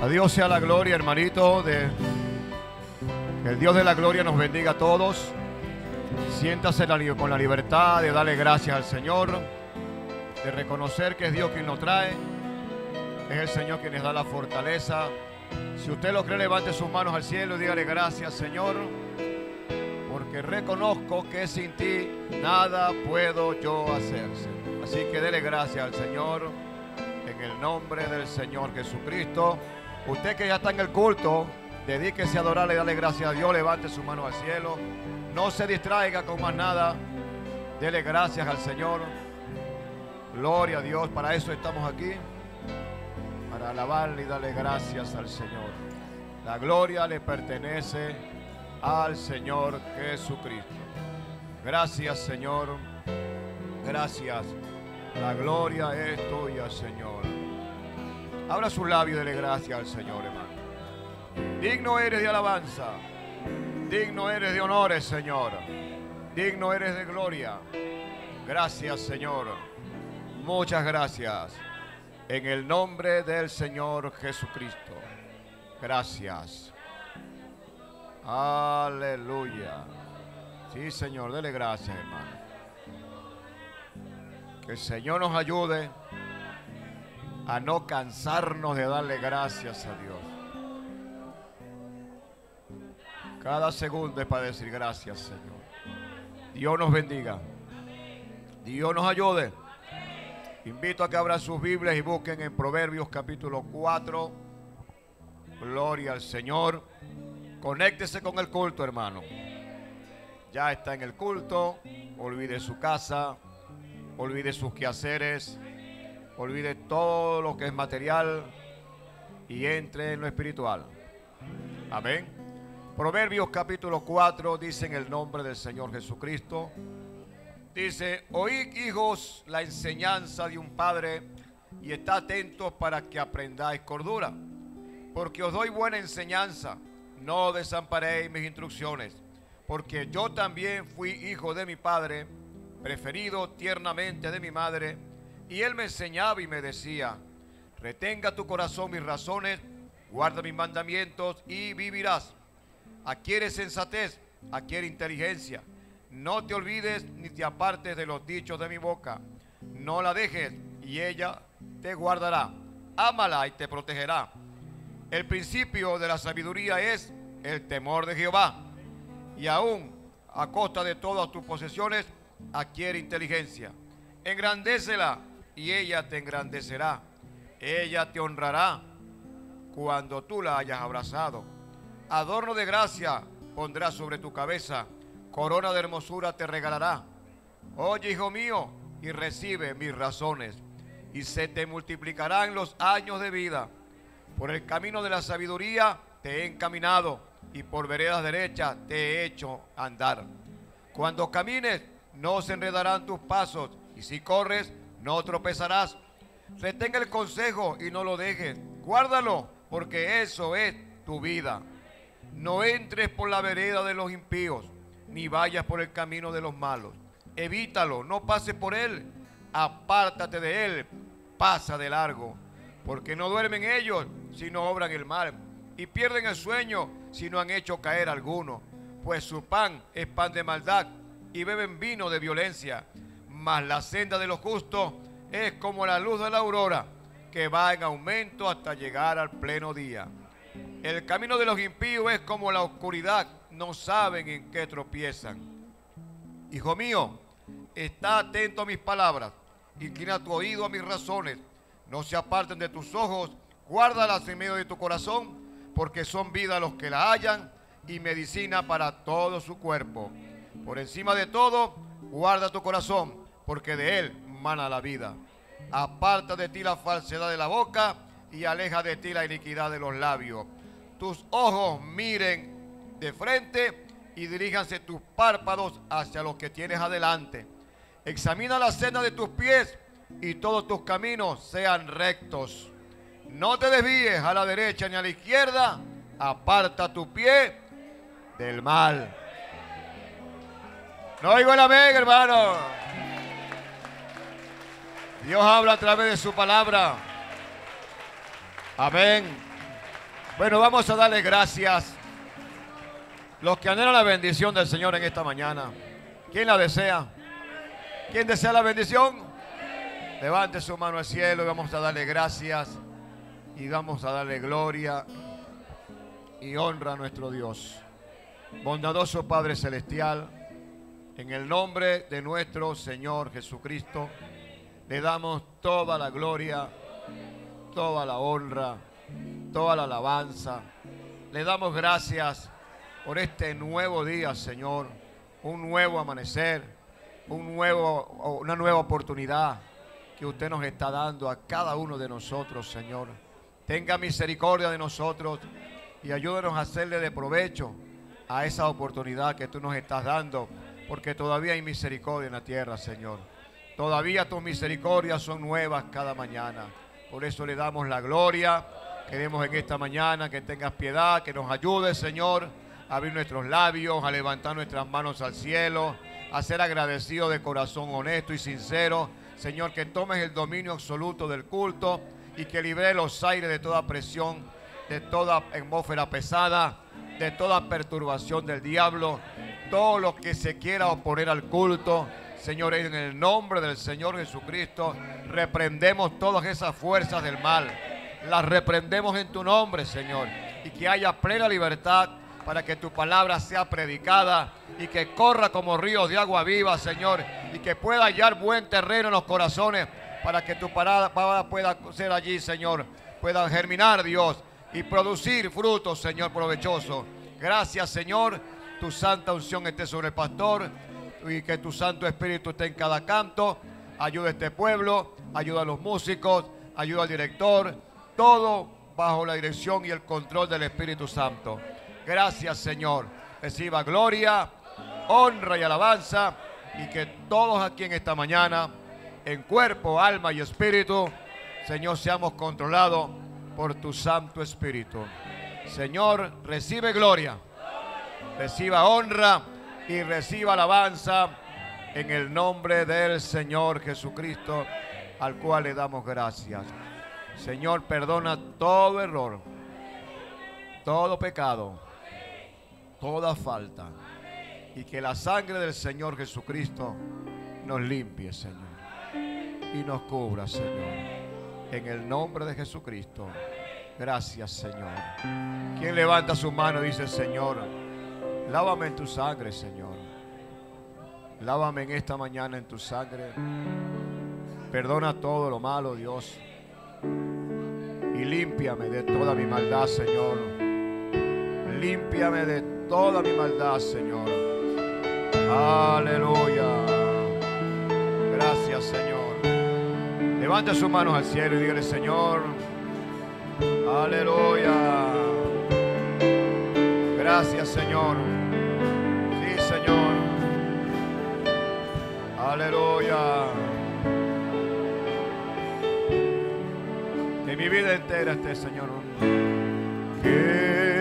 A Dios sea la gloria, hermanito. Que el Dios de la gloria nos bendiga a todos. Siéntase con la libertad de darle gracias al Señor, de reconocer que es Dios quien nos trae, es el Señor quien nos da la fortaleza. Si usted lo cree, levante sus manos al cielo y dígale gracias, Señor, porque reconozco que sin ti nada puedo yo hacer. Así que dele gracias al Señor en el nombre del Señor Jesucristo. Usted que ya está en el culto, dedíquese a adorarle y darle gracias a Dios, levante su mano al cielo. No se distraiga con más nada. Dele gracias al Señor. Gloria a Dios, para eso estamos aquí. Para alabarle y darle gracias al Señor. La gloria le pertenece al Señor Jesucristo. Gracias Señor. Gracias. La gloria es tuya, Señor. Abra su labio y dele gracias al Señor, hermano. Digno eres de alabanza. Digno eres de honores, Señor. Digno eres de gloria. Gracias, Señor. Muchas gracias. En el nombre del Señor Jesucristo. Gracias. Aleluya. Sí, Señor, dele gracias, hermano. Que el Señor nos ayude a no cansarnos de darle gracias a Dios. Cada segundo es para decir gracias, Señor. Dios nos bendiga. Dios nos ayude. Invito a que abran sus Biblias y busquen en Proverbios capítulo 4. Gloria al Señor. Conéctese con el culto, hermano. Ya está en el culto. Olvide su casa, olvide sus quehaceres, olvide todo lo que es material y entre en lo espiritual. Amén. Proverbios capítulo 4 dice en el nombre del Señor Jesucristo. Dice, oíd hijos la enseñanza de un padre y está atentos para que aprendáis cordura. Porque os doy buena enseñanza, no desamparéis mis instrucciones. Porque yo también fui hijo de mi padre preferido tiernamente de mi madre, y él me enseñaba y me decía, retenga tu corazón mis razones, guarda mis mandamientos y vivirás. Adquiere sensatez, adquiere inteligencia. No te olvides ni te apartes de los dichos de mi boca. No la dejes y ella te guardará. Ámala y te protegerá. El principio de la sabiduría es el temor de Jehová. Y aún a costa de todas tus posesiones, adquiere inteligencia. Engrandécela y ella te engrandecerá. Ella te honrará cuando tú la hayas abrazado. Adorno de gracia pondrá sobre tu cabeza. Corona de hermosura te regalará. Oye, hijo mío, y recibe mis razones. Y se te multiplicarán los años de vida. Por el camino de la sabiduría te he encaminado y por veredas derechas te he hecho andar. Cuando camines no se enredarán tus pasos, y si corres, no tropezarás. Retenga el consejo y no lo dejes. Guárdalo, porque eso es tu vida. No entres por la vereda de los impíos, ni vayas por el camino de los malos. Evítalo, no pases por él. Apártate de él, pasa de largo. Porque no duermen ellos si no obran el mal, y pierden el sueño si no han hecho caer alguno. Pues su pan es pan de maldad y beben vino de violencia. Mas la senda de los justos es como la luz de la aurora, que va en aumento hasta llegar al pleno día. El camino de los impíos es como la oscuridad, no saben en qué tropiezan. Hijo mío, está atento a mis palabras, inclina tu oído a mis razones, no se aparten de tus ojos, guárdalas en medio de tu corazón, porque son vida los que la hallan y medicina para todo su cuerpo. Por encima de todo, guarda tu corazón, porque de él mana la vida. Aparta de ti la falsedad de la boca y aleja de ti la iniquidad de los labios. Tus ojos miren de frente y diríjanse tus párpados hacia los que tienes adelante. Examina la senda de tus pies y todos tus caminos sean rectos. No te desvíes a la derecha ni a la izquierda. Aparta tu pie del mal. No oigo el amén, hermano. Dios habla a través de su palabra. Amén. Bueno, vamos a darle gracias. Los que anhelan la bendición del Señor en esta mañana. ¿Quién la desea? ¿Quién desea la bendición? Levante su mano al cielo y vamos a darle gracias y vamos a darle gloria y honra a nuestro Dios. Bondadoso Padre Celestial, en el nombre de nuestro Señor Jesucristo, le damos toda la gloria, toda la honra, toda la alabanza. Le damos gracias por este nuevo día, Señor, un nuevo amanecer, un nuevo, una nueva oportunidad que usted nos está dando a cada uno de nosotros, Señor. Tenga misericordia de nosotros y ayúdenos a hacerle de provecho a esa oportunidad que tú nos estás dando, porque todavía hay misericordia en la tierra, Señor. Todavía tus misericordias son nuevas cada mañana. Por eso le damos la gloria. Queremos en esta mañana que tengas piedad, que nos ayudes, Señor, a abrir nuestros labios, a levantar nuestras manos al cielo, a ser agradecidos de corazón honesto y sincero. Señor, que tomes el dominio absoluto del culto y que libre los aires de toda presión, de toda atmósfera pesada de toda perturbación del diablo, todo lo que se quiera oponer al culto. Señor, en el nombre del Señor Jesucristo, reprendemos todas esas fuerzas del mal. Las reprendemos en tu nombre, Señor. Y que haya plena libertad para que tu palabra sea predicada y que corra como ríos de agua viva, Señor. Y que pueda hallar buen terreno en los corazones para que tu palabra pueda ser allí, Señor. Pueda germinar, Dios y producir frutos, Señor, provechoso. Gracias, Señor. Tu santa unción esté sobre el pastor y que tu Santo Espíritu esté en cada canto. Ayuda a este pueblo, ayuda a los músicos, ayuda al director. Todo bajo la dirección y el control del Espíritu Santo. Gracias, Señor. Reciba gloria, honra y alabanza y que todos aquí en esta mañana, en cuerpo, alma y espíritu, Señor, seamos controlados por tu Santo Espíritu. Señor, recibe gloria, reciba honra y reciba alabanza en el nombre del Señor Jesucristo, al cual le damos gracias. Señor, perdona todo error, todo pecado, toda falta. Y que la sangre del Señor Jesucristo nos limpie, Señor. Y nos cubra, Señor. En el nombre de Jesucristo. Gracias, Señor. Quien levanta su mano dice, Señor, lávame en tu sangre, Señor. Lávame en esta mañana en tu sangre. Perdona todo lo malo, Dios. Y límpiame de toda mi maldad, Señor. Límpiame de toda mi maldad, Señor. Aleluya. Gracias, Señor. Levante sus manos al cielo y dígale, Señor, aleluya. Gracias, Señor. Sí, Señor. Aleluya. Que mi vida entera esté, Señor. Que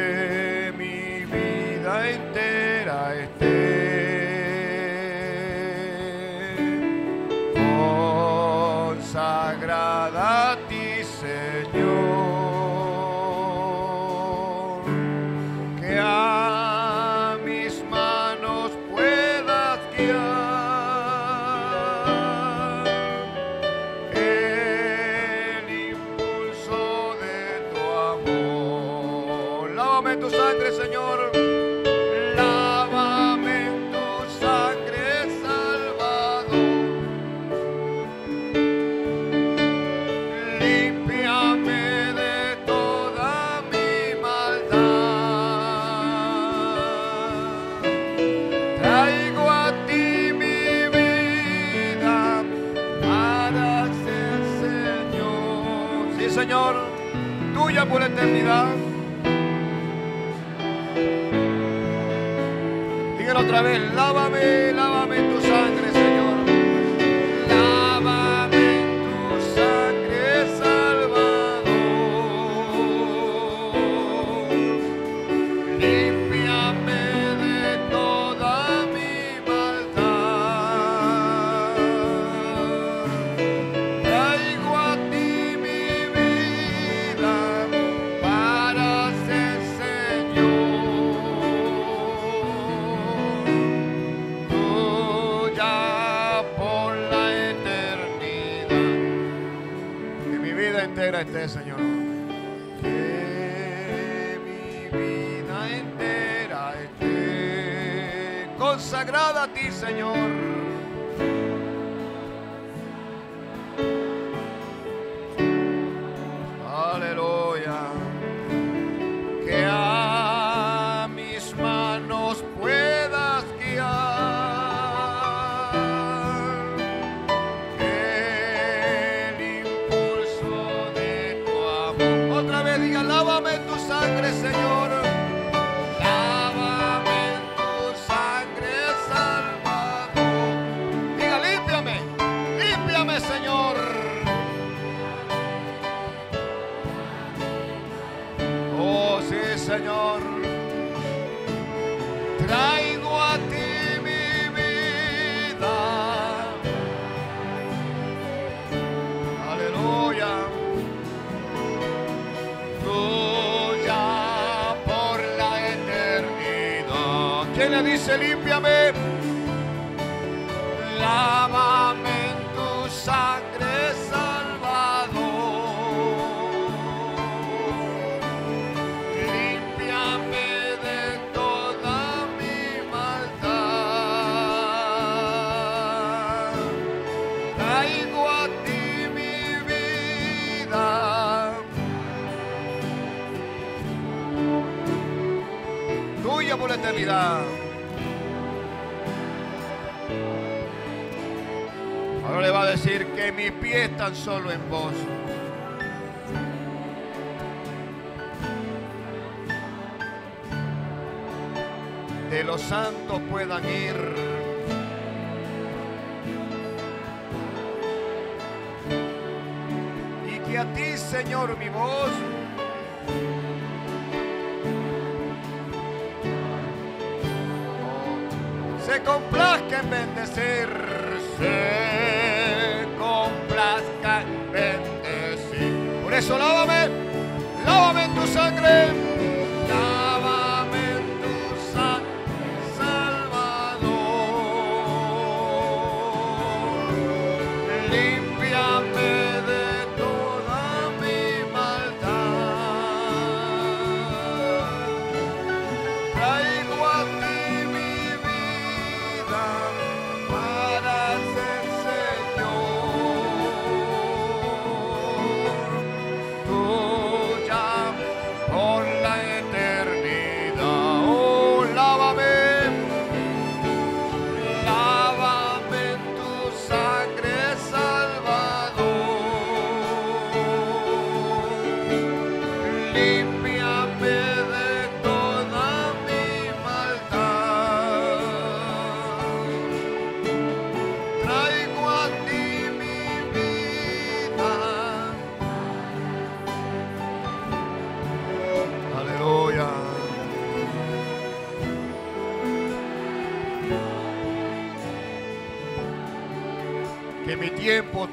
Señor, mi voz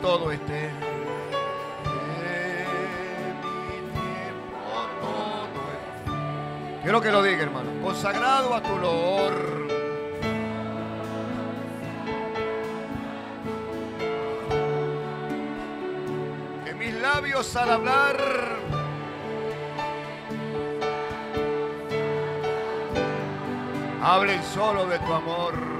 todo esté. Quiero que lo diga, hermano. Consagrado a tu loor. Que mis labios al hablar hablen solo de tu amor.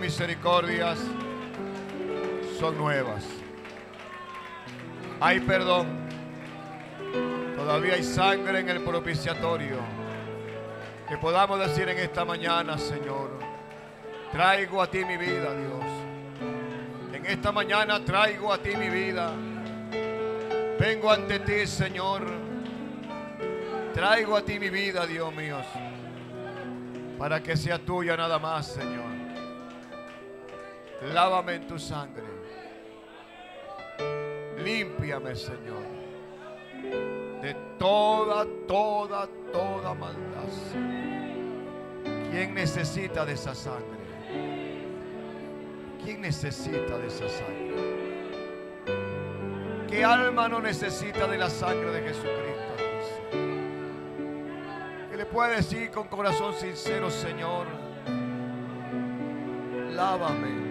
Misericordias son nuevas. Hay perdón. Todavía hay sangre en el propiciatorio. Que podamos decir en esta mañana, Señor, traigo a ti mi vida, Dios. En esta mañana traigo a ti mi vida. Vengo ante ti, Señor. Traigo a ti mi vida, Dios mío. Para que sea tuya nada más, Señor. Lávame en tu sangre. Límpiame, Señor. De toda, toda, toda maldad. ¿Quién necesita de esa sangre? ¿Quién necesita de esa sangre? ¿Qué alma no necesita de la sangre de Jesucristo? Que le puede decir con corazón sincero, Señor, lávame,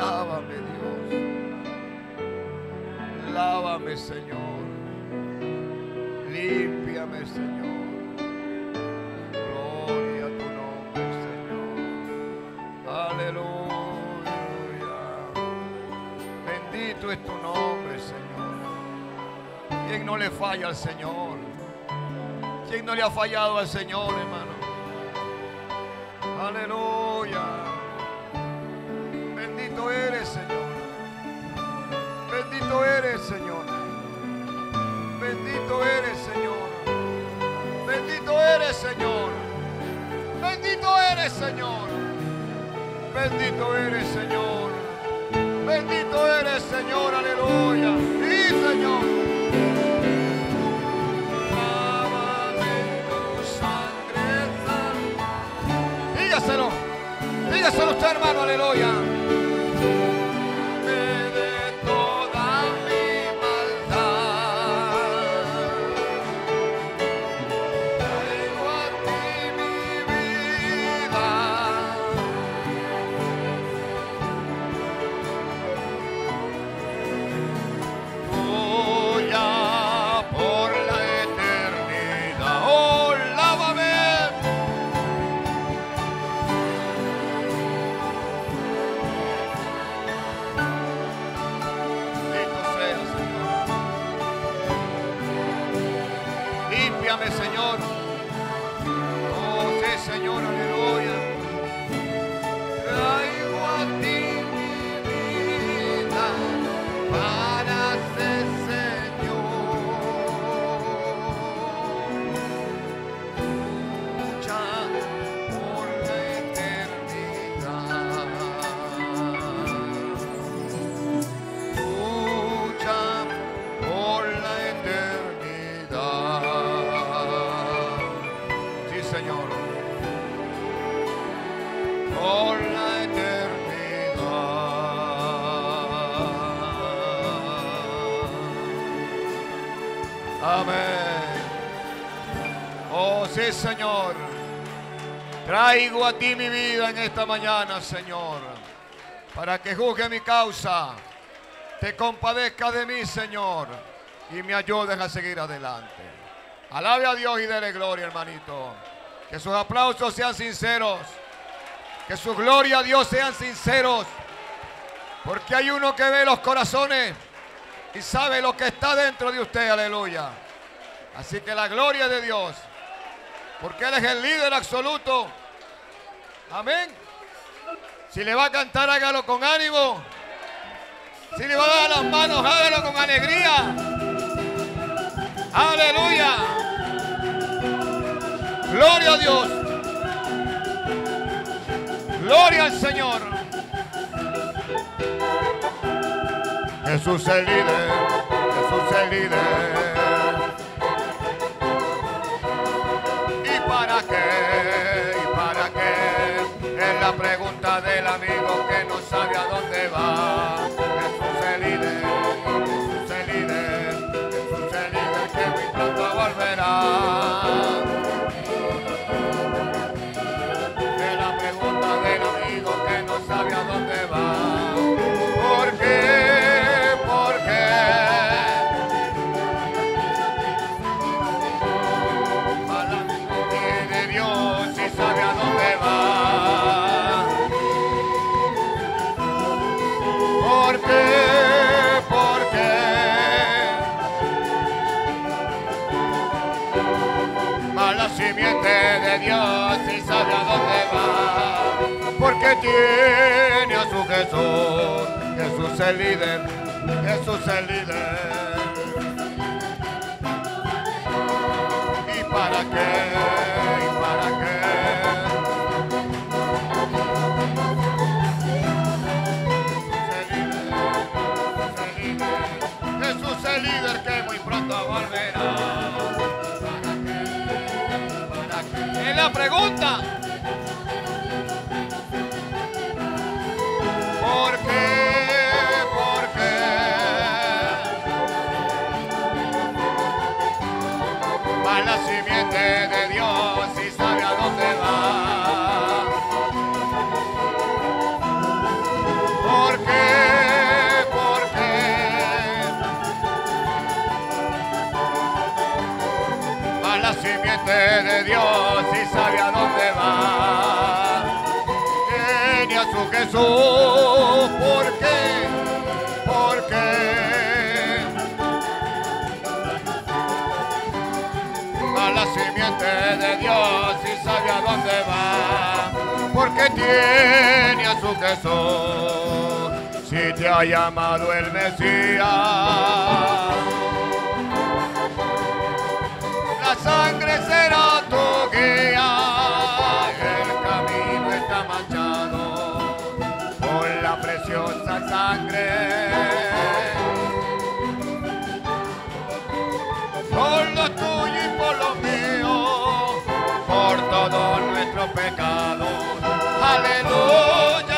lávame Dios, lávame Señor, límpiame Señor. Gloria a tu nombre, Señor. Aleluya. Bendito es tu nombre, Señor. ¿Quién no le falla al Señor? ¿Quién no le ha fallado al Señor, hermano? Aleluya. Bendito eres, Señor. Bendito eres, Señor. Bendito eres, Señor. Bendito eres, Señor. Bendito eres, Señor. Bendito eres, Señor. Bendito eres, Señor. Aleluya. Sí, Señor. Dígaselo. Dígaselo usted, hermano. Aleluya. Traigo a ti mi vida en esta mañana, Señor, para que juzgue mi causa, te compadezca de mí, Señor, y me ayudes a seguir adelante. Alabe a Dios y dele gloria, hermanito. Que sus aplausos sean sinceros, que su gloria a Dios sean sinceros, porque hay uno que ve los corazones y sabe lo que está dentro de usted, aleluya. Así que la gloria de Dios, porque Él es el líder absoluto. Amén. Si le va a cantar, hágalo con ánimo. Si le va a dar las manos, hágalo con alegría. Aleluya. Gloria a Dios. Gloria al Señor. Jesús el líder. Jesús el líder. Porque tiene a su Jesús. Jesús el líder. Jesús el líder. ¿Y para qué? ¿Y para qué? Jesús el líder que muy pronto volverá. ¿Para qué? ¿Para qué? Es la pregunta. De Dios y sabe a dónde va. ¿Por qué? ¿Por qué? La simiente de Dios y sabe a dónde va. Tiene a su Jesús. ¿Por qué? Simiente de Dios y sabe a dónde va, porque tiene a su Jesús, si te ha llamado el Mesías. La sangre será tu guía, el camino está manchado por la preciosa sangre. Pecados. Aleluya.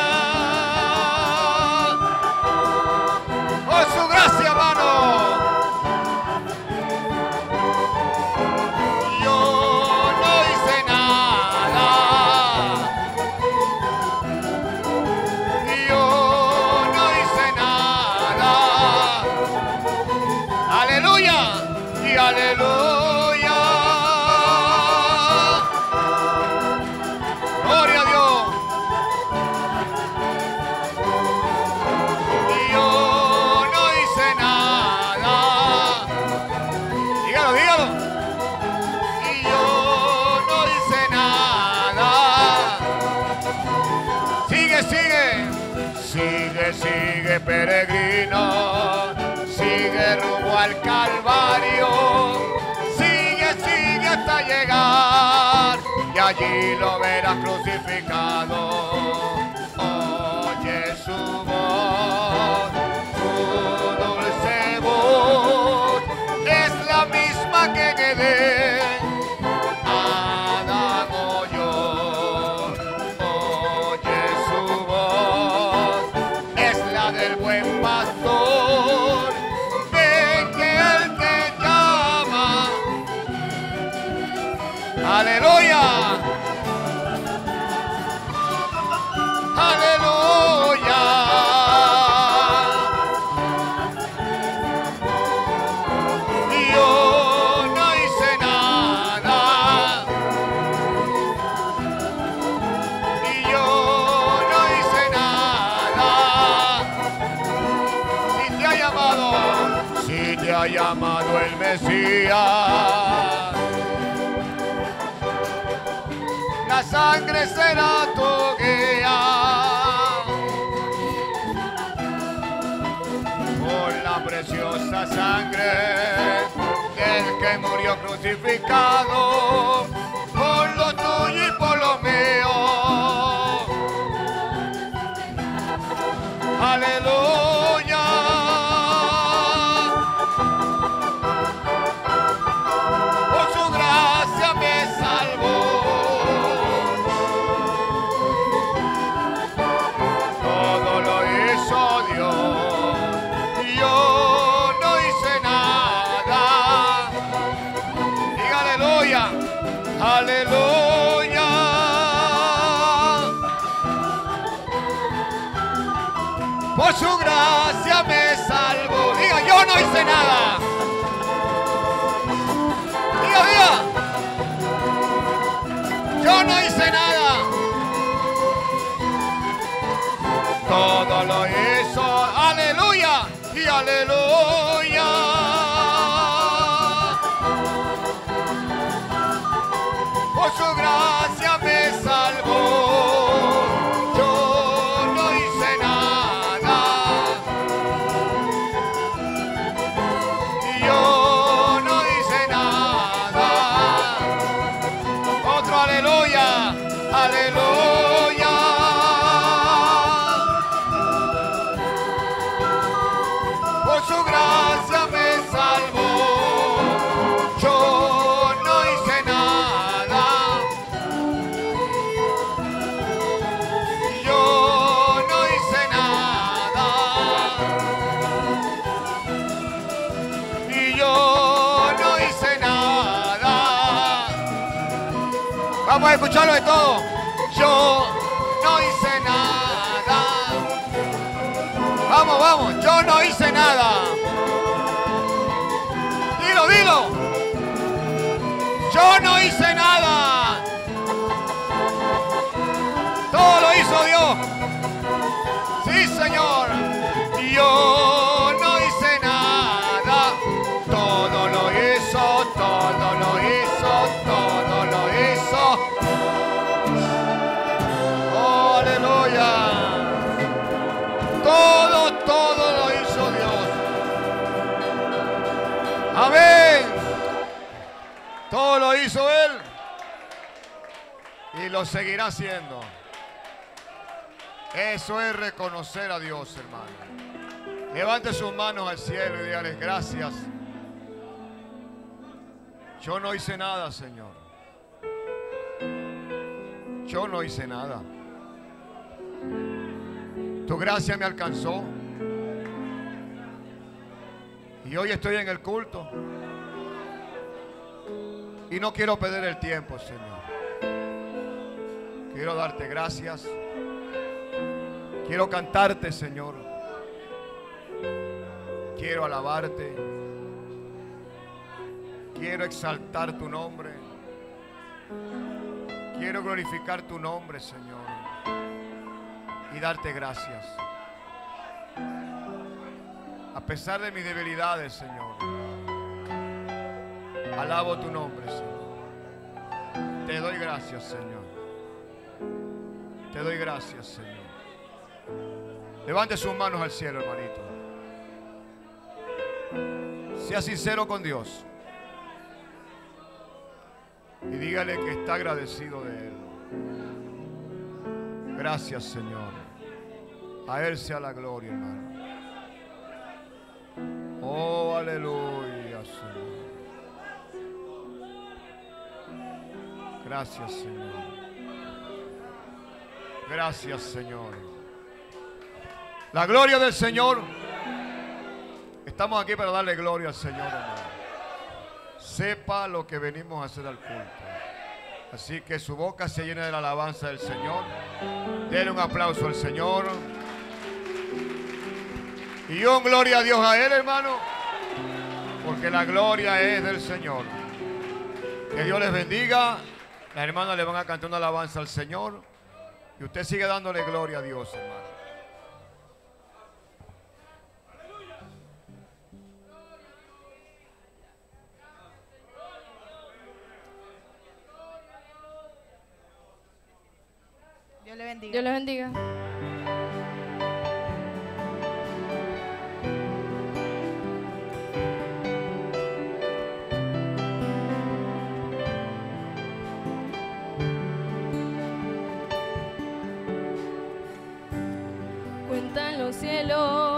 Allí lo verás crucificado. Oye su voz, su dulce voz, es la misma que en sangre del que murió crucificado. Por lo tuyo y por lo mío. Aleluya. Todo lo hizo. Aleluya. Y aleluya. Escucharlo de todo. Seguirá haciendo. Eso es reconocer a Dios, hermano. Levante sus manos al cielo y dígale gracias. Yo no hice nada, Señor. Yo no hice nada. Tu gracia me alcanzó. Y hoy estoy en el culto. Y no quiero perder el tiempo, Señor. Quiero darte gracias. Quiero cantarte, Señor. Quiero alabarte. Quiero exaltar tu nombre. Quiero glorificar tu nombre, Señor. Y darte gracias. A pesar de mis debilidades, Señor. Alabo tu nombre, Señor. Te doy gracias, Señor. Te doy gracias, Señor. Levante sus manos al cielo, hermanito. Sea sincero con Dios. Y dígale que está agradecido de Él. Gracias, Señor. A Él sea la gloria, hermano. Oh, aleluya, Señor. Gracias, Señor. Gracias, Señor. La gloria del Señor. Estamos aquí para darle gloria al Señor, hermano. Sepa lo que venimos a hacer al culto. Así que su boca se llene de la alabanza del Señor. Denle un aplauso al Señor. Y un gloria a Dios a Él, hermano. Porque la gloria es del Señor. Que Dios les bendiga. Las hermanas le van a cantar una alabanza al Señor. Y usted sigue dándole gloria a Dios, hermano. Dios le bendiga. Dios les bendiga. Hello.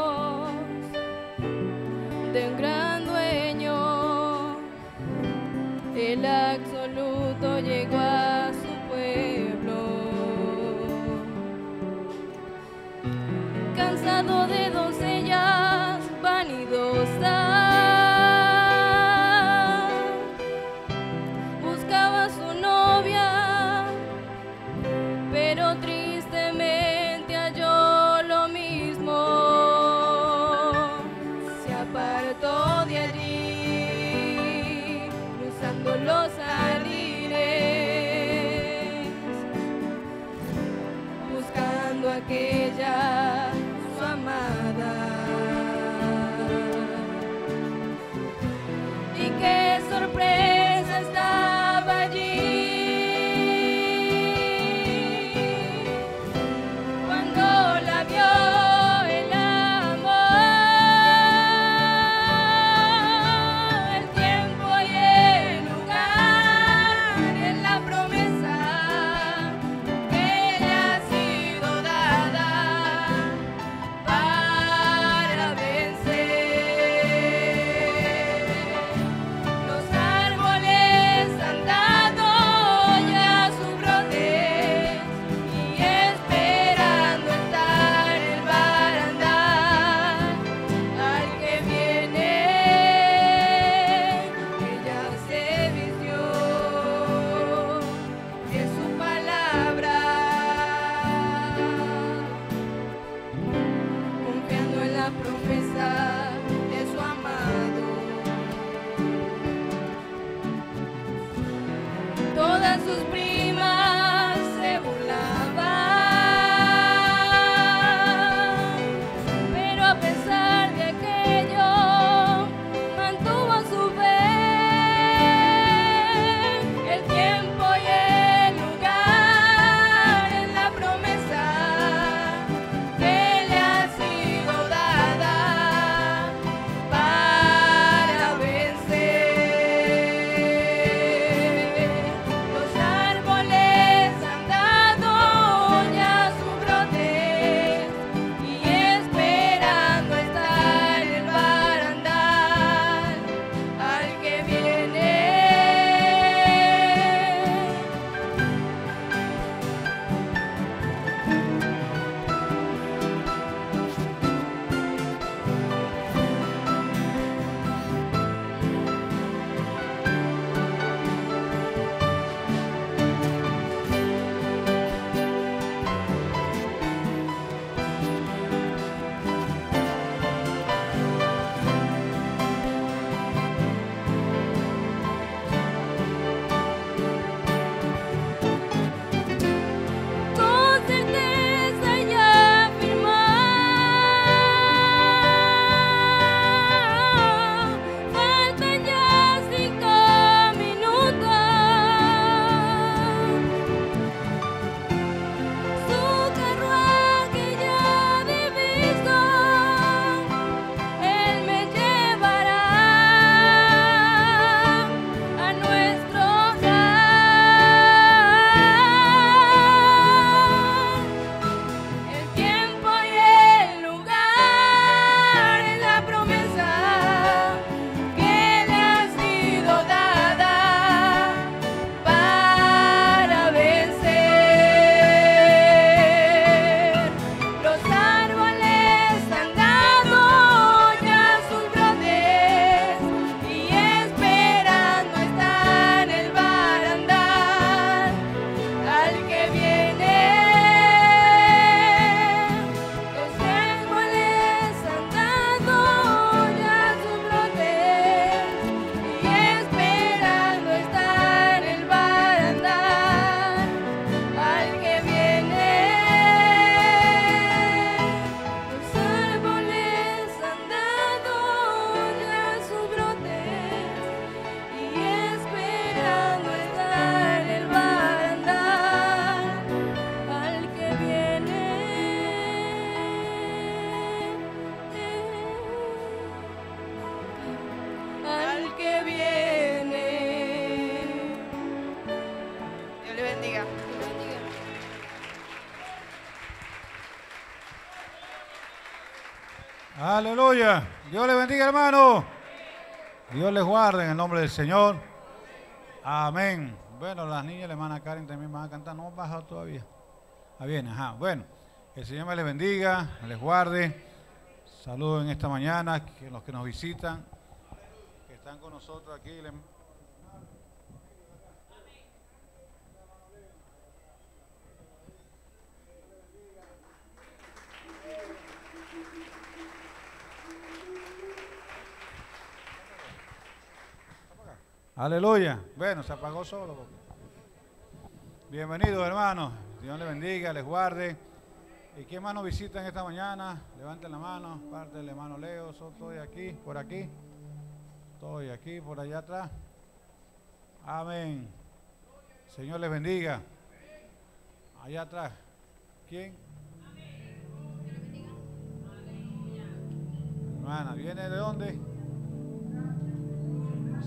Aleluya. Dios le bendiga, hermano. Dios les guarde en el nombre del Señor. Amén. Bueno, las niñas, la hermana Karen también van a cantar. No bajado todavía. Ah, bien, ajá. Bueno, el Señor me les bendiga, les guarde. Saludos en esta mañana, que los que nos visitan, que están con nosotros aquí. Aleluya. Bueno, se apagó solo. Bienvenidos, hermanos. Dios les bendiga, les guarde. ¿Y quién más nos visita esta mañana? Levanten la mano. Parte del hermano Leo. Estoy aquí, por aquí. Estoy aquí, por allá atrás. Amén. Señor les bendiga. Allá atrás. ¿Quién? Hermana, ¿viene de dónde?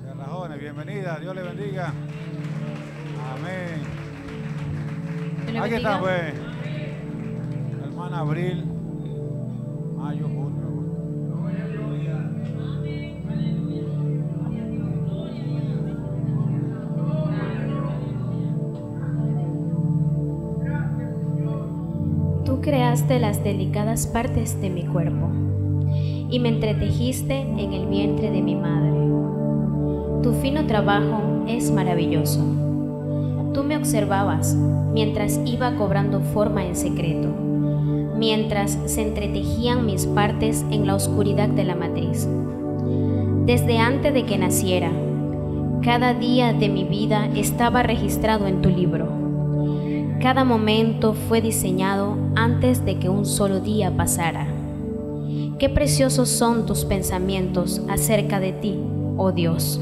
Cerrajones, bienvenida, Dios le bendiga. Amén. Aquí está, pues. Hermana Abril, mayo, junio. Tú creaste las delicadas partes de mi cuerpo y me entretejiste en el vientre de mi madre. Tu fino trabajo es maravilloso. Tú me observabas mientras iba cobrando forma en secreto, mientras se entretejían mis partes en la oscuridad de la matriz. Desde antes de que naciera, cada día de mi vida estaba registrado en tu libro. Cada momento fue diseñado antes de que un solo día pasara. Qué preciosos son tus pensamientos acerca de ti, oh Dios.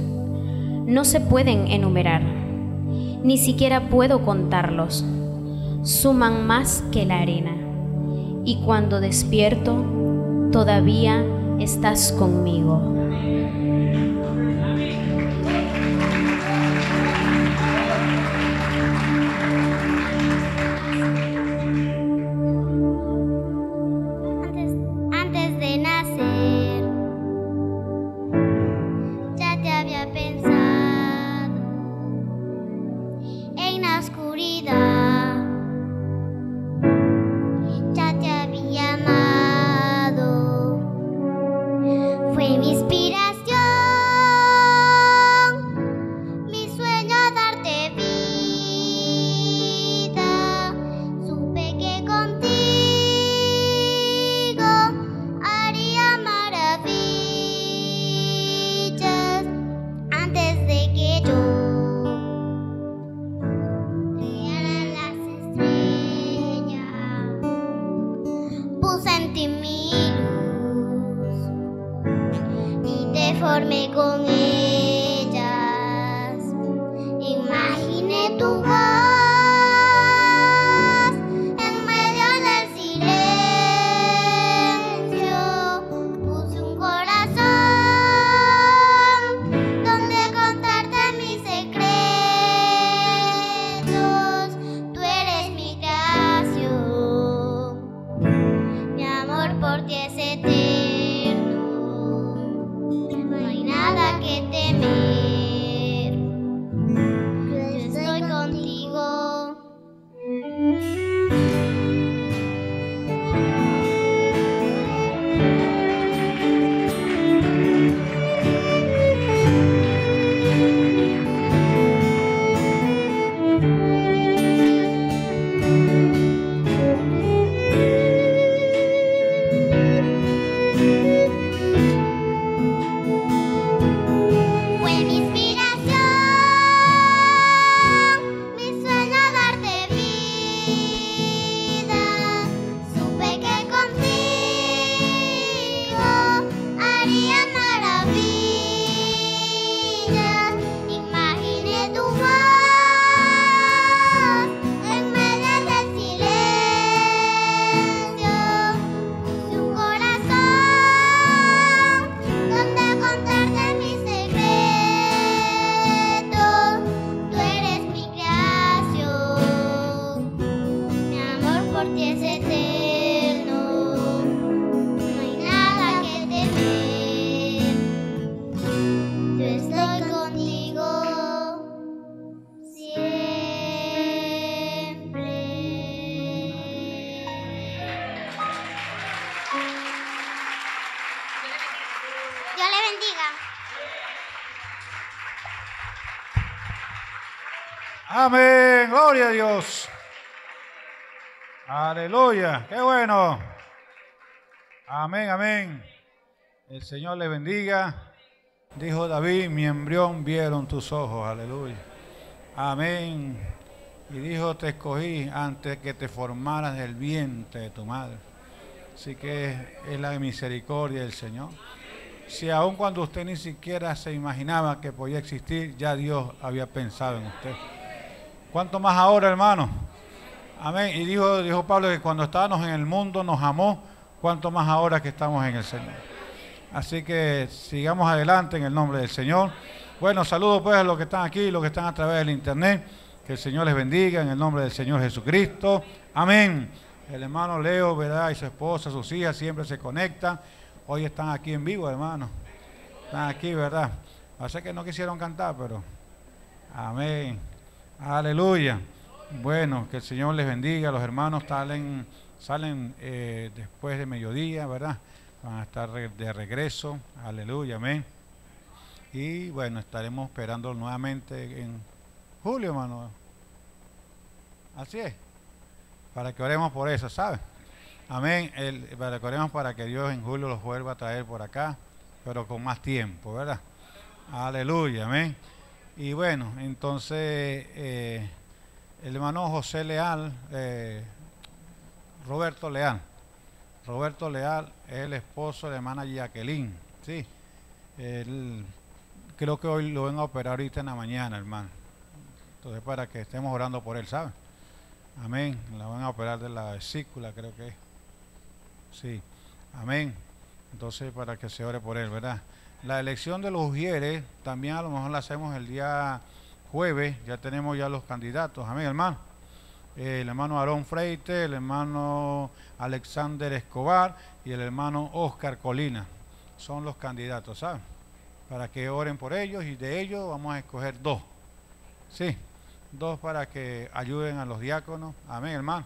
No se pueden enumerar, ni siquiera puedo contarlos. Suman más que la arena. Y cuando despierto, todavía estás conmigo. Aleluya, qué bueno. Amén, amén. El Señor le bendiga. Dijo David, mi embrión vieron tus ojos, aleluya. Amén. Y dijo, te escogí antes que te formaras del vientre de tu madre. Así que es la misericordia del Señor. Si aun cuando usted ni siquiera se imaginaba que podía existir, ya Dios había pensado en usted. ¿Cuánto más ahora, hermano? Amén. Y dijo, dijo Pablo que cuando estábamos en el mundo nos amó, cuánto más ahora que estamos en el Señor. Así que sigamos adelante en el nombre del Señor. Bueno, saludos pues a los que están aquí, los que están a través del internet. Que el Señor les bendiga en el nombre del Señor Jesucristo. Amén. El hermano Leo, ¿verdad? Y su esposa, sus hijas siempre se conectan. Hoy están aquí en vivo, hermano. Están aquí, ¿verdad? Parece que no quisieron cantar, pero. Amén. Aleluya. Bueno, que el Señor les bendiga. Los hermanos salen, salen eh, después de mediodía, ¿verdad? Van a estar de regreso. Aleluya, amén. Y bueno, estaremos esperando nuevamente en julio, hermano. Así es. Para que oremos por eso, ¿sabes? Amén. El, para que oremos para que Dios en julio los vuelva a traer por acá, pero con más tiempo, ¿verdad? Aleluya, amén. Y bueno, entonces eh, el hermano José Leal, eh, Roberto Leal, Roberto Leal es el esposo de la hermana Jacqueline, sí. Él, creo que hoy lo van a operar ahorita en la mañana, hermano. Entonces para que estemos orando por él, ¿saben? Amén. La van a operar de la vesícula, creo que es. Sí. Amén. Entonces para que se ore por él, ¿verdad? La elección de los ujieres también a lo mejor la hacemos el día jueves, ya tenemos ya los candidatos, amén hermano. El hermano Aarón Freite, el hermano Alexander Escobar y el hermano Oscar Colina son los candidatos, ¿saben? Para que oren por ellos y de ellos vamos a escoger dos. Sí, dos para que ayuden a los diáconos. Amén, hermano.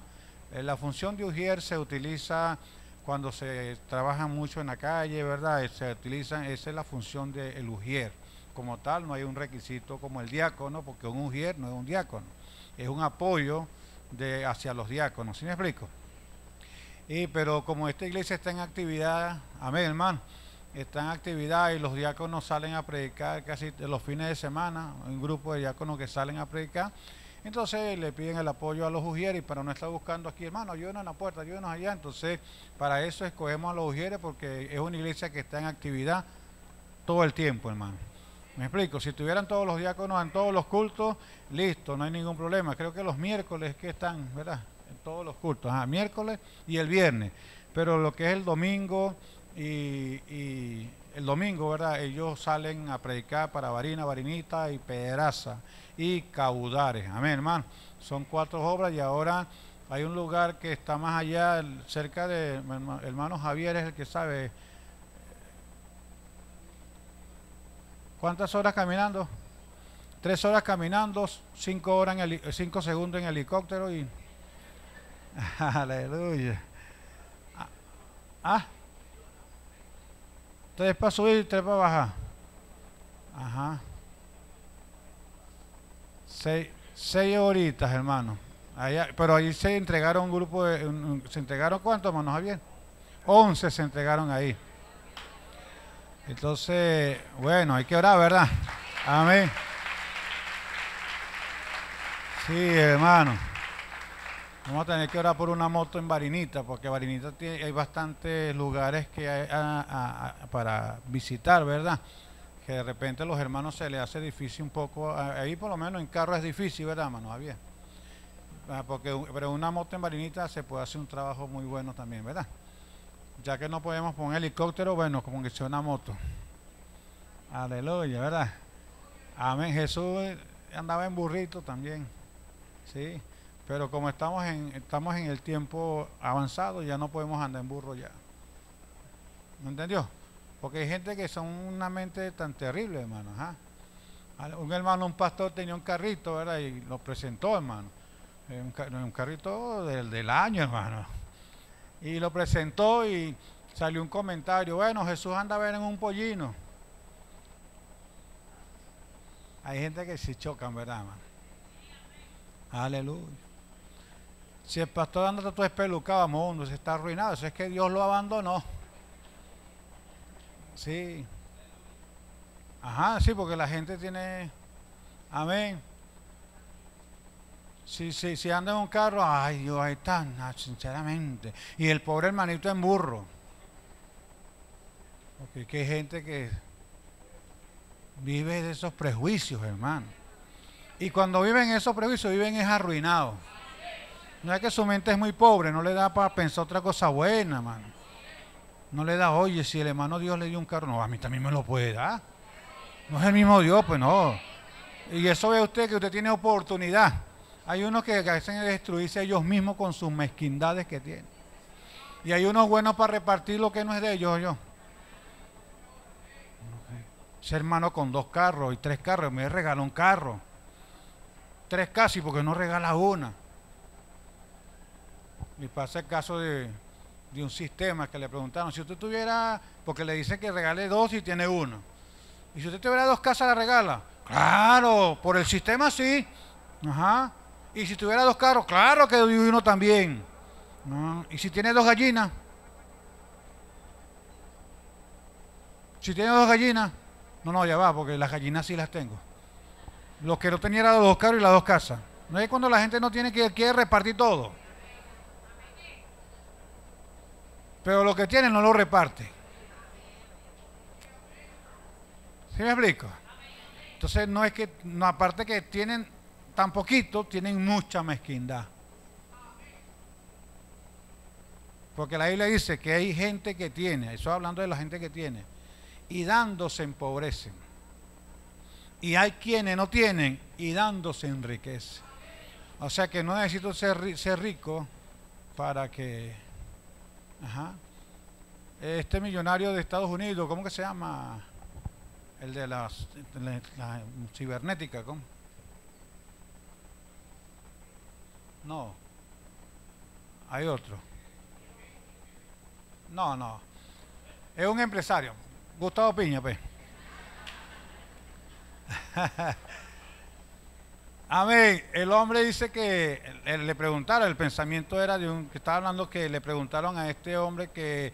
Eh, la función de ujier se utiliza cuando se trabaja mucho en la calle, ¿verdad? Eh, se utiliza, esa es la función del ujier. Como tal, no hay un requisito como el diácono, porque un no es un diácono, es un apoyo de, hacia los diáconos. ¿Sí me explico? Y, pero como esta iglesia está en actividad, amén, hermano, está en actividad y los diáconos salen a predicar casi los fines de semana, un grupo de diáconos que salen a predicar. Entonces le piden el apoyo a los ujieres, pero no está buscando aquí, hermano, ayúdenos en la puerta, ayúdenos allá. Entonces, para eso escogemos a los ujieres porque es una iglesia que está en actividad todo el tiempo, hermano. Me explico, si tuvieran todos los diáconos en todos los cultos, listo, no hay ningún problema. Creo que los miércoles que están, ¿verdad? En todos los cultos, ah, miércoles y el viernes. Pero lo que es el domingo y, y el domingo, ¿verdad? Ellos salen a predicar para Varina, Varinita y Pedraza y Caudares. Amén, hermano. Son cuatro obras y ahora hay un lugar que está más allá, cerca de hermano Javier es el que sabe. ¿Cuántas horas caminando? Tres horas caminando, cinco, horas en cinco segundos en helicóptero y... Aleluya. Ah. ah. Tres para subir, tres para bajar. Ajá. Seis, seis horitas, hermano. Allá, pero ahí se entregaron un grupo de... ¿Se entregaron cuántos, hermano Javier? Once se entregaron ahí. Entonces, bueno, hay que orar, ¿verdad? Amén. Sí, hermano. Vamos a tener que orar por una moto en Varinita, porque Varinita tiene, hay bastantes lugares que hay para visitar, ¿verdad? Que de repente a los hermanos se les hace difícil un poco. Ahí por lo menos en carro es difícil, ¿verdad, hermano Javier? Ah, porque, pero una moto en Varinita se puede hacer un trabajo muy bueno también, ¿verdad? Ya que no podemos poner helicóptero, bueno, como que sea una moto. Aleluya, ¿verdad? Amén. Jesús andaba en burrito también. Sí. Pero como estamos en, estamos en el tiempo avanzado, ya no podemos andar en burro ya. ¿Me entendió? Porque hay gente que son una mente tan terrible, hermano. Un hermano, un pastor tenía un carrito, ¿verdad? Y lo presentó, hermano. Un, carrito del, del año, hermano y lo presentó y, salió un comentario, bueno, Jesús anda a ver en un pollino. Hay gente que se chocan, ¿verdad, hermano? Aleluya. Si el pastor anda todo espelucado, mundo, se está arruinado, eso es que Dios lo abandonó. Sí. Ajá, sí, porque la gente tiene. Amén. Si, si, anda en un carro, ay Dios, ahí está, no, sinceramente. Y el pobre hermanito en burro. Porque que hay gente que vive de esos prejuicios, hermano. Y cuando viven esos prejuicios, viven es arruinados. No es que su mente es muy pobre, no le da para pensar otra cosa buena, hermano. No le da, oye, si el hermano Dios le dio un carro, no, a mí también me lo puede dar. No es el mismo Dios, pues no. Y eso ve usted que usted tiene oportunidad. Hay unos que hacen destruirse ellos mismos con sus mezquindades que tienen. Y hay unos buenos para repartir lo que no es de ellos, yo. Ese hermano con dos carros y tres carros, me regaló un carro. Tres casi, porque no regala una. Y pasa el caso de, un sistema que le preguntaron, si usted tuviera, porque le dice que regale dos y tiene uno. Y si usted tuviera dos casas, la regala. Claro, por el sistema sí. Ajá. Y si tuviera dos carros, claro que doy uno también. Y si tiene dos gallinas. Si tiene dos gallinas. No, no, ya va, porque las gallinas sí las tengo. Los que no tenían eran los dos carros y las dos casas. No es cuando la gente no tiene que repartir todo. Pero lo que tiene no lo reparte. ¿Sí me explico? Entonces no es que, no, aparte que tienen tan tienen mucha mezquindad. Porque la Biblia dice que hay gente que tiene, eso hablando de la gente que tiene, y dando se empobrecen. Y hay quienes no tienen y dando se enriquecen. O sea que no necesito ser, ser rico para que... Ajá. Este millonario de Estados Unidos, ¿cómo que se llama? El de las, la, la cibernética, ¿cómo? No. Hay otro. No, no. Es un empresario. Gustavo Piña, pues. Amén. El hombre dice que le preguntaron, el pensamiento era de un que estaba hablando que le preguntaron a este hombre que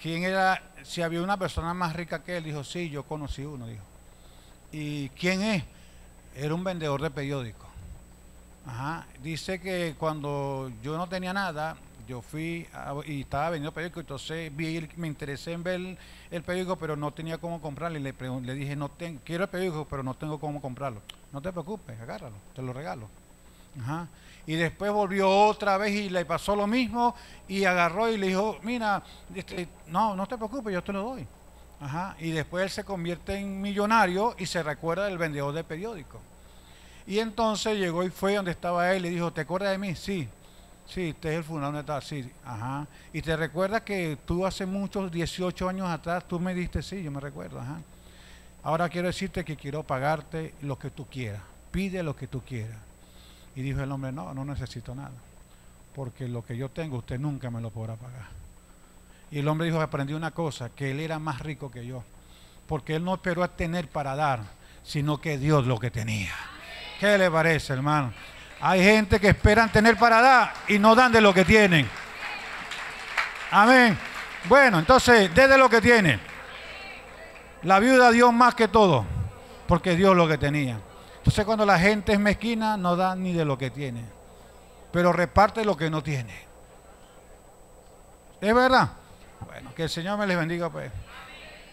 quién era, si había una persona más rica que él. Dijo, sí, yo conocí uno, dijo. ¿Y quién es? Era un vendedor de periódicos. Ajá. Dice que cuando yo no tenía nada, yo fui a- y estaba vendiendo periódicos, entonces vi, el- me interesé en ver el periódico, pero no tenía cómo comprarlo. Y le, le dije, no tengo, quiero el periódico, pero no tengo cómo comprarlo. No te preocupes, agárralo, te lo regalo. Ajá. Y después volvió otra vez y le pasó lo mismo y agarró y le dijo, mira, este, no, no te preocupes, yo te lo doy. Y después él se convierte en millonario y se recuerda del vendedor de periódicos. Y entonces llegó y fue donde estaba él y dijo, ¿te acuerdas de mí? Sí. Sí, este es el funeral donde estaba. Sí, ajá. Y te recuerdas que tú hace muchos, 18 años atrás, tú me diste, sí, yo me recuerdo, ajá. Ahora quiero decirte que quiero pagarte lo que tú quieras. Pide lo que tú quieras. Y dijo el hombre, no, no necesito nada. Porque lo que yo tengo, usted nunca me lo podrá pagar. Y el hombre dijo, aprendí una cosa, que él era más rico que yo. Porque él no esperó a tener para dar, sino que dio lo que tenía. ¿Qué le parece, hermano? Hay gente que esperan tener para dar y no dan de lo que tienen. Amén. Bueno, entonces, desde lo que tiene. La viuda dio más que todo, porque dio lo que tenía. Entonces, cuando la gente es mezquina, no da ni de lo que tiene, pero reparte lo que no tiene. ¿Es verdad? Bueno, que el Señor me les bendiga, pues,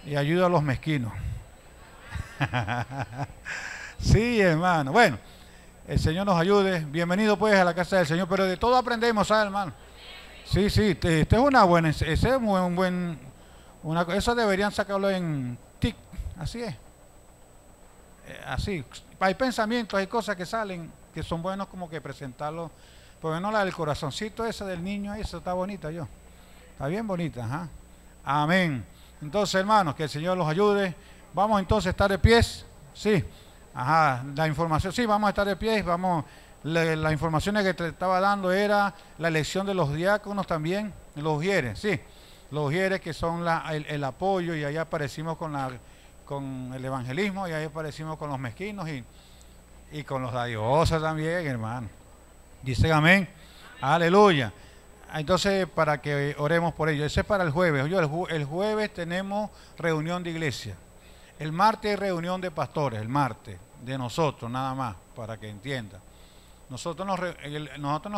y ayude a los mezquinos. sí, hermano. Bueno, el Señor nos ayude. Bienvenido, pues, a la casa del Señor, pero de todo aprendemos, ¿sabes, hermano? Sí, sí, este es una buena, ese es un buen, un buen una, eso deberían sacarlo en TIC, así es. Eh, así, hay pensamientos, hay cosas que salen que son buenos como que presentarlo. Por no la del corazoncito esa del niño, eso está bonita yo. Está bien bonita, ajá. Amén. Entonces, hermanos, que el Señor los ayude. Vamos entonces a estar de pies. Sí. Ajá, la información, sí, vamos a estar de pies, vamos, la, la información que te estaba dando era la elección de los diáconos también, los ujieres, sí. los ujieres que son la- el, apoyo y ahí aparecimos con, la, con el evangelismo y ahí aparecimos con los mezquinos y, con los dadiosos también, hermano. Dice amén. Aleluya. Entonces, para que oremos por ello. Ese es para el jueves. Ju- el jueves tenemos reunión de iglesia. El martes hay reunión de pastores, el martes, de nosotros nada más, para que entiendan. Nosotros nos,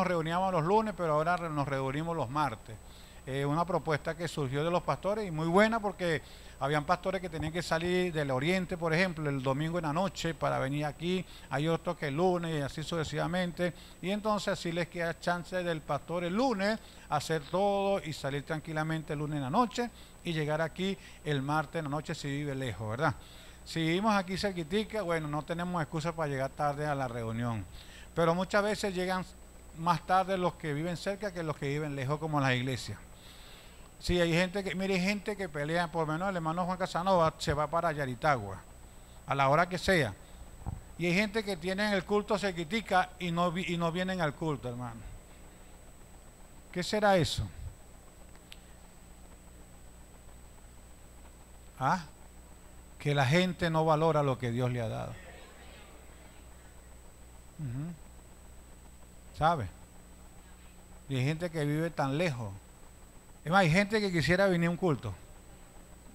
reuníamos los lunes, pero ahora nos reunimos los martes. Eh, una propuesta que surgió de los pastores y muy buena porque habían pastores que tenían que salir del oriente, por ejemplo, el domingo en la noche para venir aquí, hay otros que el lunes y así sucesivamente. Y entonces así les queda chance del pastor el lunes hacer todo y salir tranquilamente el lunes en la noche y llegar aquí el martes en la noche si vive lejos, ¿verdad? Si vivimos aquí cerquitica, bueno, no tenemos excusa para llegar tarde a la reunión. Pero muchas veces llegan más tarde los que viven cerca que los que viven lejos, como las iglesias. Sí, hay gente que, mire, hay gente que pelea, por lo menos el hermano Juan Casanova se va para Yaritagua, a la hora que sea. Y hay gente que tienen el culto cerquitica y no, y no vienen al culto, hermano. ¿Qué será eso? ¿Ah? Que la gente no valora lo que Dios le ha dado. ¿Sabe? Y hay gente que vive tan lejos. Es más, hay gente que quisiera venir a un culto.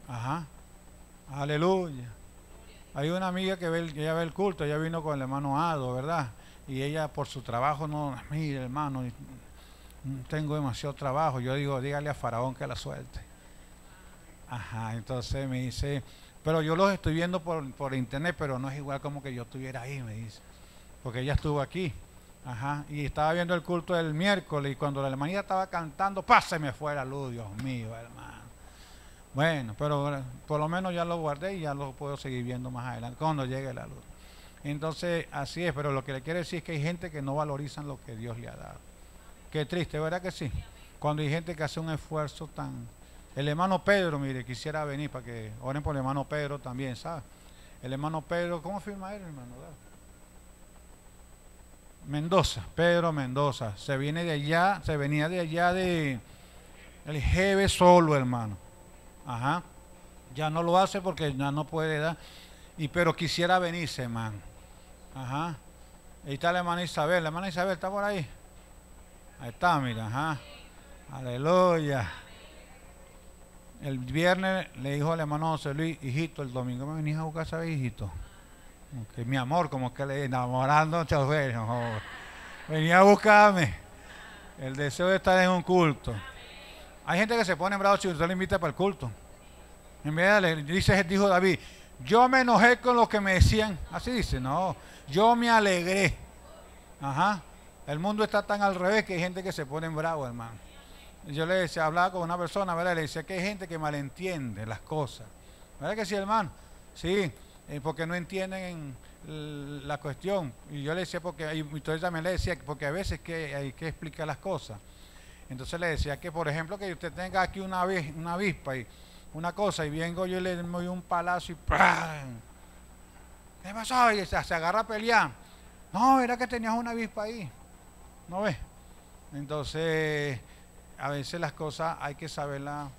Ajá. Aleluya. Hay una amiga que ve ella ve el culto, ella vino con el hermano Ado, ¿verdad? Y ella por su trabajo no, mire hermano, tengo demasiado trabajo. Yo digo, dígale a Faraón que la suelte. Ajá, entonces me dice, pero yo los estoy viendo por, por internet, pero no es igual como que yo estuviera ahí, me dice. Porque ella estuvo aquí. Ajá, y estaba viendo el culto del miércoles y cuando la hermanita estaba cantando, ¡pá! se me fue la luz, Dios mío, hermano. Bueno, pero por lo menos ya lo guardé y ya lo puedo seguir viendo más adelante, cuando llegue la luz. Entonces, así es, pero lo que le quiero decir es que hay gente que no valorizan lo que Dios le ha dado. Qué triste, ¿verdad que sí? Cuando hay gente que hace un esfuerzo tan... El hermano Pedro, mire, quisiera venir para que oren por el hermano Pedro también, ¿sabes? El hermano Pedro, ¿cómo firma él, hermano? Mendoza, Pedro Mendoza. Se viene de allá, se venía de allá de el Jeve solo, hermano. Ajá. Ya no lo hace porque ya no puede dar. Y pero quisiera venirse, hermano. Ajá. Ahí está la hermana Isabel. La hermana Isabel está por ahí. Ahí está, mira, ajá. Aleluya. El viernes le dijo al hermano José Luis, hijito, el domingo me venís a buscar, ¿sabes, hijito? Que mi amor, como que le enamorando chofer, no, venía a buscarme. El deseo de estar en un culto. Hay gente que se pone bravo si usted le invita para el culto. En vez de, dice, dijo David, yo me enojé con lo que me decían. Así dice, no, yo me alegré. Ajá. El mundo está tan al revés que hay gente que se pone bravo, hermano. Yo le decía, hablaba con una persona, ¿verdad? Le decía que hay gente que malentiende las cosas. ¿Verdad que sí, hermano? Sí, eh, porque no entienden la cuestión. Y yo le decía, porque, entonces también le decía, porque a veces que hay que explicar las cosas. Entonces le decía que, por ejemplo, que usted tenga aquí una, una avispa y una cosa, y vengo yo y le doy un palazo y ¡pram! ¿Qué pasó? Y se, se agarra a pelear. No, era que tenías una avispa ahí. ¿No ves? Entonces, a veces las cosas hay que saberlas.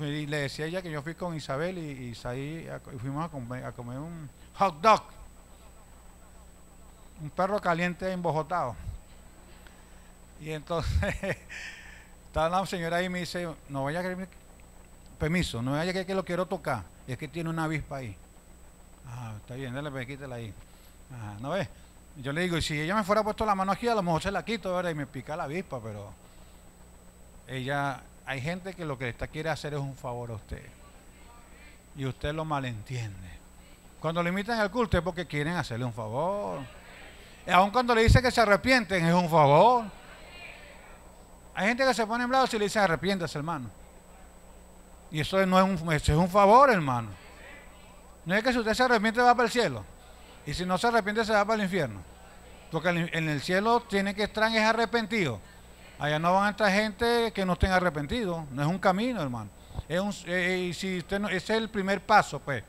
Y le decía ella que yo fui con Isabel y, y Isaí y fuimos a comer, a comer un hot dog. Un perro caliente embojotado. Y entonces estaba la señora ahí y me dice, no vaya a querer, permiso, no vaya a querer que lo quiero tocar. Es que tiene una avispa ahí. Ah, está bien, dale, pues, quítela ahí. Ajá, ¿no ves? Y Yo le digo, y si ella me fuera puesto la mano aquí, a lo mejor se la quito, ¿verdad? Y me pica la avispa, pero ella, hay gente que lo que está quiere hacer es un favor a usted. Y usted lo malentiende. Cuando le invitan al culto es porque quieren hacerle un favor. Y aun cuando le dice que se arrepienten, es un favor. Hay gente que se pone en brazos y le dice arrepiéntase, hermano. Y eso no es un, eso es un favor, hermano. No es que si usted se arrepiente va para el cielo. Y si no se arrepiente se va para el infierno. Porque en el cielo tiene que estar es arrepentido. Allá no van a entrar gente que no estén arrepentidos. No es un camino, hermano. Es un, eh, no, ese es el primer paso, pues.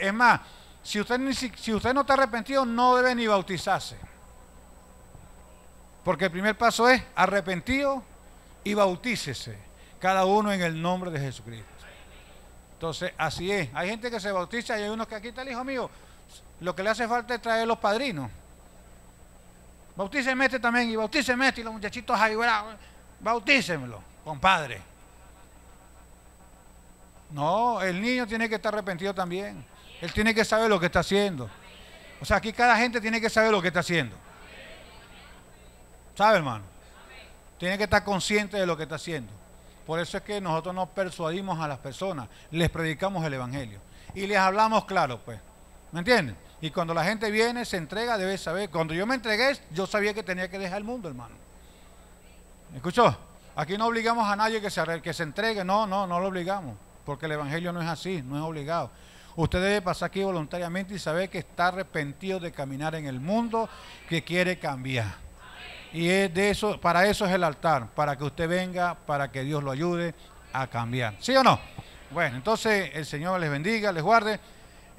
Es más, si usted, si usted no está arrepentido, no debe ni bautizarse. Porque el primer paso es arrepentido y bautícese. cada uno en el nombre de Jesucristo. Entonces, así es. Hay gente que se bautiza y hay unos que aquí está el hijo mío. Lo que le hace falta es traer los padrinos. Bautíceme este también y bautíceme este y los muchachitos ahí. Bautícemelo, compadre. No, el niño tiene que estar arrepentido también. Él tiene que saber lo que está haciendo. O sea, aquí cada gente tiene que saber lo que está haciendo. ¿Sabe, hermano? Tiene que estar consciente de lo que está haciendo. Por eso es que nosotros nos persuadimos a las personas, les predicamos el Evangelio y les hablamos claro, pues. ¿Me entienden? Y cuando la gente viene, se entrega, debe saber. Cuando yo me entregué, yo sabía que tenía que dejar el mundo, hermano. ¿Me escuchó? Aquí no obligamos a nadie que se, que se entregue, no, no, no lo obligamos, porque el Evangelio no es así, no es obligado. Usted debe pasar aquí voluntariamente y saber que está arrepentido de caminar en el mundo, que quiere cambiar. Y es de eso, para eso es el altar, para que usted venga, para que Dios lo ayude a cambiar. ¿Sí o no? Bueno, entonces el Señor les bendiga, les guarde.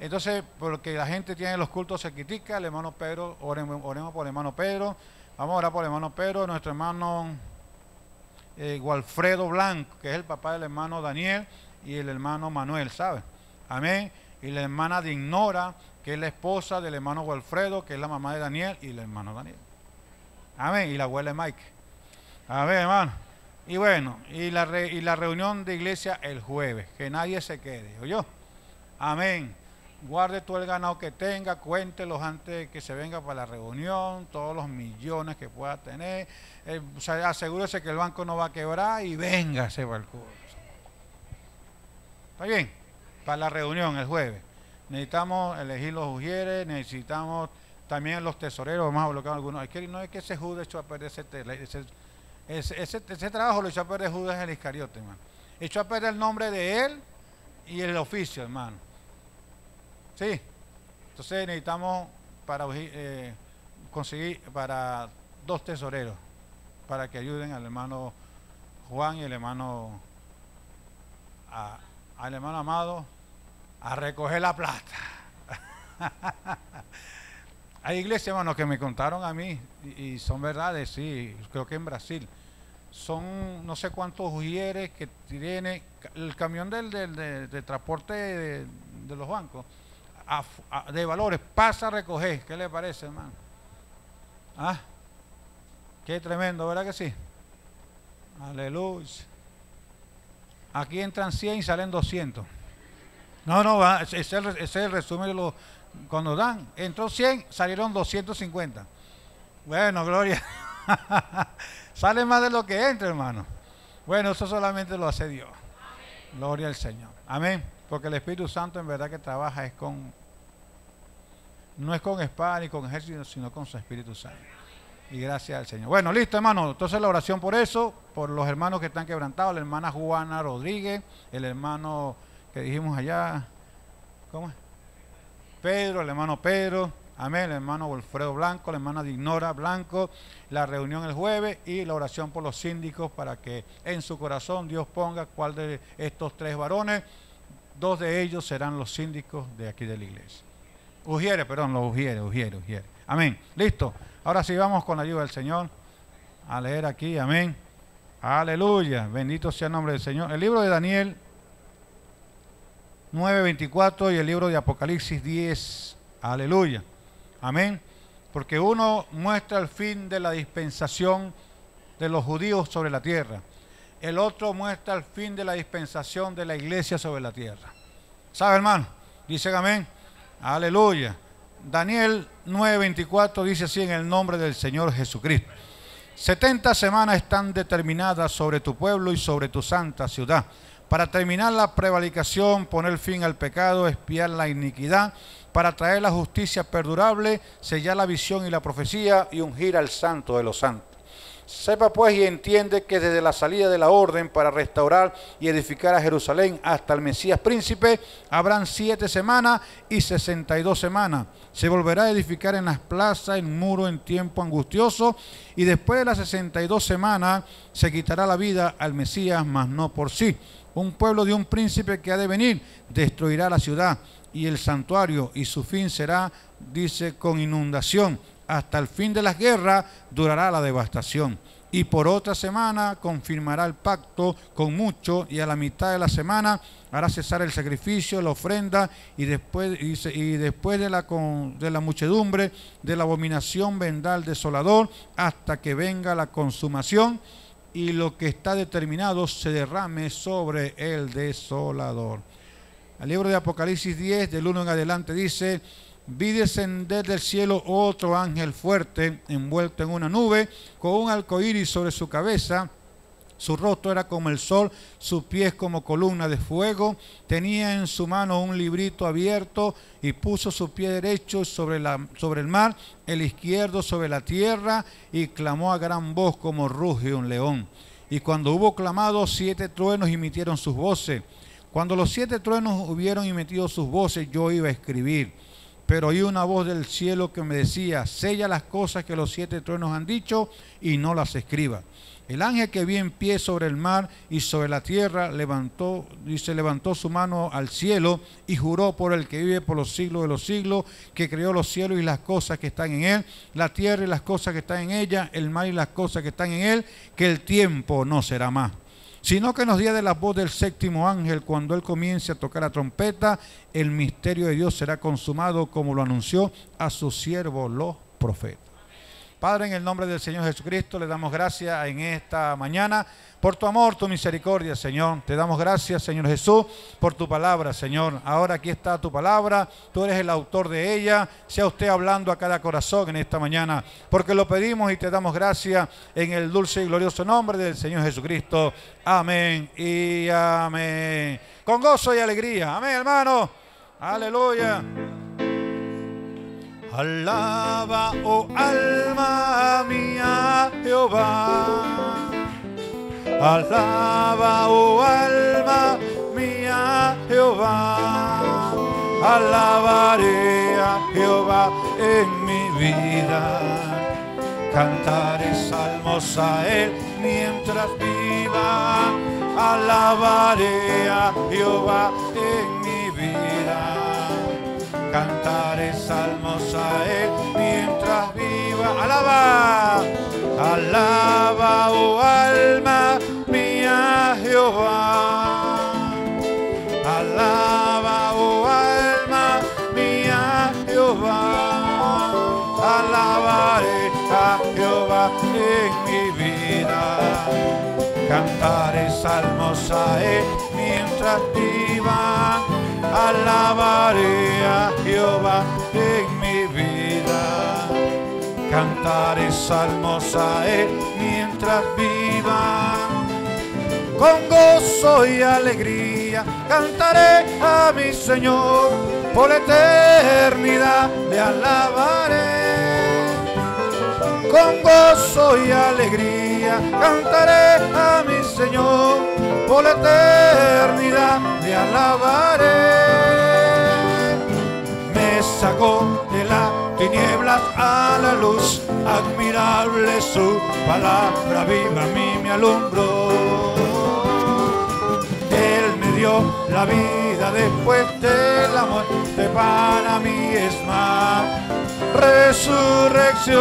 Entonces, porque la gente tiene los cultos, se critica, el hermano Pedro, oremos, por el hermano Pedro. Vamos a orar por el hermano Pedro, nuestro hermano eh, Walfredo Blanco, que es el papá del hermano Daniel y el hermano Manuel, ¿sabe? Amén. Y la hermana Dignora, que es la esposa del hermano Walfredo, que es la mamá de Daniel y el hermano Daniel. Amén. Y la abuela de Mike. Amén, hermano. Y bueno, y la, y la reunión de iglesia el jueves. Que nadie se quede. ¿Oyó? Amén. Guarde todo el ganado que tenga, cuéntelos antes de que se venga para la reunión, todos los millones que pueda tener. Eh, asegúrese que el banco no va a quebrar y véngase para el curso. ¿Está bien? Para la reunión el jueves. Necesitamos elegir los ujieres, necesitamos también los tesoreros, vamos a colocar algunos. que, no es que ese Judas echó a perder ese, ese, ese, trabajo, lo echó a perder Judas el Iscariote, hermano. Echó a perder el nombre de él y el oficio, hermano. Sí. Entonces necesitamos para eh, conseguir para dos tesoreros para que ayuden al hermano Juan y el hermano al hermano Amado a recoger la plata. Hay iglesias, hermano, que me contaron a mí, y, son verdades, sí, creo que en Brasil. Son no sé cuántos ujieres que tiene el camión del, del, transporte de, los bancos de valores, pasa a recoger. ¿Qué le parece, hermano? Ah, qué tremendo, ¿verdad que sí? Aleluya. Aquí entran 100 y salen 200. No, no, ese es el resumen de los cuando dan, entró 100, salieron 250. Bueno, gloria. Sale más de lo que entra, hermano. Bueno, eso solamente lo hace Dios. Gloria al Señor. Amén. Porque el Espíritu Santo en verdad que trabaja es con, no es con espada ni con ejército, sino con su Espíritu Santo. Y gracias al Señor. Bueno, listo, hermano. Entonces la oración por eso, por los hermanos que están quebrantados, la hermana Juana Rodríguez, el hermano que dijimos allá, ¿cómo es? Pedro, el hermano Pedro, amén, el hermano Wilfredo Blanco, la hermana Dignora Blanco, la reunión el jueves y la oración por los síndicos para que en su corazón Dios ponga cuál de estos tres varones, dos de ellos serán los síndicos de aquí de la iglesia. Ujiere, perdón, los Ujiere, Ujiere, Ujiere. Amén. Listo. Ahora sí vamos con la ayuda del Señor a leer aquí, amén. Aleluya. Bendito sea el nombre del Señor. El libro de Daniel 9:24 y el libro de Apocalipsis 10. Aleluya. Amén. Porque uno muestra el fin de la dispensación de los judíos sobre la tierra. El otro muestra el fin de la dispensación de la iglesia sobre la tierra. ¿Sabe, hermano? Dice amén. Aleluya. Daniel 9:24 dice así en el nombre del Señor Jesucristo. 70 semanas están determinadas sobre tu pueblo y sobre tu santa ciudad para terminar la prevaricación, poner fin al pecado, espiar la iniquidad, para traer la justicia perdurable, sellar la visión y la profecía y ungir al santo de los santos. Sepa pues y entiende que desde la salida de la orden para restaurar y edificar a Jerusalén hasta el Mesías príncipe habrán siete semanas y sesenta y dos semanas. Se volverá a edificar en las plazas, en muro, en tiempo angustioso y después de las sesenta y dos semanas se quitará la vida al Mesías, mas no por sí un pueblo de un príncipe que ha de venir, destruirá la ciudad y el santuario, y su fin será, dice, con inundación. Hasta el fin de las guerras durará la devastación. y por otra semana confirmará el pacto con mucho y a la mitad de la semana hará cesar el sacrificio, la ofrenda y después, y, después de, la, con- de la muchedumbre de la abominación vendrá el desolador hasta que venga la consumación y lo que está determinado se derrame sobre el desolador. El libro de Apocalipsis 10, del 1 en adelante, dice, vi descender del cielo otro ángel fuerte, envuelto en una nube, con un arcoíris sobre su cabeza. Su rostro era como el sol, sus pies como columna de fuego. Tenía en su mano un librito abierto y puso su pie derecho sobre, sobre el mar, el izquierdo sobre la tierra, y clamó a gran voz como ruge un león. Y cuando hubo clamado, siete truenos emitieron sus voces. Cuando los siete truenos hubieron emitido sus voces, yo iba a escribir. Pero oí una voz del cielo que me decía, sella las cosas que los siete truenos han dicho y no las escriba. El ángel que vi en pie sobre el mar y sobre la tierra levantó y se levantó su mano al cielo y juró por el que vive por los siglos de los siglos, que creó los cielos y las cosas que están en él, la tierra y las cosas que están en ella, el mar y las cosas que están en él, que el tiempo no será más sino que nos día de la voz del séptimo ángel, cuando él comience a tocar la trompeta, el misterio de Dios será consumado como lo anunció a sus siervos los profetas. Padre, en el nombre del Señor Jesucristo, le damos gracias en esta mañana por tu amor, tu misericordia, Señor. Te damos gracias, Señor Jesús, por tu palabra, Señor. Ahora aquí está tu palabra, tú eres el autor de ella. Sea usted hablando a cada corazón en esta mañana, porque lo pedimos y te damos gracias en el dulce y glorioso nombre del Señor Jesucristo. Amén y amén. Con gozo y alegría. Amén, hermano. Aleluya. Alaba, oh alma mía, Jehová. Alaba, oh alma mía, Jehová. Alabaré a Jehová en mi vida. Cantaré salmos a él mientras viva. Alabaré a Jehová en mi vida cantaré salmos a él mientras viva. Alaba, alaba, oh alma mía, Jehová. Alaba, oh alma mía, Jehová. Alabaré a Jehová en mi vida. Cantaré salmos a él mientras viva alabaré a Jehová en mi vida. Cantaré salmos a Él mientras viva. Con gozo y alegría cantaré a mi Señor. Por la eternidad le alabaré. Con gozo y alegría cantaré a mi Señor. Por la eternidad le alabaré. Me sacó de las tinieblas a la luz, admirable su palabra viva a mí me alumbró. Él me dio la vida después de la muerte, para mí es más resurrección.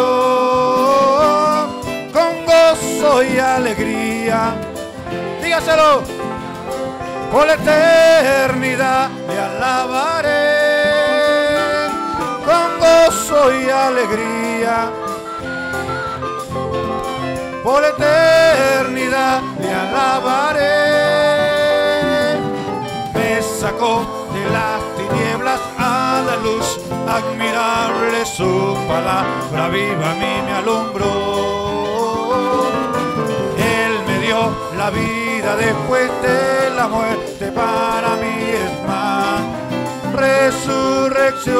Con gozo y alegría, dígaselo, por la eternidad le alabaré. Con gozo y alegría, por la eternidad le alabaré. Me sacó de las tinieblas a la luz, admirable su palabra viva a mí me alumbró. Él me dio la vida después de la muerte, para mí es más resurrección.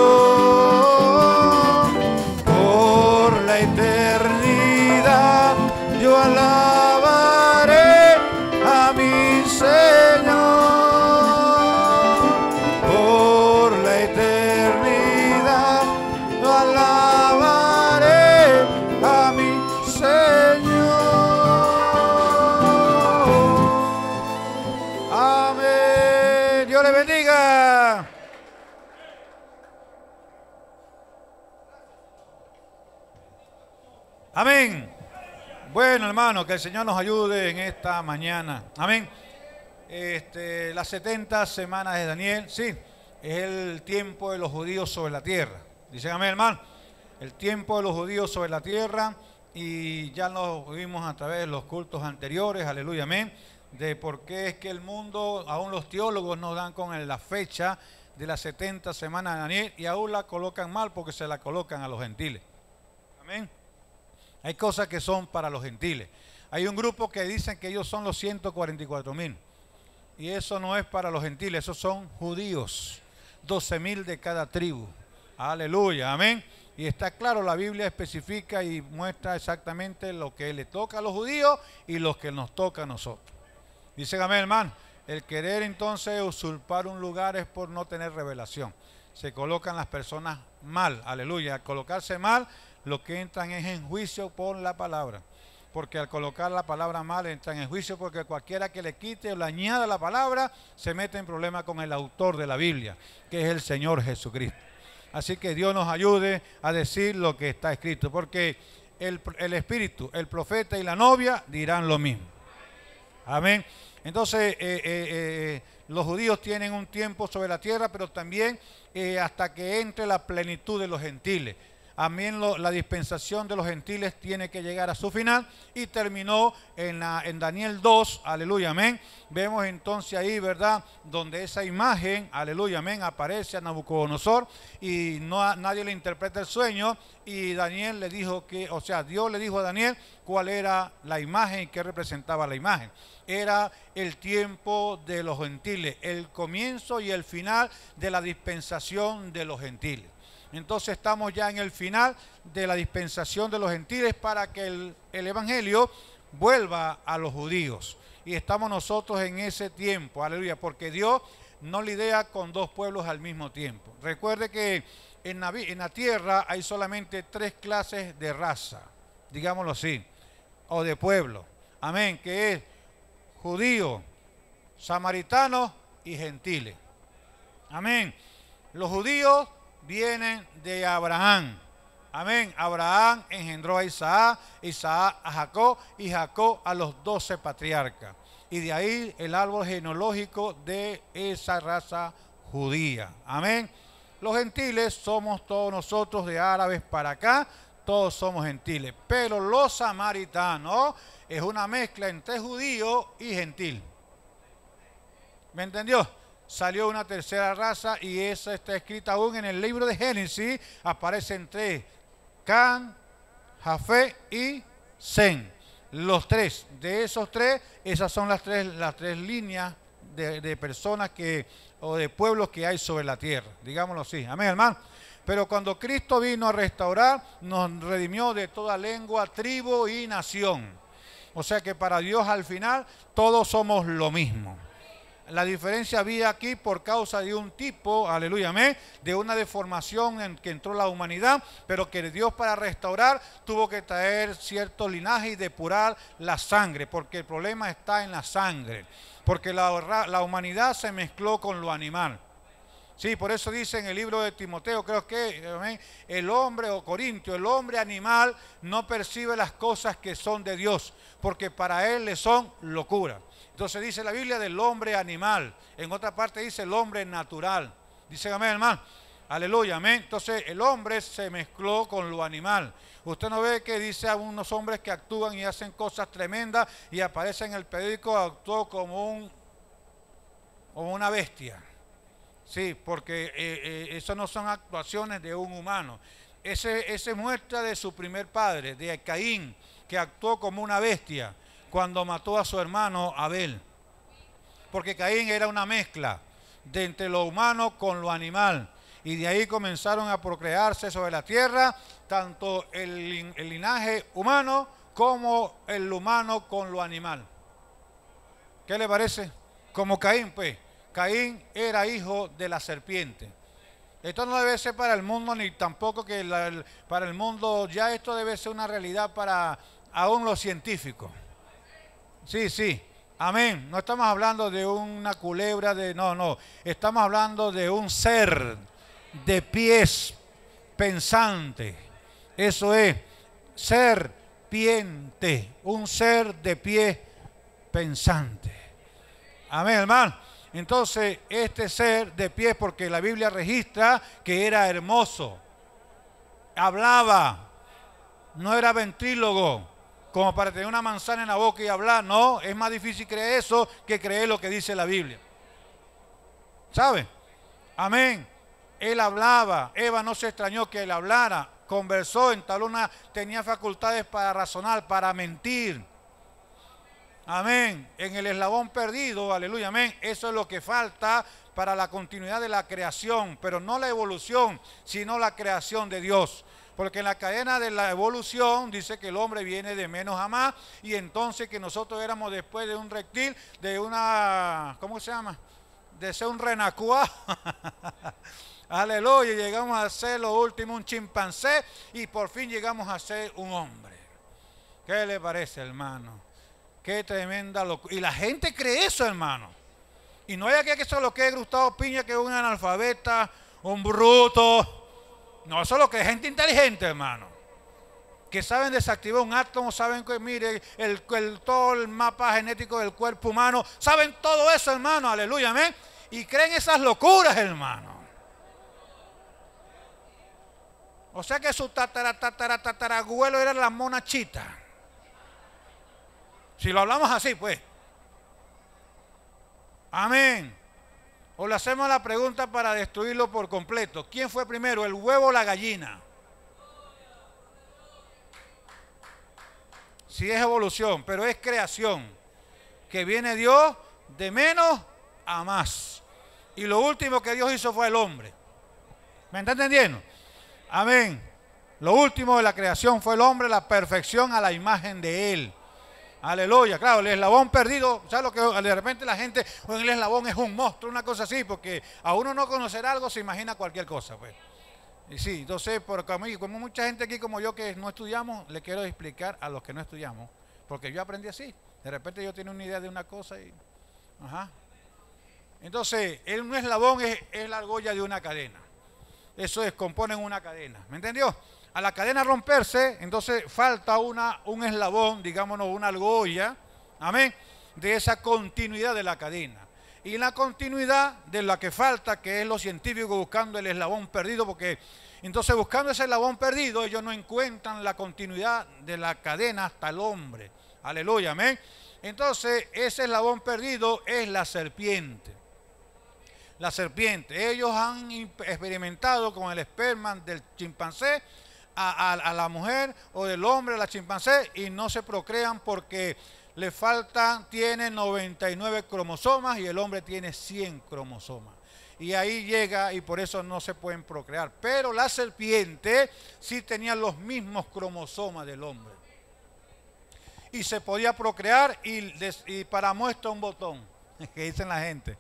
Por la eternidad yo alabaré Amén. Bueno, hermano, que el Señor nos ayude en esta mañana. Amén. Este, las 70 semanas de Daniel, sí, es el tiempo de los judíos sobre la tierra. Dicen amén, hermano. El tiempo de los judíos sobre la tierra y ya lo vimos a través de los cultos anteriores, aleluya, amén, de por qué es que el mundo, aún los teólogos nos dan con la fecha de las 70 semanas de Daniel y aún la colocan mal porque se la colocan a los gentiles. Amén. Hay cosas que son para los gentiles. Hay un grupo que dicen que ellos son los 144 mil. Y eso no es para los gentiles, esos son judíos. 12 mil de cada tribu. Aleluya, amén. Y está claro, la Biblia especifica y muestra exactamente lo que le toca a los judíos y lo que nos toca a nosotros. Dice amén, hermano. El querer entonces usurpar un lugar es por no tener revelación. Se colocan las personas mal, aleluya. Al colocarse mal, lo que entran es en juicio por la palabra. Porque al colocar la palabra mal entran en juicio porque cualquiera que le quite o le añada la palabra se mete en problema con el autor de la Biblia, que es el Señor Jesucristo. Así que Dios nos ayude a decir lo que está escrito, porque el, Espíritu, el profeta y la novia dirán lo mismo. Amén. Entonces, eh, eh, eh, los judíos tienen un tiempo sobre la tierra, pero también hasta que entre la plenitud de los gentiles. También la dispensación de los gentiles tiene que llegar a su final y terminó en, en Daniel 2, aleluya, amén. Vemos entonces ahí, ¿verdad? Donde esa imagen, aleluya, amén, aparece a Nabucodonosor y no, nadie le interpreta el sueño y Daniel le dijo que, o sea, Dios le dijo a Daniel cuál era la imagen y qué representaba la imagen. Era el tiempo de los gentiles, el comienzo y el final de la dispensación de los gentiles. Entonces estamos ya en el final de la dispensación de los gentiles para que el, Evangelio vuelva a los judíos. Y estamos nosotros en ese tiempo, aleluya, porque Dios no lidia con dos pueblos al mismo tiempo. Recuerde que en la, en la tierra hay solamente tres clases de raza, digámoslo así, o de pueblo. Amén, que es judío, samaritano y gentiles. Amén. Los judíos vienen de Abraham. Amén. Abraham engendró a Isaac, Isaac a Jacob y Jacob a los doce patriarcas. Y de ahí el árbol genealógico de esa raza judía. Amén. Los gentiles somos todos nosotros de árabes para acá, todos somos gentiles. Pero los samaritanos es una mezcla entre judío y gentil. ¿Me entendió? Salió una tercera raza y esa está escrita aún en el libro de Génesis. Aparecen tres, Can, Jafé y Zen. Los tres, de esos tres, esas son las tres, las tres líneas de, personas que, o de pueblos que hay sobre la tierra, digámoslo así. Amén, hermano. Pero cuando Cristo vino a restaurar, nos redimió de toda lengua, tribu y nación. O sea que para Dios al final todos somos lo mismo. La diferencia había aquí por causa de un tipo, aleluya, amén, de una deformación en que entró la humanidad, pero que Dios para restaurar tuvo que traer cierto linaje y depurar la sangre, porque el problema está en la sangre, porque la, la humanidad se mezcló con lo animal. Sí, por eso dice en el libro de Timoteo, creo que el hombre o Corintio, el hombre animal no percibe las cosas que son de Dios, porque para él le son locura. Entonces dice la Biblia del hombre animal. En otra parte dice el hombre natural. Dice amén, hermano. Aleluya, amén. Entonces el hombre se mezcló con lo animal. Usted no ve que dice a unos hombres que actúan y hacen cosas tremendas y aparece en el periódico, actuó como un como una bestia. Sí, porque eh, eh, eso no son actuaciones de un humano. Ese, ese muestra de su primer padre, de Caín, que actuó como una bestia cuando mató a su hermano Abel. Porque Caín era una mezcla de entre lo humano con lo animal. Y de ahí comenzaron a procrearse sobre la tierra tanto el, linaje humano como el humano con lo animal. ¿Qué le parece? Como Caín, pues. Caín era hijo de la serpiente. Esto no debe ser para el mundo ni tampoco que para el mundo, ya esto debe ser una realidad para aún los científicos. Sí, sí. Amén. No estamos hablando de una culebra de... No, no. Estamos hablando de un ser de pies pensante. Eso es, ser serpiente, un ser de pie pensante. Amén, hermano. Entonces, este ser de pie, porque la Biblia registra que era hermoso, hablaba, no era ventrílogo, como para tener una manzana en la boca y hablar. No, es más difícil creer eso que creer lo que dice la Biblia. ¿Sabe? Amén. Él hablaba, Eva no se extrañó que él hablara, conversó, en una, tenía facultades para razonar, para mentir. Amén. En el eslabón perdido, aleluya, amén. Eso es lo que falta para la continuidad de la creación, pero no la evolución, sino la creación de Dios. Porque en la cadena de la evolución dice que el hombre viene de menos a más y entonces que nosotros éramos después de un reptil, de una, ¿cómo se llama? De ser un renacuá. Aleluya, llegamos a ser lo último un chimpancé y por fin llegamos a ser un hombre. ¿Qué le parece, hermano? Qué tremenda locura. Y la gente cree eso, hermano. Y no hay que eso lo que Gustavo Piña, que es un analfabeta, un bruto. No, eso es lo que es gente inteligente, hermano. Que saben desactivar un átomo, saben que, mire, el, todo el mapa genético del cuerpo humano. Saben todo eso, hermano. Aleluya, amén. Y creen esas locuras, hermano. O sea que su tatara, tatara, era la monachita. Si lo hablamos así, pues. Amén. O le hacemos la pregunta para destruirlo por completo. ¿Quién fue primero, el huevo o la gallina? Si es evolución, pero es creación. Que viene Dios de menos a más. Y lo último que Dios hizo fue el hombre. ¿Me está entendiendo? Amén. Lo último de la creación fue el hombre, la perfección a la imagen de él. Aleluya, claro, el eslabón perdido, ¿sabes lo que de repente la gente, el eslabón es un monstruo, una cosa así, porque a uno no conocer algo se imagina cualquier cosa, pues. Y sí, entonces, por como, como mucha gente aquí como yo que no estudiamos, le quiero explicar a los que no estudiamos, porque yo aprendí así. De repente yo tengo una idea de una cosa y, ajá. Entonces, un eslabón es, es la argolla de una cadena eso es, componen una cadena. ¿Me entendió? A la cadena romperse, entonces falta una, un eslabón, digámonos una argolla, amén, de esa continuidad de la cadena. Y la continuidad de la que falta, que es los científicos buscando el eslabón perdido, porque entonces buscando ese eslabón perdido, ellos no encuentran la continuidad de la cadena hasta el hombre. Aleluya, amén. Entonces, ese eslabón perdido es la serpiente la serpiente. Ellos han experimentado con el esperma del chimpancé a, la mujer o del hombre a la chimpancé y no se procrean porque le faltan, tiene 99 cromosomas y el hombre tiene 100 cromosomas. Y ahí llega y por eso no se pueden procrear. Pero la serpiente sí tenía los mismos cromosomas del hombre. Y se podía procrear y, para muestra un botón, que dicen la gente.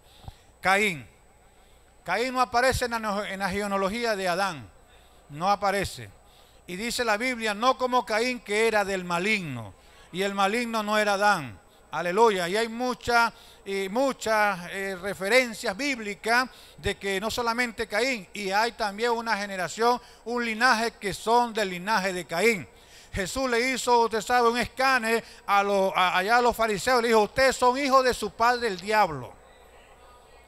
Caín. Caín no aparece en la, genealogía de Adán, no aparece. Y dice la Biblia, no como Caín que era del maligno, y el maligno no era Adán. Aleluya. Y hay muchas muchas eh, referencias bíblicas de que no solamente Caín, y hay también una generación, un linaje que son del linaje de Caín. Jesús le hizo, usted sabe, un escane a, allá a los fariseos, le dijo, ustedes son hijos de su padre el diablo.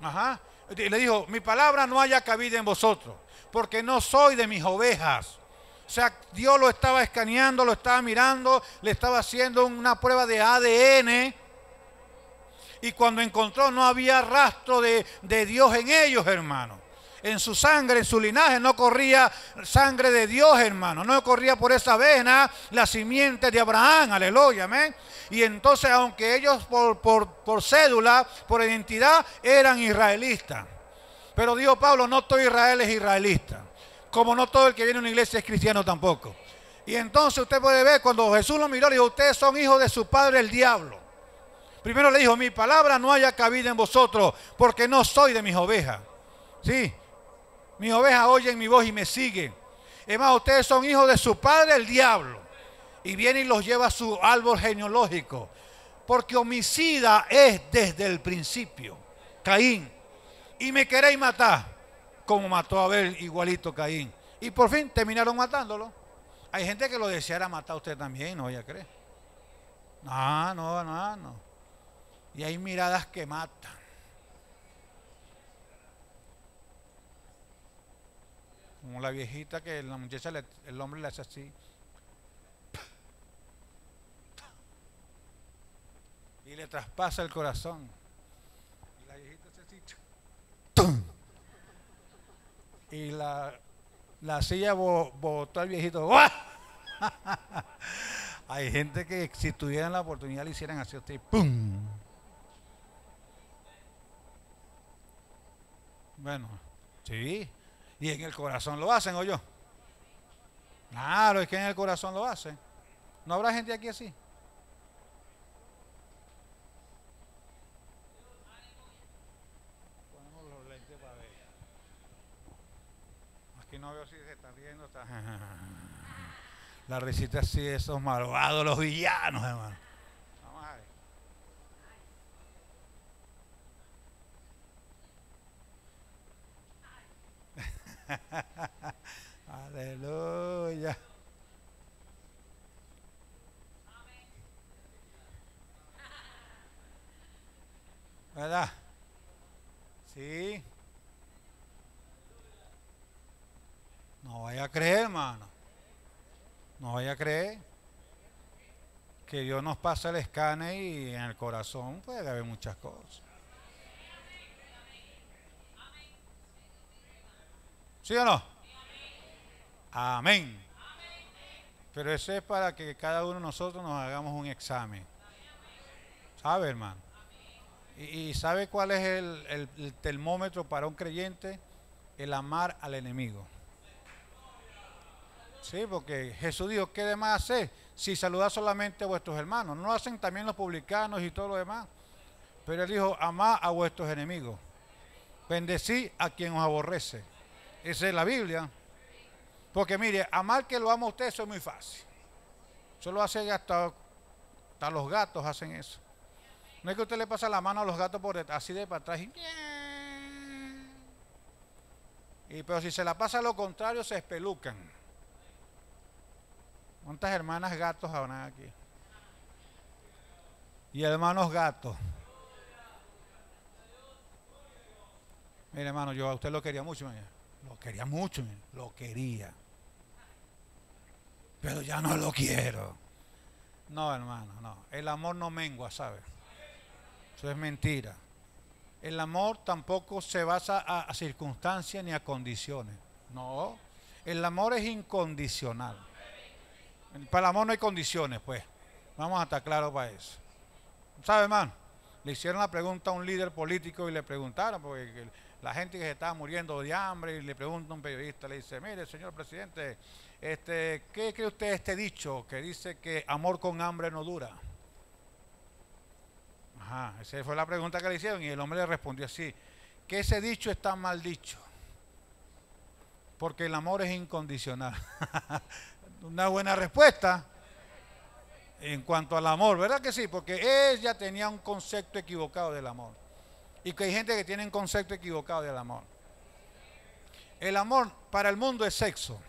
Ajá le dijo, mi palabra no haya cabida en vosotros, porque no soy de mis ovejas. O sea, Dios lo estaba escaneando, lo estaba mirando, le estaba haciendo una prueba de ADN. Y cuando encontró no había rastro de, de Dios en ellos, hermano en su sangre, en su linaje, no corría sangre de Dios, hermano. No corría por esa vena la simiente de Abraham, aleluya, amén. Y entonces, aunque ellos por, por, cédula, por identidad, eran israelitas. Pero dijo Pablo, no todo Israel es israelista. Como no todo el que viene a una iglesia es cristiano tampoco. Y entonces usted puede ver, cuando Jesús lo miró, le dijo, ustedes son hijos de su padre el diablo. Primero le dijo, mi palabra no haya cabida en vosotros, porque no soy de mis ovejas. Sí, mis ovejas oyen mi voz y me siguen. Es más, ustedes son hijos de su padre, el diablo. Y viene y los lleva a su árbol genealógico. Porque homicida es desde el principio. Caín. Y me queréis matar. Como mató a Abel, igualito Caín. Y por fin terminaron matándolo. Hay gente que lo deseara matar a usted también, no vaya a creer. No, no, no, no. Y hay miradas que matan. Como la viejita que la muchacha, le- el hombre le hace así. Y le traspasa el corazón. Y la viejita hace así. ¡tum! Y la, la silla bo- botó al viejito. ¡guau! Hay gente que si tuvieran la oportunidad le hicieran así usted. ¡Pum! Bueno, sí. Y en el corazón lo hacen, ¿o yo? Claro, es que en el corazón lo hacen. ¿No habrá gente aquí así? Ponemos los lentes para ver. Aquí no veo si se están riendo. Está... La risita de esos malvados, los villanos, hermano. Vamos a ver. Aleluya. ¿Verdad? Sí. No vaya a creer, hermano. No vaya a creer que Dios nos pasa el escane y en el corazón puede haber muchas cosas. ¿Sí o no? Amén. Pero eso es para que cada uno de nosotros nos hagamos un examen. ¿Sabe, hermano? ¿Y, y sabe cuál es el- el termómetro para un creyente? El amar al enemigo. Sí, porque Jesús dijo, ¿qué demás hacer si saludar solamente a vuestros hermanos? ¿No lo hacen también los publicanos y todo lo demás? Pero él dijo, amad a vuestros enemigos. Bendecí a quien os aborrece. Esa es la Biblia. Porque mire, amar que lo ama usted, eso es muy fácil. Eso lo hace hasta, hasta los gatos hacen eso. No es que usted le pasa la mano a los gatos por así de para atrás y... y pero si se la pasa lo contrario, se espelucan. ¿Cuántas hermanas gatos habrán aquí? Y hermanos gatos. Mire, hermano, yo a usted lo quería mucho, mire. lo quería mucho, mire. lo quería. Pero ya no lo quiero. No, hermano, no. El amor no mengua, ¿sabe? Eso es mentira. El amor tampoco se basa a, a circunstancias ni a condiciones. No. El amor es incondicional. Para el amor no hay condiciones, pues. Vamos a estar claros para eso. ¿Sabe, hermano? Le hicieron la pregunta a un líder político y le preguntaron, porque que la gente que se estaba muriendo de hambre, y le pregunta a un periodista, le dice, mire, señor presidente, este, ¿qué cree usted de este dicho que dice que amor con hambre no dura? Ajá, esa fue la pregunta que le hicieron y el hombre le respondió así, que ese dicho está mal dicho, porque el amor es incondicional. Una buena respuesta en cuanto al amor, ¿verdad que sí? Porque ella tenía un concepto equivocado del amor. Y que hay gente que tiene un concepto equivocado del amor. El amor para el mundo es sexo.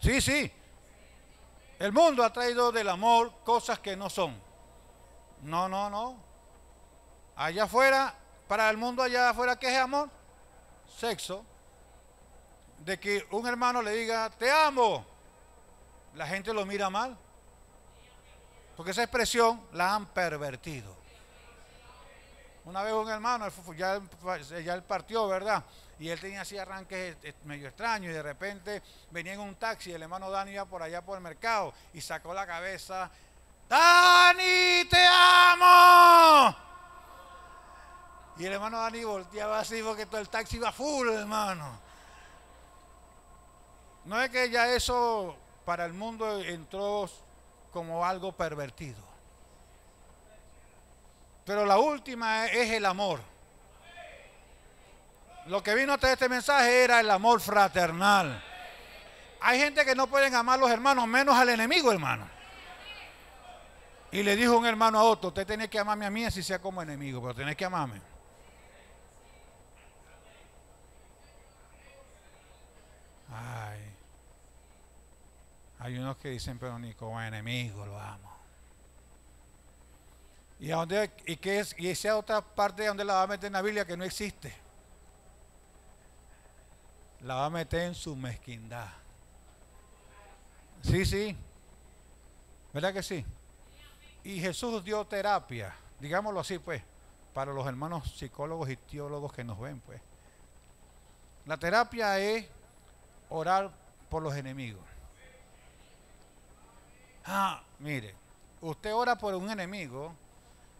Sí, sí. El mundo ha traído del amor cosas que no son. No, no, no. Allá afuera, para el mundo allá afuera, ¿qué es amor? Sexo. De que un hermano le diga, te amo. La gente lo mira mal. Porque esa expresión la han pervertido. Una vez un hermano, ya, ya él partió, ¿verdad? Y él tenía así arranques eh, medio extraños y de repente venía en un taxi y el hermano Dani iba por allá por el mercado y sacó la cabeza. ¡Dani, te amo! Y el hermano Dani volteaba así porque todo el taxi iba full, hermano. No es que ya eso para el mundo entró como algo pervertido. Pero la última es el amor. Lo que vino hasta este mensaje era el amor fraternal. Hay gente que no pueden amar a los hermanos, menos al enemigo, hermano. Y le dijo un hermano a otro, usted tiene que amarme a mí así sea como enemigo, pero tiene que amarme. Ay. Hay unos que dicen, pero ni como enemigo lo amo. ¿Y, a dónde, y, qué es, y esa otra parte de donde la va a meter en la Biblia que no existe? La va a meter en su mezquindad. Sí, sí. ¿Verdad que sí? Y Jesús dio terapia, digámoslo así, pues, para los hermanos psicólogos y teólogos que nos ven, pues. La terapia es orar por los enemigos. Ah, mire, usted ora por un enemigo,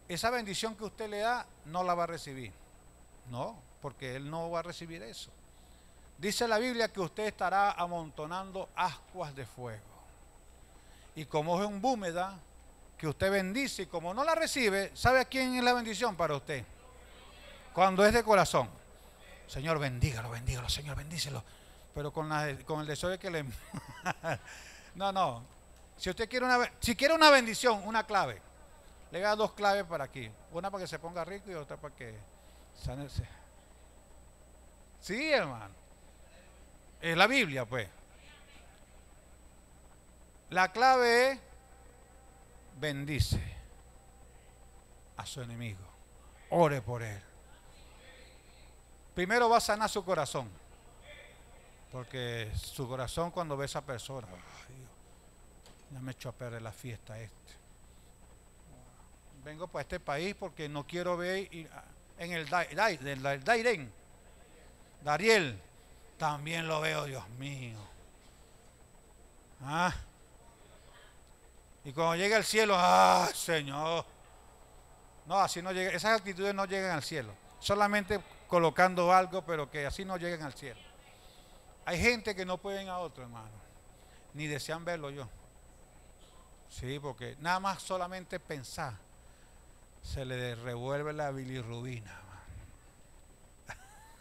esa bendición que usted le da no la va a recibir. No, porque él no va a recibir eso. Dice la Biblia que usted estará amontonando ascuas de fuego. Y como es un búmeda que usted bendice y como no la recibe, ¿sabe a quién es la bendición para usted? Cuando es de corazón. Señor, bendígalo, bendígalo, Señor, bendícelo. Pero con, con el deseo de que le... no, no. Si usted quiere una, si quiere una bendición, una clave, le da dos claves para aquí. Una para que se ponga rico y otra para que sane. Sí, hermano. Es la Biblia, pues. La clave es bendice a su enemigo. Ore por él. Primero va a sanar su corazón. Porque su corazón cuando ve a esa persona, ya me echó a perder la fiesta este. Vengo para este país porque no quiero ver en el Dairen, Dariel, también lo veo, Dios mío. Ah. Y cuando llega al cielo, ah, Señor. No, así no llega, esas actitudes no llegan al cielo. Solamente colocando algo, pero que así no lleguen al cielo. Hay gente que no pueden a otro, hermano. Ni desean verlo yo. Sí, porque nada más solamente pensar se le revuelve la bilirrubina.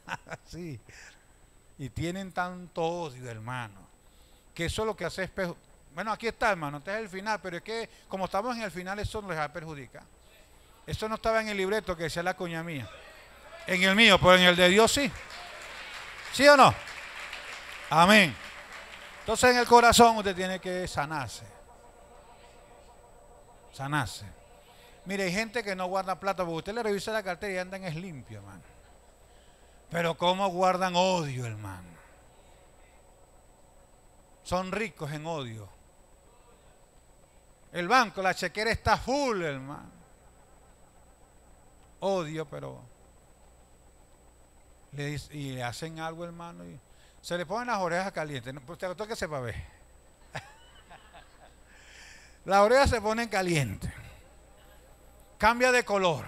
sí. Y tienen tanto odio, hermano, que eso es lo que hace espejo. Bueno, aquí está, hermano, este es el final, pero es que como estamos en el final, eso nos va a perjudicar. Eso no estaba en el libreto que decía la cuña mía. En el mío, pero en el de Dios sí. ¿Sí o no? Amén. Entonces en el corazón usted tiene que sanarse sanarse. Mire, hay gente que no guarda plata, porque usted le revisa la cartera y andan es limpio, hermano. Pero ¿cómo guardan odio, hermano? Son ricos en odio. El banco, la chequera está full, hermano. Odio, pero le, y le hacen algo, hermano, y se le ponen las orejas calientes. Pues te lo que sepa ver. Las orejas se ponen calientes. Cambia de color.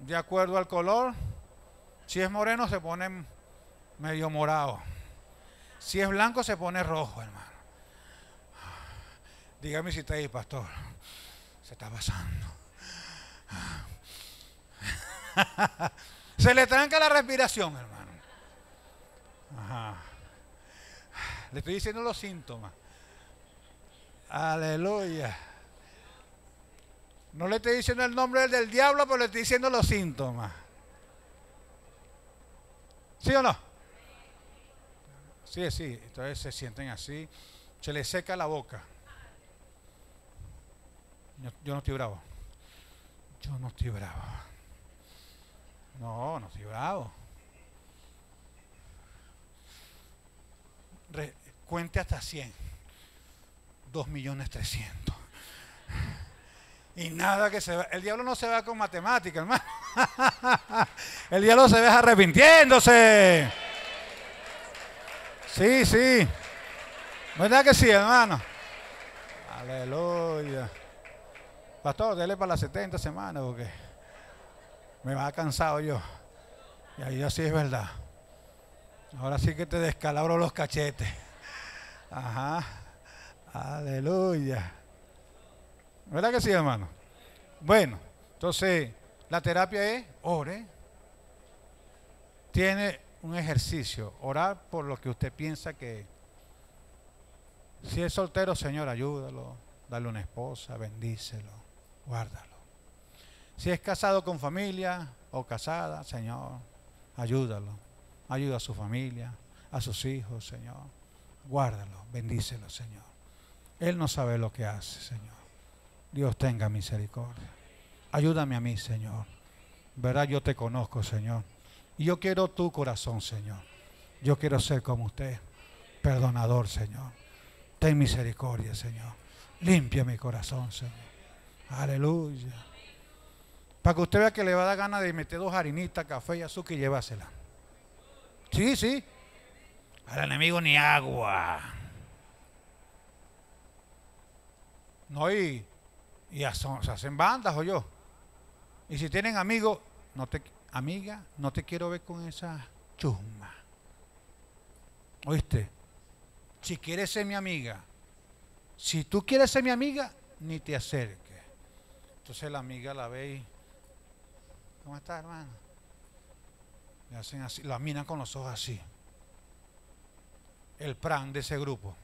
De acuerdo al color, si es moreno se pone medio morado. Si es blanco se pone rojo, hermano. Dígame si está ahí, pastor. Se está pasando. se le tranca la respiración, hermano. Ajá. Le estoy diciendo los síntomas. Aleluya. No le estoy diciendo el nombre del diablo, pero le estoy diciendo los síntomas. ¿Sí o no? Sí, sí. Entonces se sienten así. Se les seca la boca. Yo, no estoy bravo. Yo no estoy bravo. No, no estoy bravo. cuente hasta 100. 2 millones 300. Y nada que se va. El diablo no se va con matemáticas, hermano. El diablo se ve arrepintiéndose. Sí, sí. ¿Verdad que sí, hermano? Aleluya. Pastor, dele para las 70 semanas porque me va cansado yo. Y ahí así es verdad. Ahora sí que te descalabro los cachetes. Ajá. Aleluya. ¿Verdad que sí, hermano? Bueno, entonces la terapia es ore. Tiene un ejercicio, orar por lo que usted piensa que si es soltero, Señor, ayúdalo, dale una esposa, bendícelo, guárdalo. Si es casado con familia o casada, Señor, ayúdalo. Ayuda a su familia, a sus hijos, Señor. Guárdalo, bendícelo, Señor. Él no sabe lo que hace, Señor. Dios tenga misericordia. Ayúdame a mí, Señor. Verá, yo te conozco, Señor. Y yo quiero tu corazón, Señor. Yo quiero ser como usted, perdonador, Señor. Ten misericordia, Señor. Limpia mi corazón, Señor. Aleluya. Para que usted vea que le va a dar ganas de meter dos harinitas, café y azúcar y llevársela. Sí, sí. Al enemigo ni agua. No, y, y se hacen bandas o yo. Y si tienen amigos, no te, amiga, no te quiero ver con esa chusma. ¿Oíste? Si quieres ser mi amiga, si tú quieres ser mi amiga, ni te acerques. Entonces la amiga la ve y, ¿cómo estás, hermano? Le hacen así, la miran con los ojos así. El plan de ese grupo.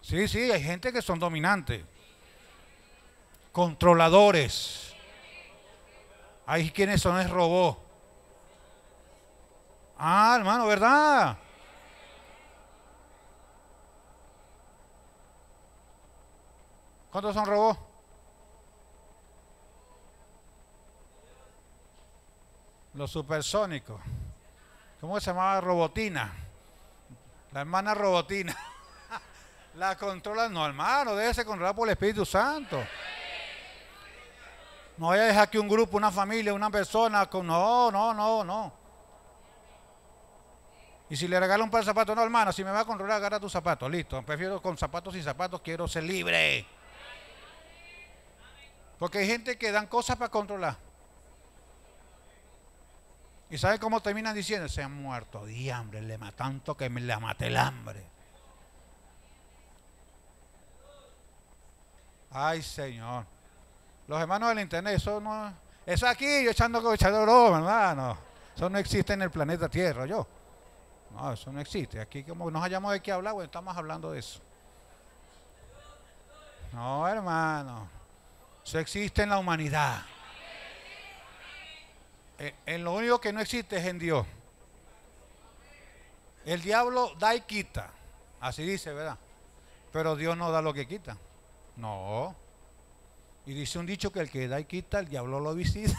Sí, sí, hay gente que son dominantes, controladores. Hay quienes son el robot. Ah, hermano, ¿verdad? ¿Cuántos son robots? Los supersónicos. ¿Cómo se llamaba Robotina? La hermana Robotina. La controla, no hermano, debe ser controlada por el Espíritu Santo. No vaya a dejar que un grupo, una familia, una persona, con, no, no, no, no. Y si le regala un par de zapatos, no hermano, si me va a controlar, agarra tus zapatos, listo. Prefiero con zapatos sin zapatos, quiero ser libre. Porque hay gente que dan cosas para controlar. ¿Y sabe cómo terminan diciendo? Se han muerto de hambre, le ma- tanto que me le maté el hambre. Ay, Señor. Los hermanos del internet, eso no eso aquí, yo echando echando broma, hermano. Eso no existe en el planeta Tierra, yo. No, eso no existe. Aquí como nos hallamos de qué hablar, bueno, estamos hablando de eso. No, hermano. Eso existe en la humanidad. Eh, En lo único que no existe es en Dios. El diablo da y quita. Así dice, ¿verdad? Pero Dios no da lo que quita. No. Y dice un dicho que el que da y quita, el diablo lo visita.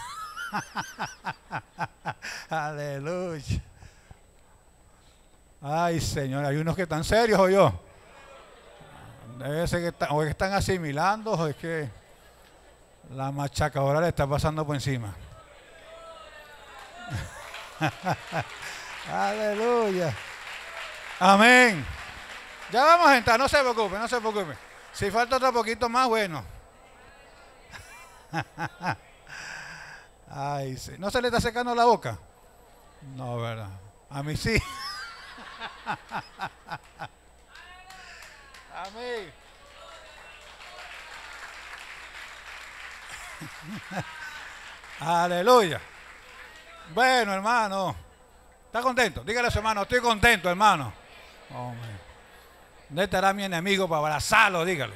Aleluya. Ay, Señor, hay unos que están serios o yo. Debe ser que están, o que están asimilando o es que la machacadora le está pasando por encima. Aleluya. Amén. Ya vamos a entrar, no se preocupe, no se preocupe. Si falta otro poquito más, bueno. Ay, sí. ¿No se le está secando la boca? No, ¿verdad? A mí sí. Amén. Aleluya. Bueno, hermano. ¿Está contento? Dígale a su hermano, estoy contento, hermano. Hombre. ¿Dónde estará mi enemigo para abrazarlo? Dígale.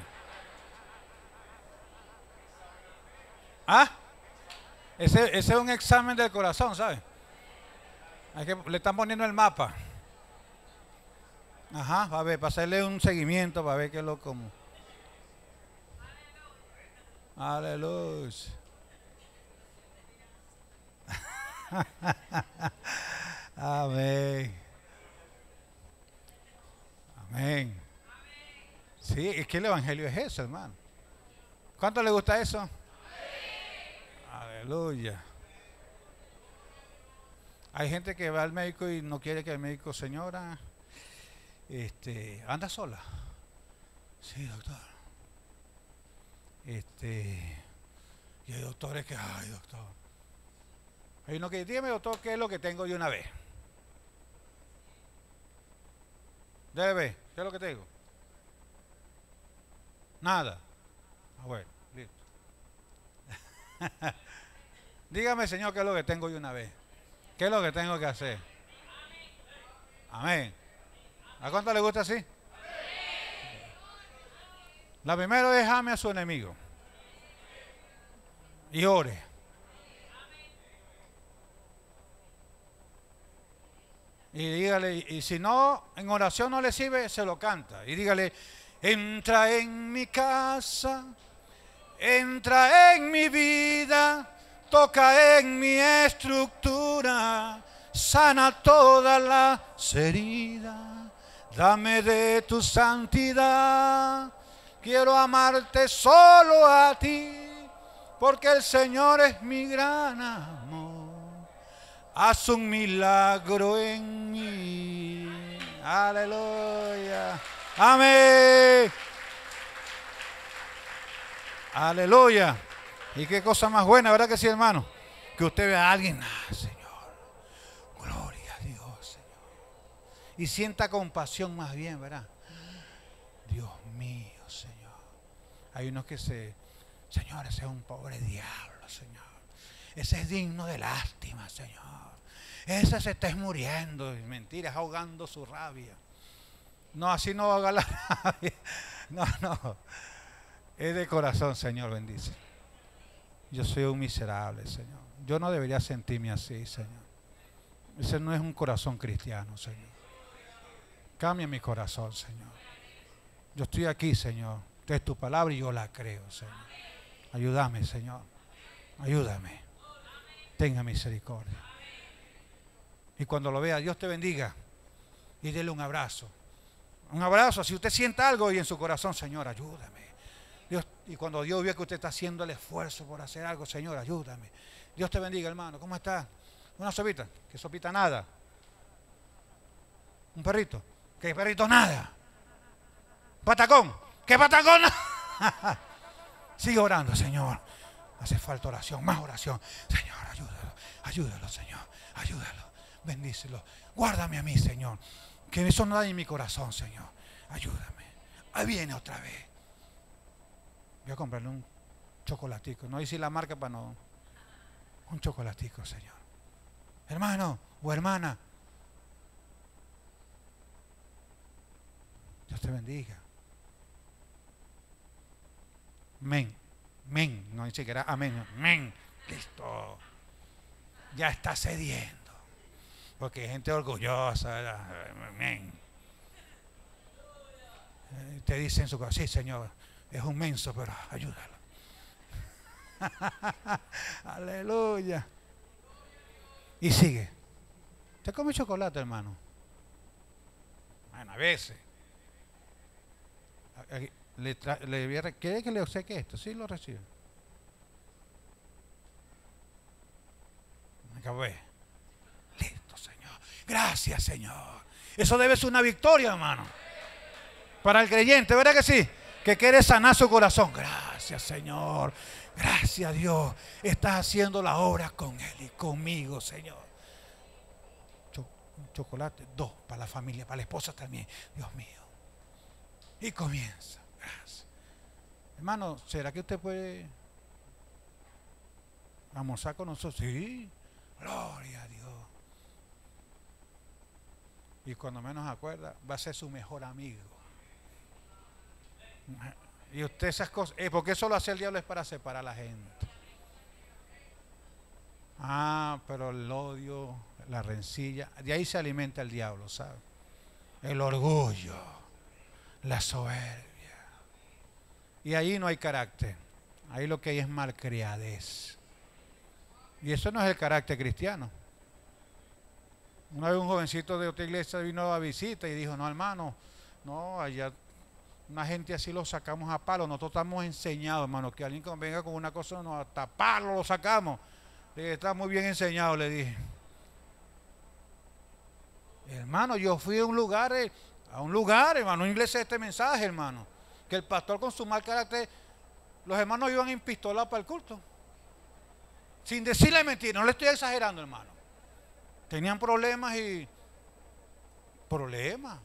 ¿Ah? Ese, ese es un examen del corazón, ¿sabe? Hay que, le están poniendo el mapa. Ajá, a ver, para hacerle un seguimiento, para ver qué es lo como. Aleluya. Amén. Amén. Sí, es que el evangelio es eso, hermano. ¿Cuánto le gusta eso? Aleluya. Hay gente que va al médico y no quiere que el médico, señora, este, anda sola. Sí, doctor. Este, y hay doctores que, ay, doctor. Hay uno que dígame, doctor, ¿qué es lo que tengo de una vez? Debe ¿qué es lo que tengo? Nada. Ah, bueno, listo. Dígame, Señor, qué es lo que tengo de una vez. ¿Qué es lo que tengo que hacer? Amén. ¿A cuánto le gusta así? La primera es ame a su enemigo. Y ore. Y dígale, y si no, en oración no le sirve, se lo canta. Y dígale, entra en mi casa, entra en mi vida, toca en mi estructura, sana todas las heridas, dame de tu santidad. Quiero amarte solo a ti, porque el Señor es mi gran amor. Haz un milagro en mí. Aleluya. Amén. Aleluya. Y qué cosa más buena, ¿verdad que sí, hermano? Que usted vea a alguien, ah, Señor. Gloria a Dios, Señor. Y sienta compasión más bien, ¿verdad? Dios mío, Señor. Hay unos que se, Señor, ese es un pobre diablo, Señor. Ese es digno de lástima, Señor. Ese se está muriendo, mentiras, ahogando su rabia. No, así no haga la rabia. No, no. Es de corazón, Señor, bendice. Yo soy un miserable, Señor. Yo no debería sentirme así, Señor. Ese no es un corazón cristiano, Señor. Cambia mi corazón, Señor. Yo estoy aquí, Señor. Esta es tu palabra y yo la creo, Señor. Ayúdame, Señor. Ayúdame. Tenga misericordia. Y cuando lo vea, Dios te bendiga. Y dele un abrazo. Un abrazo. Si usted siente algo y en su corazón, Señor, ayúdame. Dios, y cuando Dios vea que usted está haciendo el esfuerzo por hacer algo, Señor, ayúdame. Dios te bendiga, hermano. ¿Cómo está? Una sopita. ¿Qué sopita nada? Un perrito. ¿Qué perrito nada? Patacón. ¿Qué patacón? Sigue orando, Señor. Hace falta oración, más oración. Señor, ayúdalo. Ayúdalo, Señor. Ayúdalo. Bendícelo. Guárdame a mí, Señor. Que eso no da en mi corazón, Señor. Ayúdame. Ahí viene otra vez. Voy a comprarle un chocolatico. No dice la marca para no. Un chocolatico, Señor. Hermano o hermana. Dios te bendiga. Men. Men. No dice que era amén. Men. Listo. Ya está cediendo. Porque hay gente orgullosa. Amén. Eh, Te dice en su corazón, sí, Señor, es un menso, pero ayúdalo. Aleluya. Y sigue. ¿Usted come chocolate, hermano? Bueno, a veces. Le le ¿Quiere que le obseque esto? Sí, lo recibe. Acabé. Gracias, Señor. Eso debe ser una victoria, hermano. Para el creyente, ¿verdad que sí? Que quiere sanar su corazón. Gracias, Señor. Gracias, Dios. Estás haciendo la obra con Él y conmigo, Señor. Un chocolate, dos, para la familia, para la esposa también. Dios mío. Y comienza. Gracias. Hermano, ¿será que usted puede almorzar con nosotros? Sí. Gloria a Dios. Y cuando menos acuerda, va a ser su mejor amigo. Y usted esas cosas, eh, porque eso lo hace el diablo es para separar a la gente. Ah, pero el odio, la rencilla, de ahí se alimenta el diablo, ¿sabe? El orgullo, la soberbia. Y ahí no hay carácter. Ahí lo que hay es malcriadez. Y eso no es el carácter cristiano. Una vez un jovencito de otra iglesia vino a visita y dijo, no hermano, no, allá una gente así lo sacamos a palo. Nosotros estamos enseñados, hermano, que alguien venga con una cosa, no, hasta palo lo sacamos. Le está muy bien enseñado, le dije. Hermano, yo fui a un lugar, eh, a un lugar, hermano, un iglesia este mensaje, hermano, que el pastor con su mal carácter, los hermanos iban en para el culto. Sin decirle mentira, no le estoy exagerando, hermano. Tenían problemas y problemas.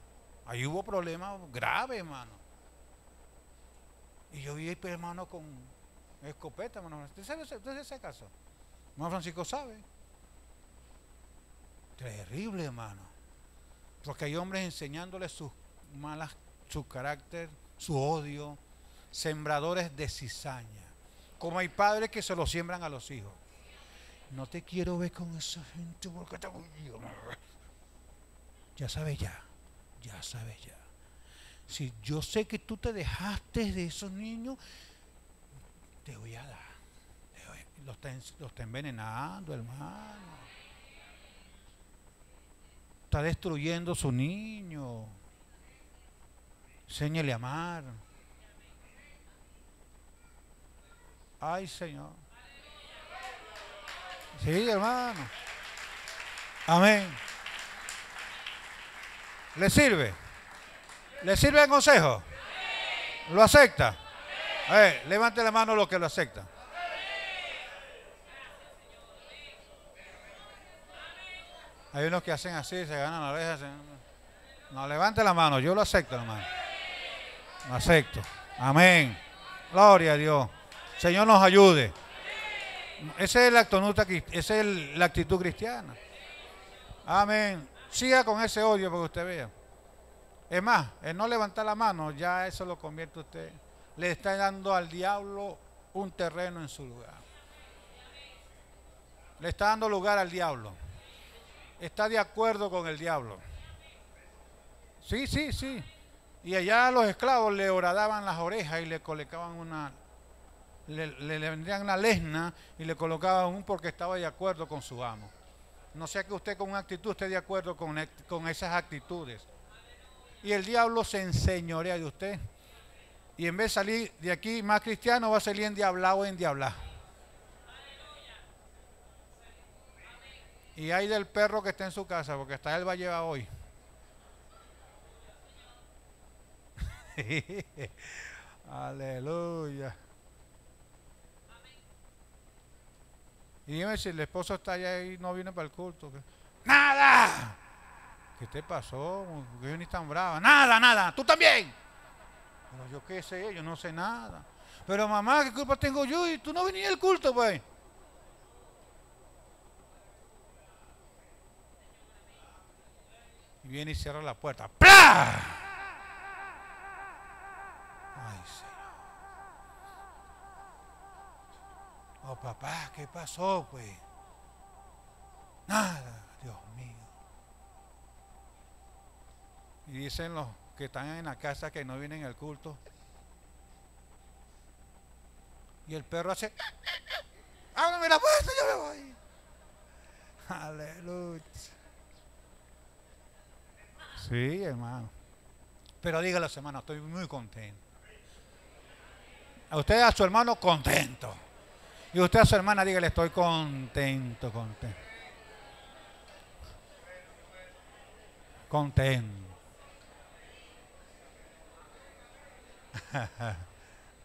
Ahí hubo problemas graves, hermano. Y yo vi, pues, hermano, con escopeta, hermano. ¿Usted sabe ese- caso? Hermano Francisco sabe. Terrible, hermano. Porque hay hombres enseñándole sus malas, su carácter, su odio, sembradores de cizaña. Como hay padres que se lo siembran a los hijos. No te quiero ver con esa gente porque te a- Ya sabes ya, ya sabes ya. Si yo sé que tú te dejaste de esos niños, te voy a dar. Voy- en- los está envenenando, hermano. Está destruyendo su niño. Enséñele a amar. Ay, Señor. Sí, hermano. Amén. ¿Le sirve? ¿Le sirve el consejo? ¿Lo acepta? Ver, levante la mano los que lo aceptan. Hay unos que hacen así, se ganan la oreja. se- No, levante la mano, yo lo acepto, hermano. Lo acepto. Amén. Gloria a Dios. Señor nos ayude. Esa es la actitud, esa es la actitud cristiana. Amén. Siga con ese odio para que usted vea. Es más, el no levantar la mano, ya eso lo convierte usted. Le está dando al diablo un terreno en su lugar. Le está dando lugar al diablo. Está de acuerdo con el diablo. Sí, sí, sí. Y allá los esclavos le horadaban las orejas y le colocaban una, le, vendían una lesna y le colocaban un porque estaba de acuerdo con su amo. No sea que usted con una actitud esté de acuerdo con, e- con esas actitudes. Y el diablo se enseñorea de usted. Y en vez de salir de aquí más cristiano, va a salir endiablado o endiablado. Y hay del perro que está en su casa, porque hasta él va a llevar hoy. Aleluya. Y dime si el esposo está allá y no viene para el culto. ¿qué? ¡Nada! ¿Qué te pasó? ¿Por qué ni tan brava? Nada, nada. ¿Tú también? Pero yo qué sé, yo no sé nada. Pero mamá, ¿qué culpa tengo yo? Y tú no venías al culto, pues. Y viene y cierra la puerta. ¡Pla! Ay, Señor. Oh, papá, ¿qué pasó, pues? Nada, Dios mío. Y dicen los que están en la casa que no vienen al culto. Y el perro hace. ¡Ábrame la puerta! ¡Yo me voy! Aleluya. Sí, hermano. Pero su hermano, estoy muy contento. A usted, a su hermano, contento. Y usted a su hermana, dígale, estoy contento, contento. Contento.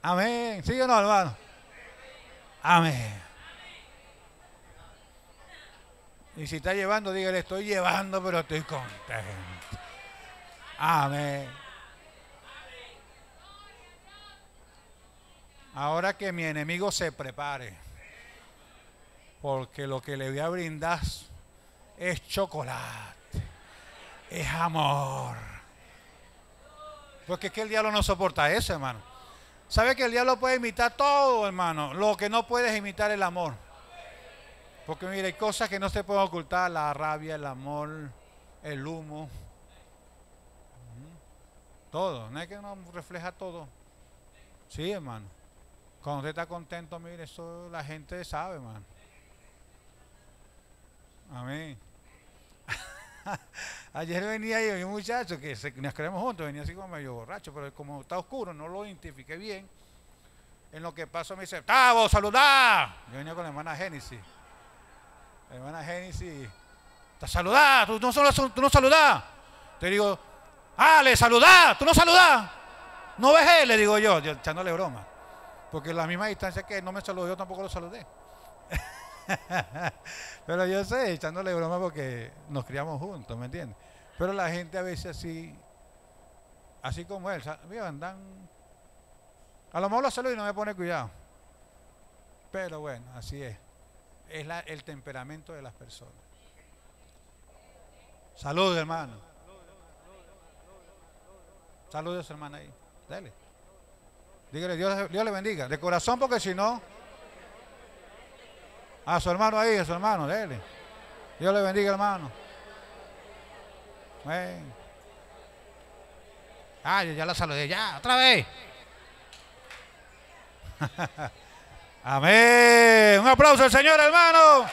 Amén. ¿Sí o no, hermano? Amén. Y si está llevando, dígale, estoy llevando, pero estoy contento. Amén. Ahora que mi enemigo se prepare, porque lo que le voy a brindar es chocolate, es amor. Porque es que el diablo no soporta eso, hermano. ¿Sabe que el diablo puede imitar todo, hermano? Lo que no puede es imitar el amor. Porque mire, hay cosas que no se pueden ocultar, la rabia, el amor, el humo. Todo, no es que uno refleja todo. Sí, hermano. Cuando usted está contento, mire, eso la gente sabe, hermano. Amén. Ayer venía yo, un muchacho que nos creemos juntos, venía así como medio borracho, pero como está oscuro, no lo identifiqué bien. En lo que pasó me dice, ¡Tavo, saludá! Yo venía con la hermana Génesis. La hermana Génesis, ¿te saludás? ¿Tú no, tú no? Te digo, ¡Ah, le saludás! ¿Tú no saludás? ¿No ves él? Le digo yo, yo echándole broma. Porque la misma distancia que él no me saludó, yo tampoco lo saludé. Pero yo sé, echándole broma porque nos criamos juntos, ¿me entiendes? Pero la gente a veces así, así como él, mira, andan. A lo mejor lo saludo y no me pone cuidado. Pero bueno, así es. Es la- el temperamento de las personas. Salud, hermano. Saludos, hermana ahí. Dale. Dígale, Dios, Dios le bendiga. De corazón, porque si no. A su hermano ahí, a su hermano, dele. Dios le bendiga, hermano. Amén. Ah, yo ya la saludé, ya, otra vez. Amén. Un aplauso al Señor, hermano.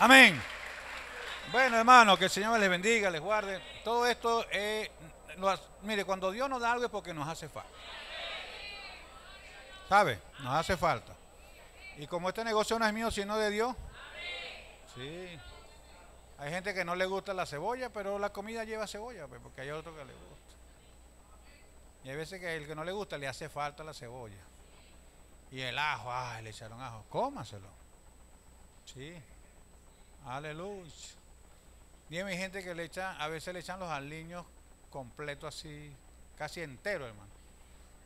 Amén. Bueno, hermano, que el Señor les bendiga, les guarde. Todo esto, es, mire, cuando Dios nos da algo es porque nos hace falta. ¿Sabe? Nos hace falta. Y como este negocio no es mío, sino de Dios. Sí. Hay gente que no le gusta la cebolla, pero la comida lleva cebolla, pues, porque hay otro que le gusta. Y hay veces que el que no le gusta le hace falta la cebolla. Y el ajo, ay, le echaron ajo. Cómaselo. Sí. Aleluya. Hay gente que le echa, a veces le echan los aliños completos así, casi entero, hermano.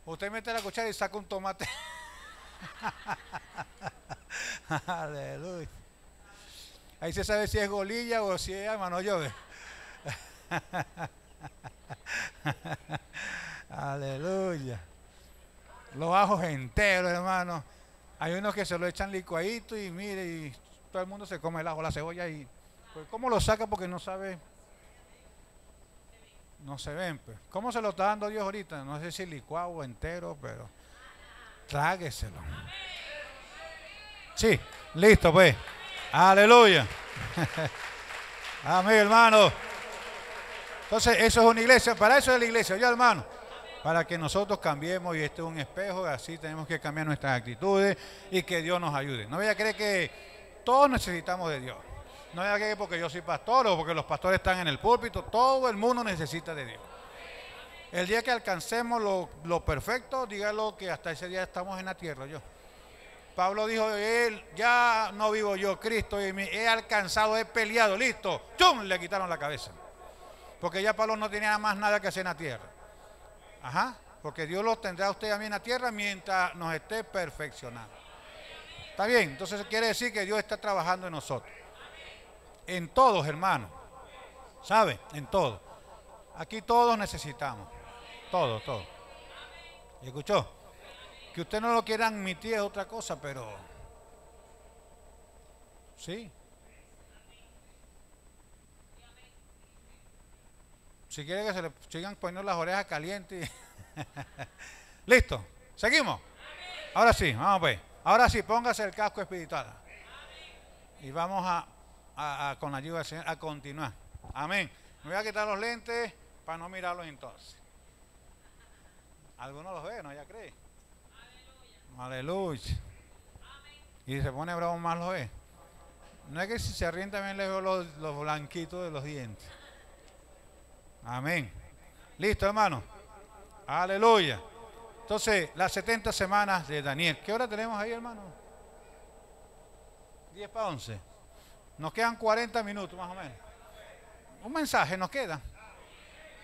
Usted mete la cuchara y saca un tomate. Aleluya. Ahí se sabe si es golilla o si es hermano llove. Aleluya. Los ajos enteros, hermano. Hay unos que se lo echan licuadito y mire, y todo el mundo se come el ajo, la cebolla y pues ¿cómo lo saca? Porque no sabe. No se ven, pues. ¿Cómo se lo está dando Dios ahorita? No sé si licuado o entero, pero trágueselo. Sí, listo, pues. Aleluya. Amén, hermano. Entonces, eso es una iglesia. Para eso es la iglesia, yo, hermano. Para que nosotros cambiemos y este es un espejo, así tenemos que cambiar nuestras actitudes y que Dios nos ayude. No voy a creer que todos necesitamos de Dios. No a creer porque yo soy pastor o porque los pastores están en el púlpito. Todo el mundo necesita de Dios. El día que alcancemos lo, perfecto, dígalo que hasta ese día estamos en la tierra, yo. Pablo dijo, él ya no vivo yo, Cristo, y he alcanzado, he peleado, listo. ¡Chum! Le quitaron la cabeza. Porque ya Pablo no tenía más nada que hacer en la tierra. Ajá. Porque Dios lo tendrá a usted a mí en la tierra mientras nos esté perfeccionando. ¿Está bien? Entonces quiere decir que Dios está trabajando en nosotros. En todos, hermanos. ¿Sabe? En todos. Aquí todos necesitamos. Todos, todos. ¿Y escuchó? Que usted no lo quiera admitir es otra cosa, pero sí. Si quiere que se le sigan poniendo las orejas calientes. Listo. ¿Seguimos? Ahora sí, vamos pues. Ahora sí, póngase el casco espiritual. Y vamos a, con la ayuda del Señor a continuar. Amén. Me voy a quitar los lentes para no mirarlos entonces. Algunos los ven, ¿no? Ya cree. Aleluya. Y se pone bravo más lo es. No es que si se ríen también le veo los, blanquitos de los dientes. Amén. Listo, hermano. Aleluya. Entonces, las 70 semanas de Daniel. ¿Qué hora tenemos ahí, hermano? 10 para 11. Nos quedan 40 minutos más o menos. Un mensaje nos queda.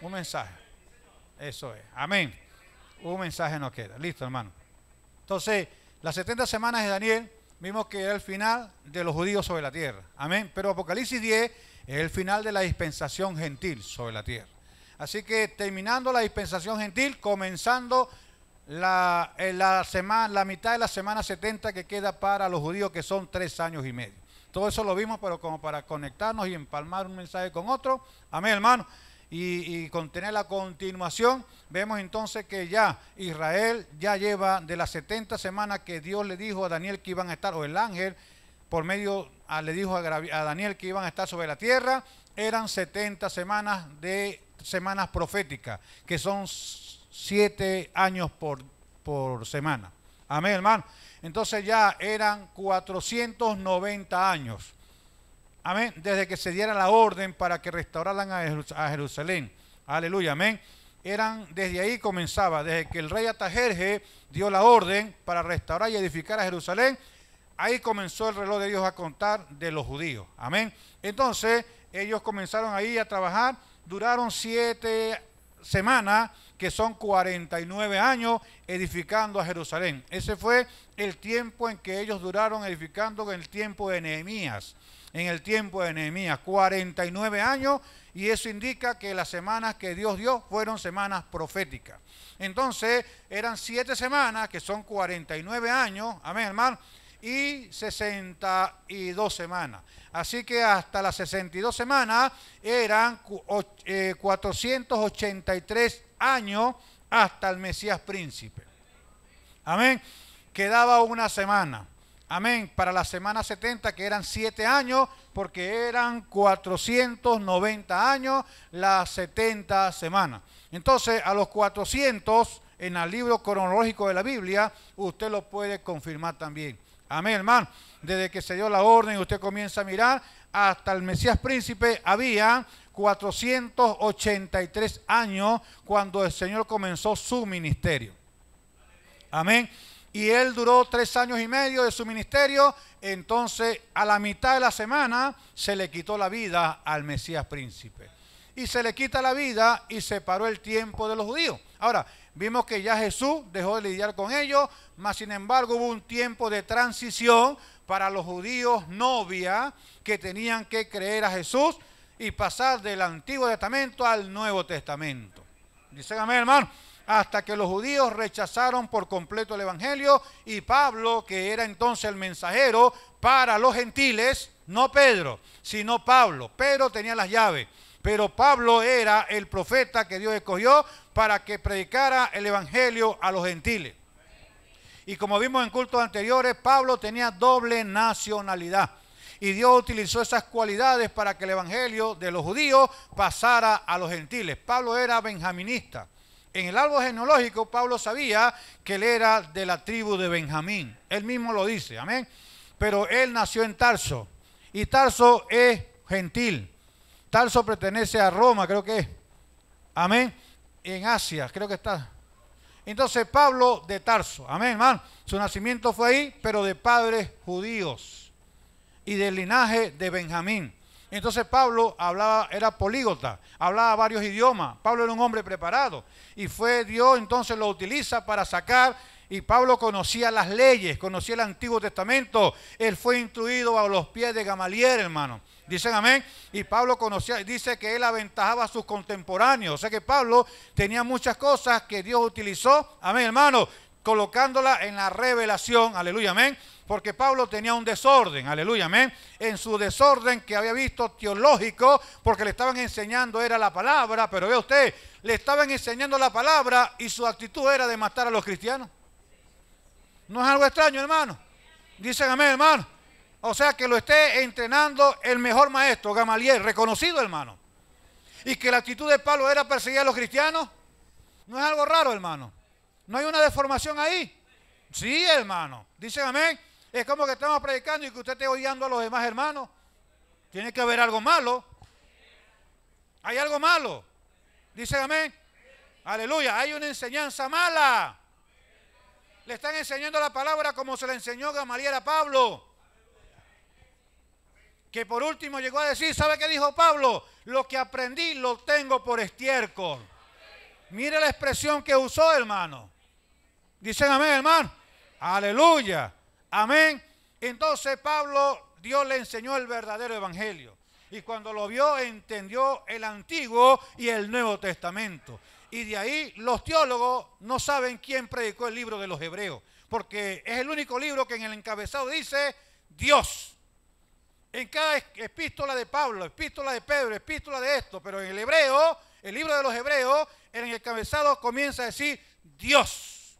Un mensaje. Eso es. Amén. Un mensaje nos queda. Listo, hermano. Entonces, las 70 semanas de Daniel vimos que era el final de los judíos sobre la tierra. Amén. Pero Apocalipsis 10 es el final de la dispensación gentil sobre la tierra. Así que terminando la dispensación gentil, comenzando la, la, semana, la mitad de la semana 70 que queda para los judíos, que son tres años y medio. Todo eso lo vimos, pero como para conectarnos y empalmar un mensaje con otro. Amén, hermano y, y contener la continuación, vemos entonces que ya Israel ya lleva de las 70 semanas que Dios le dijo a Daniel que iban a estar, o el ángel por medio le dijo a, Daniel que iban a estar sobre la tierra, eran 70 semanas de semanas proféticas, que son siete años por, por semana. Amén, hermano. Entonces ya eran 490 años. Amén. Desde que se diera la orden para que restauraran a Jerusalén. Aleluya. Amén. Eran, desde ahí comenzaba, desde que el rey Atajerje dio la orden para restaurar y edificar a Jerusalén, ahí comenzó el reloj de Dios a contar de los judíos. Amén. Entonces, ellos comenzaron ahí a trabajar, duraron siete semanas, que son 49 años, edificando a Jerusalén. Ese fue el tiempo en que ellos duraron edificando en el tiempo de Nehemías en el tiempo de Nehemías, 49 años, y eso indica que las semanas que Dios dio fueron semanas proféticas. Entonces, eran siete semanas, que son 49 años, amén, hermano, y 62 semanas. Así que hasta las 62 semanas eran cu- och- eh, 483 años hasta el Mesías príncipe. Amén. Quedaba una semana. Amén. Para la semana 70, que eran 7 años, porque eran 490 años las 70 semanas. Entonces, a los 400, en el libro cronológico de la Biblia, usted lo puede confirmar también. Amén, hermano. Desde que se dio la orden usted comienza a mirar, hasta el Mesías príncipe había 483 años cuando el Señor comenzó su ministerio. Amén. Y él duró tres años y medio de su ministerio. Entonces, a la mitad de la semana, se le quitó la vida al Mesías príncipe. Y se le quita la vida y se paró el tiempo de los judíos. Ahora, vimos que ya Jesús dejó de lidiar con ellos, mas sin embargo hubo un tiempo de transición para los judíos novia que tenían que creer a Jesús y pasar del Antiguo Testamento al Nuevo Testamento. Dicen amén, hermano. Hasta que los judíos rechazaron por completo el Evangelio y Pablo, que era entonces el mensajero para los gentiles, no Pedro, sino Pablo. Pedro tenía las llaves, pero Pablo era el profeta que Dios escogió para que predicara el Evangelio a los gentiles. Y como vimos en cultos anteriores, Pablo tenía doble nacionalidad. Y Dios utilizó esas cualidades para que el evangelio de los judíos pasara a los gentiles. Pablo era benjaminista. En el árbol genealógico, Pablo sabía que él era de la tribu de Benjamín. Él mismo lo dice, amén. Pero él nació en Tarso. Y Tarso es gentil. Tarso pertenece a Roma, creo que es. Amén. En Asia, creo que está. Entonces Pablo de Tarso, amén, hermano. Su nacimiento fue ahí, pero de padres judíos y del linaje de Benjamín. Entonces Pablo hablaba, era políglota, hablaba varios idiomas. Pablo era un hombre preparado y fue Dios entonces lo utiliza para sacar y Pablo conocía las leyes, conocía el Antiguo Testamento. Él fue instruido a los pies de Gamaliel, hermano. Dicen amén. Y Pablo conocía, dice que él aventajaba a sus contemporáneos. O sea que Pablo tenía muchas cosas que Dios utilizó, amén, hermano, colocándola en la revelación, aleluya, amén. Porque Pablo tenía un desorden, aleluya, amén. En su desorden que había visto teológico, porque le estaban enseñando era la palabra, pero ve usted, le estaban enseñando la palabra y su actitud era de matar a los cristianos. No es algo extraño, hermano. Dicen amén, hermano. O sea, que lo esté entrenando el mejor maestro, Gamaliel, reconocido, hermano. Y que la actitud de Pablo era perseguir a los cristianos. No es algo raro, hermano. No hay una deformación ahí. Sí, hermano. Dicen amén. Es como que estamos predicando y que usted esté odiando a los demás hermanos. Tiene que haber algo malo. Hay algo malo. Dicen amén. Aleluya. Hay una enseñanza mala. Le están enseñando la palabra como se la enseñó Gamaliel a Pablo. Que por último llegó a decir, ¿sabe qué dijo Pablo? Lo que aprendí lo tengo por estiércol. Mire la expresión que usó, hermano. Dicen amén, hermano. Aleluya. Amén. Entonces Pablo, Dios le enseñó el verdadero evangelio. Y cuando lo vio, entendió el Antiguo y el Nuevo Testamento. Y de ahí los teólogos no saben quién predicó el libro de los Hebreos. Porque es el único libro que en el encabezado dice Dios. En cada epístola de Pablo, epístola de Pedro, epístola de esto, pero en el hebreo, el libro de los hebreos, en el encabezado comienza a decir Dios,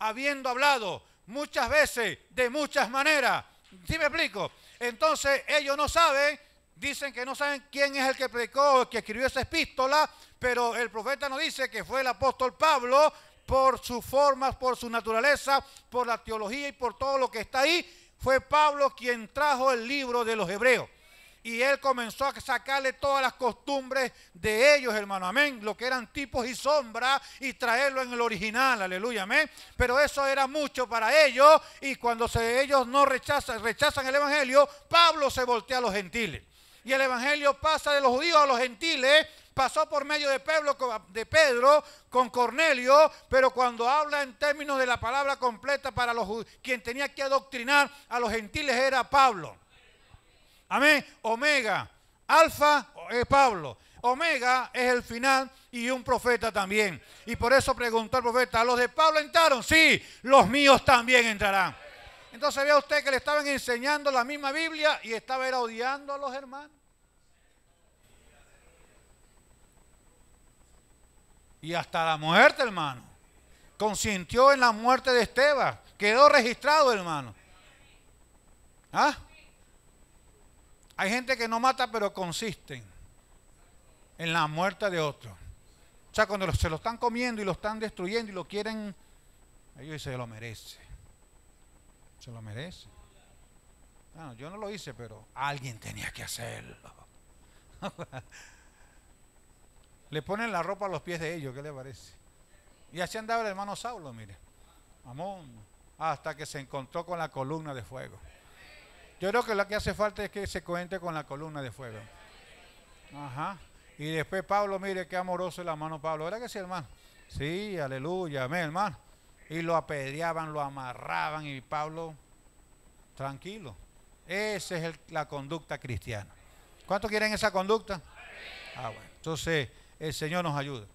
habiendo hablado muchas veces, de muchas maneras. ¿Sí me explico? Entonces ellos no saben, dicen que no saben quién es el que predicó, que escribió esa epístola, pero el profeta nos dice que fue el apóstol Pablo por sus formas, por su naturaleza, por la teología y por todo lo que está ahí fue Pablo quien trajo el libro de los hebreos. Y él comenzó a sacarle todas las costumbres de ellos, hermano, amén. Lo que eran tipos y sombras y traerlo en el original, aleluya, amén. Pero eso era mucho para ellos y cuando se, ellos no rechazan, rechazan el evangelio, Pablo se voltea a los gentiles. Y el evangelio pasa de los judíos a los gentiles, pasó por medio de Pedro, con Cornelio, pero cuando habla en términos de la palabra completa para los judíos, quien tenía que adoctrinar a los gentiles era Pablo. Amén. Omega, alfa es Pablo. Omega es el final y un profeta también. Y por eso preguntó el profeta, ¿los de Pablo entraron? Sí, los míos también entrarán. Entonces vea usted que le estaban enseñando la misma Biblia y estaba era odiando a los hermanos. Y hasta la muerte, hermano. Consintió en la muerte de Esteban. Quedó registrado, hermano. ¿Ah? Hay gente que no mata, pero consisten en la muerte de otro. O sea, cuando se lo están comiendo y lo están destruyendo y lo quieren, ellos se lo merece. Se lo merece. Yo no lo hice, pero alguien tenía que hacerlo. le ponen la ropa a los pies de ellos, ¿qué le parece? Y así andaba el hermano Saulo, mire. Amón. Hasta que se encontró con la columna de fuego. Yo creo que lo que hace falta es que se cuente con la columna de fuego. Ajá. Y después Pablo, mire qué amoroso el hermano Pablo. ¿Verdad que sí, hermano? Sí, aleluya, amén, hermano. Y lo apedreaban, lo amarraban y Pablo, tranquilo. Esa es la conducta cristiana. ¿Cuántos quieren esa conducta? Ah, bueno. Entonces, el Señor nos ayude.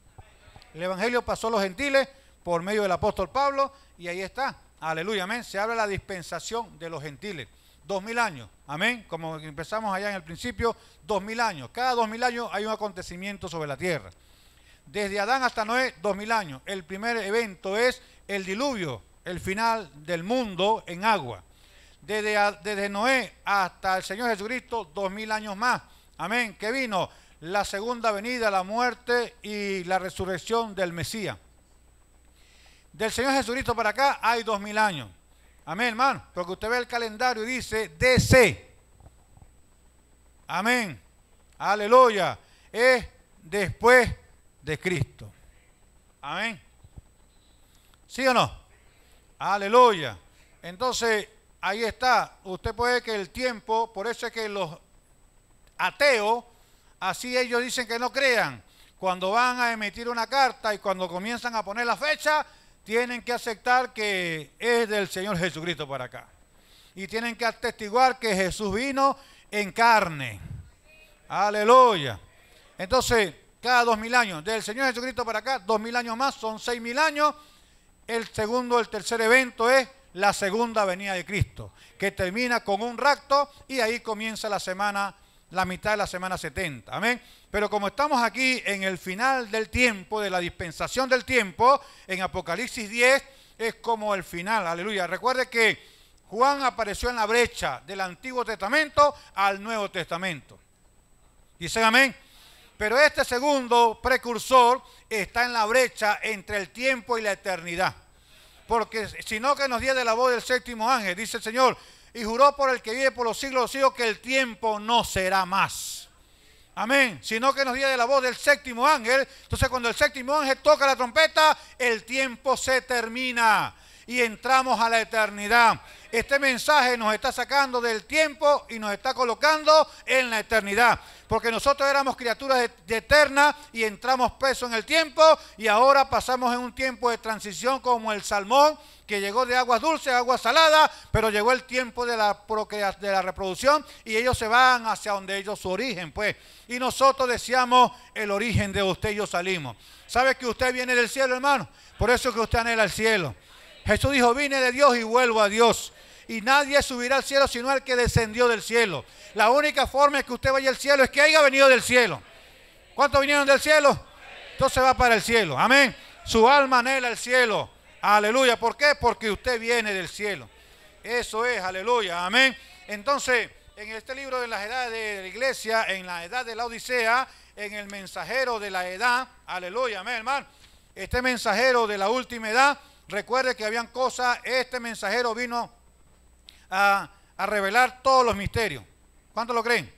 El Evangelio pasó a los gentiles por medio del apóstol Pablo y ahí está. Aleluya, amén. Se habla de la dispensación de los gentiles. Dos mil años, amén. Como empezamos allá en el principio, dos mil años. Cada dos mil años hay un acontecimiento sobre la tierra. Desde Adán hasta Noé, dos mil años. El primer evento es el diluvio, el final del mundo en agua. Desde, Noé hasta el Señor Jesucristo, dos mil años más. Amén. ¿Qué vino? la segunda venida, la muerte y la resurrección del Mesías. Del Señor Jesucristo para acá hay dos mil años. Amén, hermano. Porque usted ve el calendario y dice DC. Amén. Aleluya. Es después de Cristo. Amén. ¿Sí o no? Aleluya. Entonces, ahí está. Usted puede que el tiempo, por eso es que los ateos Así ellos dicen que no crean. Cuando van a emitir una carta y cuando comienzan a poner la fecha, tienen que aceptar que es del Señor Jesucristo para acá. Y tienen que atestiguar que Jesús vino en carne. Aleluya. Entonces, cada dos mil años, del Señor Jesucristo para acá, dos mil años más, son seis mil años. El segundo, el tercer evento es la segunda venida de Cristo, que termina con un rapto y ahí comienza la semana la mitad de la semana 70. Amén. Pero como estamos aquí en el final del tiempo, de la dispensación del tiempo, en Apocalipsis 10 es como el final. Aleluya. Recuerde que Juan apareció en la brecha del Antiguo Testamento al Nuevo Testamento. Dicen amén. Pero este segundo precursor está en la brecha entre el tiempo y la eternidad. Porque si no que nos de la voz del séptimo ángel, dice el Señor, y juró por el que vive por los siglos de los siglos que el tiempo no será más. Amén. Sino que nos de la voz del séptimo ángel. Entonces cuando el séptimo ángel toca la trompeta, el tiempo se termina y entramos a la eternidad. Este mensaje nos está sacando del tiempo y nos está colocando en la eternidad. Porque nosotros éramos criaturas de, eterna y entramos peso en el tiempo y ahora pasamos en un tiempo de transición como el salmón que llegó de aguas dulces a aguas saladas, pero llegó el tiempo de la, de la reproducción y ellos se van hacia donde ellos su origen, pues. Y nosotros deseamos el origen de usted y yo salimos. ¿Sabe que usted viene del cielo, hermano? Por eso que usted anhela el cielo. Jesús dijo, vine de Dios y vuelvo a Dios. Y nadie subirá al cielo sino el que descendió del cielo. La única forma de que usted vaya al cielo es que haya venido del cielo. ¿Cuántos vinieron del cielo? Entonces va para el cielo. Amén. Su alma anhela el cielo. Aleluya. ¿Por qué? Porque usted viene del cielo. Eso es, aleluya. Amén. Entonces, en este libro de las edades de la iglesia, en la edad de la Odisea, en el mensajero de la edad, aleluya, amén, hermano. Este mensajero de la última edad Recuerde que habían cosas, este mensajero vino a, revelar todos los misterios. ¿Cuántos lo creen?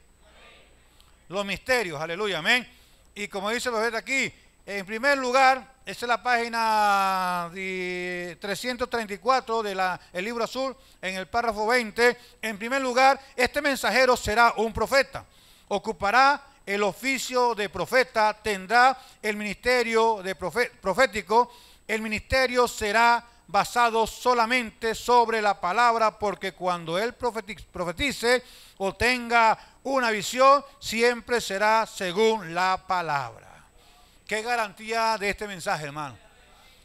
Los misterios, aleluya, amén. Y como dice los aquí, en primer lugar, esa es la página 334 del libro azul, en el párrafo 20. En primer lugar, este mensajero será un profeta. Ocupará el oficio de profeta, tendrá el ministerio de profético el ministerio será basado solamente sobre la palabra, porque cuando él profetice o tenga una visión, siempre será según la palabra. ¿Qué garantía de este mensaje, hermano?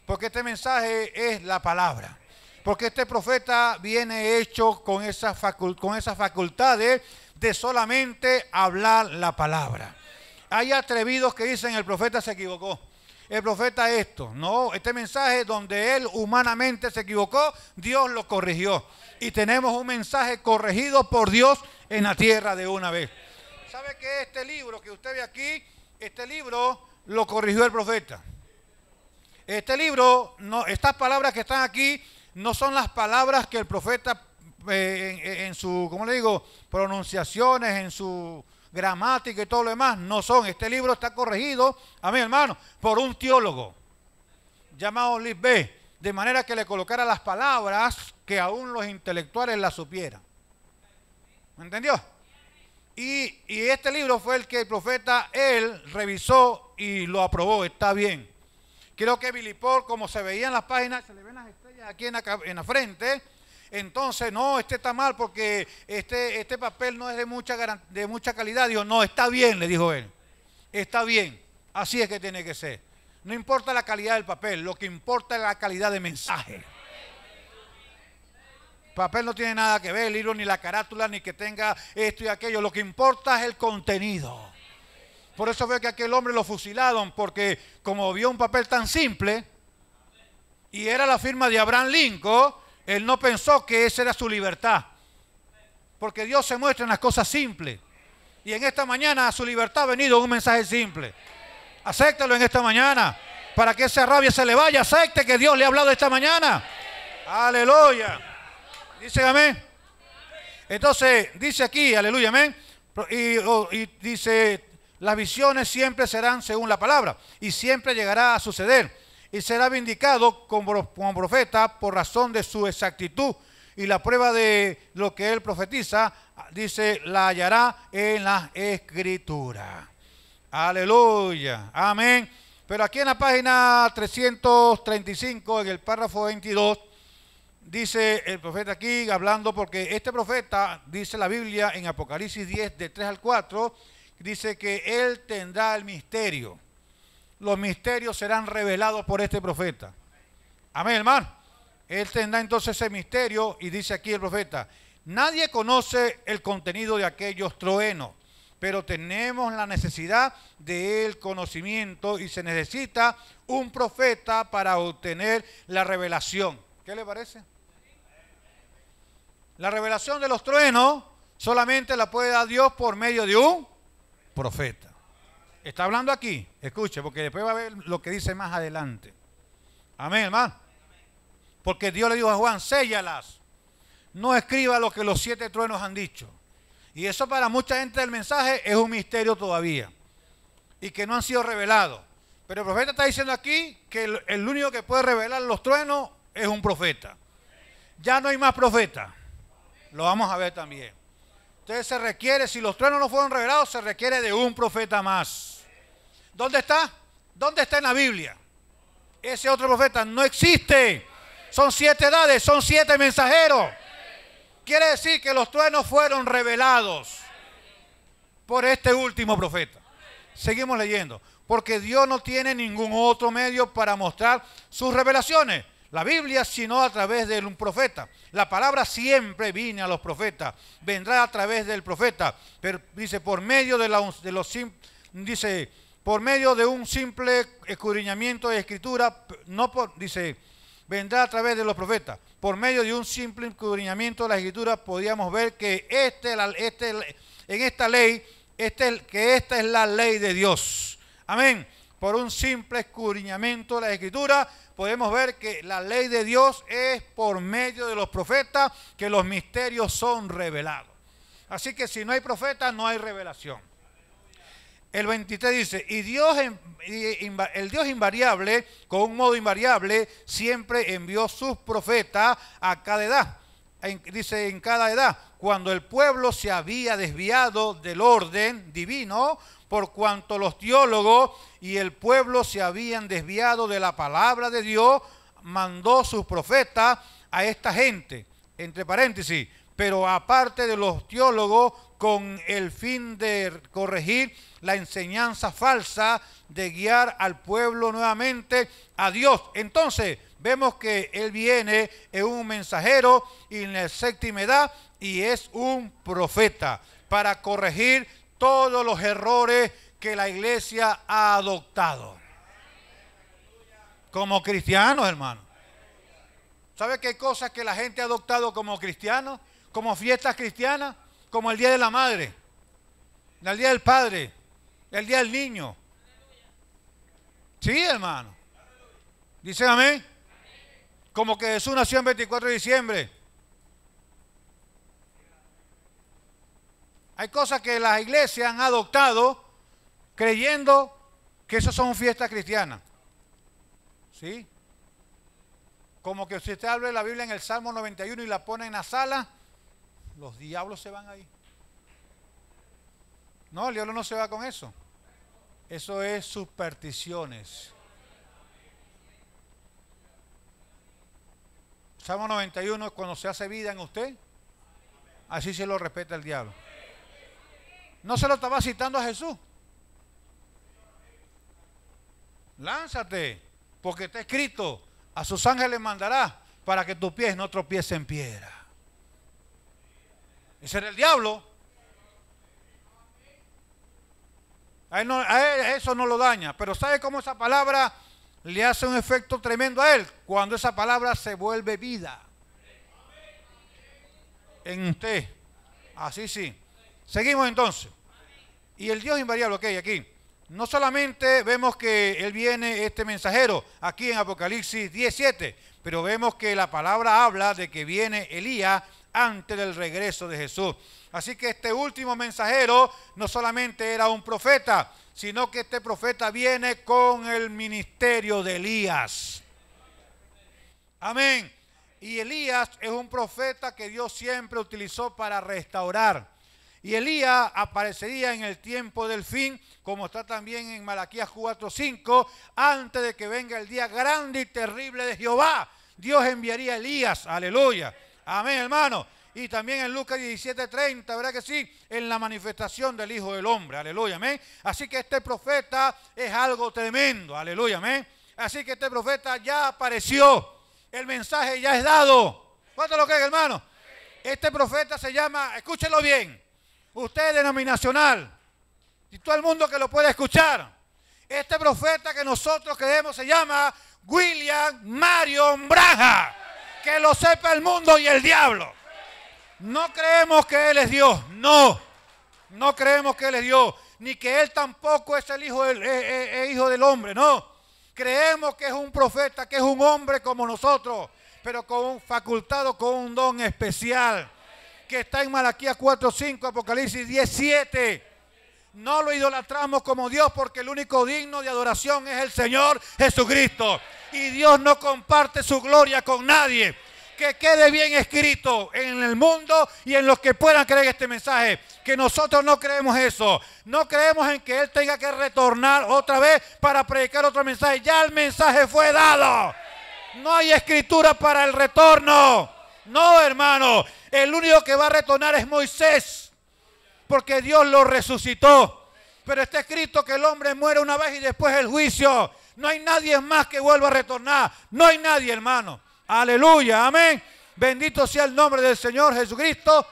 Porque este mensaje es la palabra. Porque este profeta viene hecho con esa, facul- con esa facultades de solamente hablar la palabra. Hay atrevidos que dicen el profeta se equivocó. El profeta esto. No, este mensaje donde él humanamente se equivocó, Dios lo corrigió. Y tenemos un mensaje corregido por Dios en la tierra de una vez. ¿Sabe que este libro que usted ve aquí, este libro lo corrigió el profeta? Este libro, no, estas palabras que están aquí, no son las palabras que el profeta eh, en, en su, ¿cómo le digo? Pronunciaciones, en su gramática y todo lo demás, no son. Este libro está corregido, a mi hermano, por un teólogo llamado Liz B. De manera que le colocara las palabras que aún los intelectuales las supieran. ¿Me entendió? Y, y este libro fue el que el profeta, él revisó y lo aprobó, está bien. Creo que Billy Paul, como se veía en las páginas, se le ven las estrellas aquí en la, en la frente. Entonces, no, este está mal porque este, este papel no es de mucha, de mucha calidad. Dijo, no, está bien, le dijo él. Está bien. Así es que tiene que ser. No importa la calidad del papel, lo que importa es la calidad de mensaje. Papel no tiene nada que ver, el libro, ni la carátula, ni que tenga esto y aquello. Lo que importa es el contenido. Por eso fue que aquel hombre lo fusilaron, porque como vio un papel tan simple y era la firma de Abraham Lincoln, él no pensó que esa era su libertad. Porque Dios se muestra en las cosas simples. Y en esta mañana su libertad ha venido un mensaje simple. Acéptalo en esta mañana. Para que esa rabia se le vaya. Acepte que Dios le ha hablado esta mañana. Aleluya. Dice amén. Entonces, dice aquí, aleluya, amén. Y, y dice, las visiones siempre serán según la palabra y siempre llegará a suceder. Y será vindicado como, profeta por razón de su exactitud. Y la prueba de lo que él profetiza, dice, la hallará en la escritura. Aleluya. Amén. Pero aquí en la página 335, en el párrafo 22, dice el profeta aquí, hablando, porque este profeta, dice la Biblia en Apocalipsis 10, de 3 al 4, dice que él tendrá el misterio. Los misterios serán revelados por este profeta. Amén, hermano. Él tendrá entonces ese misterio y dice aquí el profeta, nadie conoce el contenido de aquellos truenos, pero tenemos la necesidad del conocimiento y se necesita un profeta para obtener la revelación. ¿Qué le parece? La revelación de los truenos solamente la puede dar Dios por medio de un profeta. Está hablando aquí, escuche, porque después va a ver lo que dice más adelante. Amén, hermano. Porque Dios le dijo a Juan, séllalas. No escriba lo que los siete truenos han dicho. Y eso para mucha gente del mensaje es un misterio todavía. Y que no han sido revelados. Pero el profeta está diciendo aquí que el, el único que puede revelar los truenos es un profeta. Ya no hay más profeta. Lo vamos a ver también. Entonces se requiere, si los truenos no fueron revelados, se requiere de un profeta más. ¿Dónde está? ¿Dónde está en la Biblia? Ese otro profeta no existe. Son siete edades, son siete mensajeros. Quiere decir que los truenos fueron revelados por este último profeta. Seguimos leyendo. Porque Dios no tiene ningún otro medio para mostrar sus revelaciones. La Biblia, sino a través de un profeta. La palabra siempre viene a los profetas. Vendrá a través del profeta. Pero dice, por medio de, de los dice, por medio de un simple escudriñamiento de escritura, no por, dice, vendrá a través de los profetas. Por medio de un simple escudriñamiento de la escritura podíamos ver que este, este, en esta ley, este, que esta es la ley de Dios. Amén. Por un simple escudriñamiento de la escritura podemos ver que la ley de Dios es por medio de los profetas que los misterios son revelados. Así que si no hay profeta, no hay revelación. El 23 dice, y Dios, el Dios invariable, con un modo invariable, siempre envió sus profetas a cada edad. Dice, en cada edad, cuando el pueblo se había desviado del orden divino, por cuanto los teólogos y el pueblo se habían desviado de la palabra de Dios, mandó sus profetas a esta gente, entre paréntesis, pero aparte de los teólogos, con el fin de corregir la enseñanza falsa, de guiar al pueblo nuevamente a Dios. Entonces, vemos que Él viene, es un mensajero y en la séptima edad y es un profeta para corregir todos los errores que la iglesia ha adoptado. Como cristianos, hermano. ¿Sabe qué cosas que la gente ha adoptado como cristianos? Como fiestas cristianas, como el Día de la Madre, el Día del Padre, el Día del Niño. Sí, hermano. Dicen amén. Como que Jesús nació el 24 de diciembre. Hay cosas que las iglesias han adoptado creyendo que eso son fiestas cristianas. ¿Sí? Como que si usted abre la Biblia en el Salmo 91 y la pone en la sala, los diablos se van ahí. No, el diablo no se va con eso. Eso es supersticiones. Salmo 91, cuando se hace vida en usted, así se lo respeta el diablo. No se lo estaba citando a Jesús. Lánzate, porque está escrito, a sus ángeles mandará para que tus pies no tropiecen en piedra. Ese era el diablo. A él, eso no lo daña, pero ¿sabe cómo esa palabra le hace un efecto tremendo a él? Cuando esa palabra se vuelve vida en usted. Así sí. Seguimos entonces. Y el Dios invariable, ok, aquí. No solamente vemos que Él viene, este mensajero, aquí en Apocalipsis 17, pero vemos que la palabra habla de que viene Elías antes del regreso de Jesús. Así que este último mensajero no solamente era un profeta, sino que este profeta viene con el ministerio de Elías. Amén. Y Elías es un profeta que Dios siempre utilizó para restaurar. Y Elías aparecería en el tiempo del fin, como está también en Malaquías 4:5, antes de que venga el día grande y terrible de Jehová. Dios enviaría a Elías, aleluya. Amén, hermano. Y también en Lucas 17:30, ¿verdad que sí? En la manifestación del Hijo del Hombre, aleluya, amén. Así que este profeta es algo tremendo, aleluya, amén. Así que este profeta ya apareció, el mensaje ya es dado. ¿Cuánto lo creen, hermano? Este profeta se llama, escúchelo bien, usted es denominacional, y todo el mundo que lo puede escuchar. Este profeta que nosotros creemos se llama William Marion Braja. Que lo sepa el mundo y el diablo. No creemos que Él es Dios, no. No creemos que Él es Dios, ni que Él tampoco es el hijo del, hijo del hombre, no. Creemos que es un profeta, que es un hombre como nosotros, pero con un facultado, con un don especial que está en Malaquías 4.5, Apocalipsis 17. No lo idolatramos como Dios porque el único digno de adoración es el Señor Jesucristo. Y Dios no comparte su gloria con nadie. Que quede bien escrito en el mundo y en los que puedan creer este mensaje. Que nosotros no creemos eso. No creemos en que Él tenga que retornar otra vez para predicar otro mensaje. Ya el mensaje fue dado. No hay escritura para el retorno. No, hermano. El único que va a retornar es Moisés, porque Dios lo resucitó. Pero está escrito que el hombre muere una vez y después el juicio. No hay nadie más que vuelva a retornar. No hay nadie, hermano. Aleluya, amén. Bendito sea el nombre del Señor Jesucristo.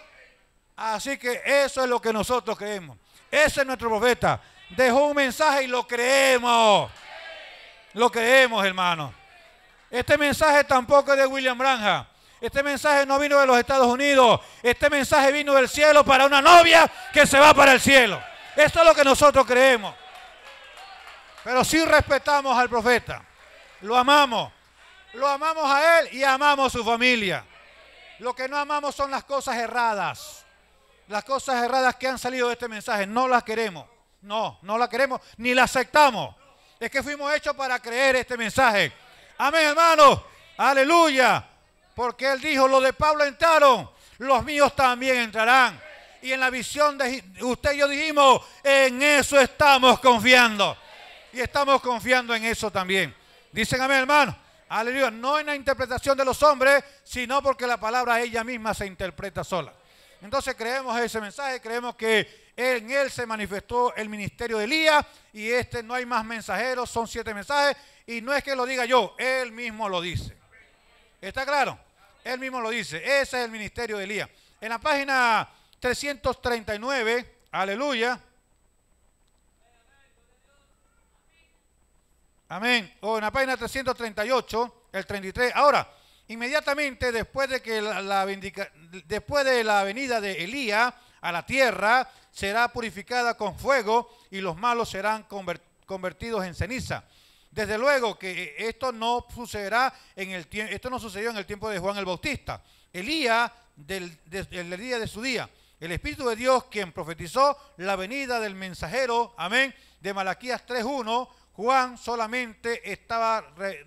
Así que eso es lo que nosotros creemos. Ese es nuestro profeta. Dejó un mensaje y lo creemos. Lo creemos, hermano. Este mensaje tampoco es de William Branja. Este mensaje no vino de los Estados Unidos. Este mensaje vino del cielo para una novia que se va para el cielo. Esto es lo que nosotros creemos. Pero sí respetamos al profeta. Lo amamos. Lo amamos a él y amamos su familia. Lo que no amamos son las cosas erradas. Las cosas erradas que han salido de este mensaje. No las queremos. No, no las queremos ni las aceptamos. Es que fuimos hechos para creer este mensaje. Amén, hermano. Aleluya. Porque él dijo, lo de Pablo entraron, los míos también entrarán. Y en la visión de usted y yo dijimos, en eso estamos confiando. Y estamos confiando en eso también. Dicen amén, hermano. Aleluya. No en la interpretación de los hombres, sino porque la palabra ella misma se interpreta sola. Entonces creemos ese mensaje, creemos que en él se manifestó el ministerio de Elías y este no hay más mensajeros, son siete mensajes y no es que lo diga yo, él mismo lo dice. ¿Está claro? Él mismo lo dice, ese es el ministerio de Elías. En la página 339, aleluya. Amén. O en la página 338, el 33. Ahora, inmediatamente después de que la, después de la venida de Elías a la tierra será purificada con fuego y los malos serán conver- convertidos en ceniza. Desde luego que esto no sucederá en el esto no sucedió en el tiempo de Juan el Bautista. Elías del, de- el día de su día, el Espíritu de Dios quien profetizó la venida del mensajero, amén, de Malaquías 3.1, Juan solamente estaba re-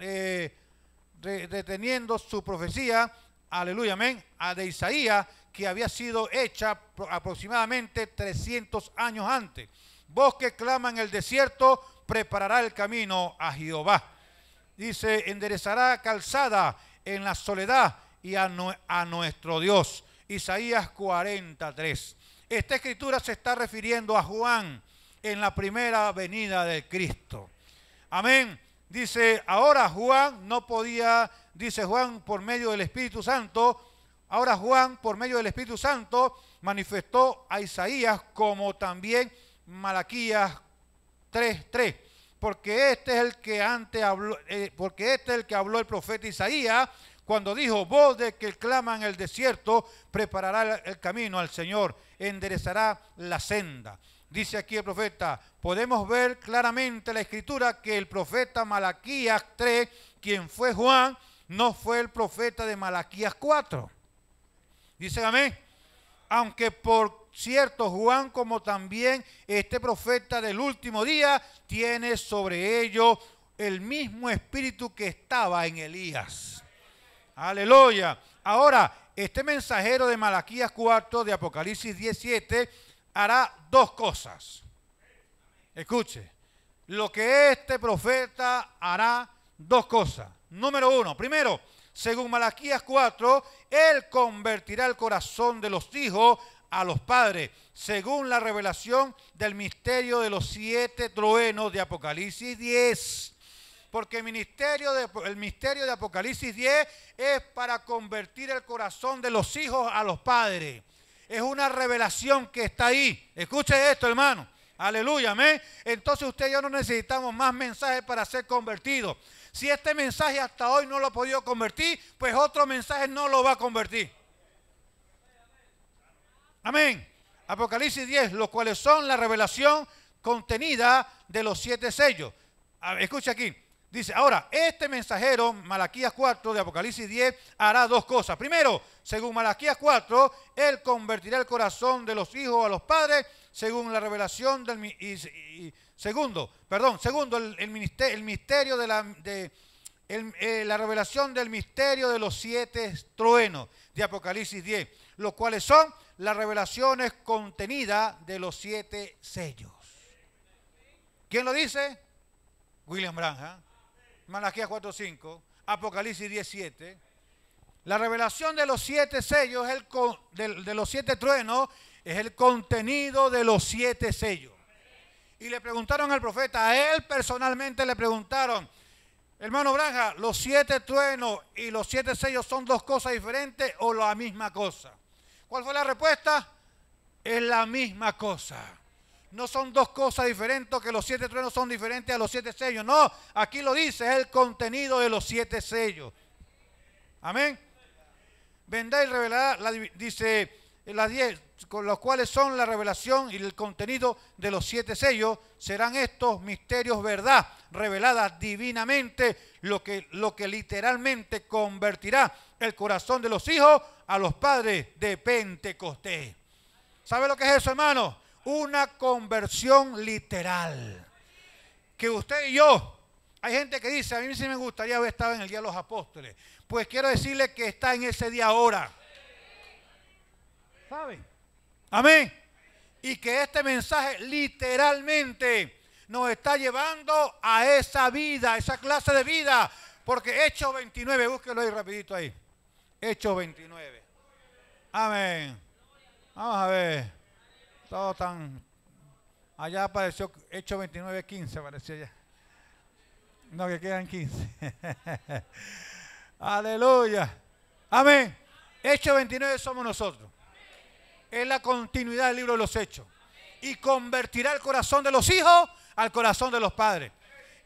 su profecía, aleluya, amén, a de Isaías, que había sido hecha pro- aproximadamente 300 años antes. Vos que clama en el desierto, preparará el camino a Jehová. Dice, enderezará calzada en la soledad y a, nue- a nuestro Dios. Isaías 43. Esta escritura se está refiriendo a Juan en la primera venida de Cristo. Amén. Dice, ahora Juan no podía, dice Juan por medio del Espíritu Santo, ahora Juan por medio del Espíritu Santo manifestó a Isaías como también Malaquías 3.3, porque este es el que antes habló, eh, porque este es el que habló el profeta Isaías cuando dijo, voz de que clama en el desierto, preparará el camino al Señor, enderezará la senda. Dice aquí el profeta, podemos ver claramente la escritura que el profeta Malaquías 3, quien fue Juan, no fue el profeta de Malaquías 4. Dice amén. Aunque por cierto Juan como también este profeta del último día tiene sobre ellos el mismo espíritu que estaba en Elías. Aleluya. Ahora, este mensajero de Malaquías 4 de Apocalipsis 17 hará dos cosas. Escuche, lo que este profeta hará dos cosas. Número uno, primero, según Malaquías 4, él convertirá el corazón de los hijos a los padres, según la revelación del misterio de los siete truenos de Apocalipsis 10. Porque el, ministerio de, el misterio de Apocalipsis 10 es para convertir el corazón de los hijos a los padres. Es una revelación que está ahí. Escuche esto, hermano. Aleluya, amén. Entonces usted y yo no necesitamos más mensajes para ser convertidos. Si este mensaje hasta hoy no lo ha podido convertir, pues otro mensaje no lo va a convertir. Amén. Apocalipsis 10, los cuales son la revelación contenida de los siete sellos. A escucha aquí. Dice, ahora, este mensajero, Malaquías 4 de Apocalipsis 10, hará dos cosas. Primero, según Malaquías 4, él convertirá el corazón de los hijos a los padres, según la revelación del... segundo, perdón, segundo, el, misterio de eh, la revelación del misterio de los siete truenos de Apocalipsis 10, los cuales son las revelaciones contenidas de los siete sellos. ¿Quién lo dice? William Branham. Malaquías 4.5, Apocalipsis 17. La revelación de los siete sellos, el de los siete truenos, es el contenido de los siete sellos. Y le preguntaron al profeta, a él personalmente le preguntaron, hermano Branja, ¿los siete truenos y los siete sellos son dos cosas diferentes o la misma cosa? ¿Cuál fue la respuesta? Es la misma cosa. No son dos cosas diferentes, que los siete truenos son diferentes a los siete sellos. No, aquí lo dice, es el contenido de los siete sellos. Amén. Vendrá y revelará, la dice las diez, con los cuales son la revelación y el contenido de los siete sellos, serán estos misterios verdad, reveladas divinamente, lo que, lo que literalmente convertirá el corazón de los hijos a los padres de Pentecostés. ¿Sabe lo que es eso, hermano? Una conversión literal. Que usted y yo, hay gente que dice, a mí sí me gustaría haber estado en el día de los apóstoles. Pues quiero decirle que está en ese día ahora. ¿Sabe? Amén. Y que este mensaje literalmente nos está llevando a esa vida, a esa clase de vida. Porque Hechos 29, búsquelo ahí rapidito ahí. Hechos 29. Amén. Vamos a ver. Todo tan. Allá apareció Hecho 29, 15, apareció allá. No, que quedan 15. Aleluya. Amén. Hecho 29 somos nosotros. Es la continuidad del libro de los Hechos. Y convertirá el corazón de los hijos al corazón de los padres.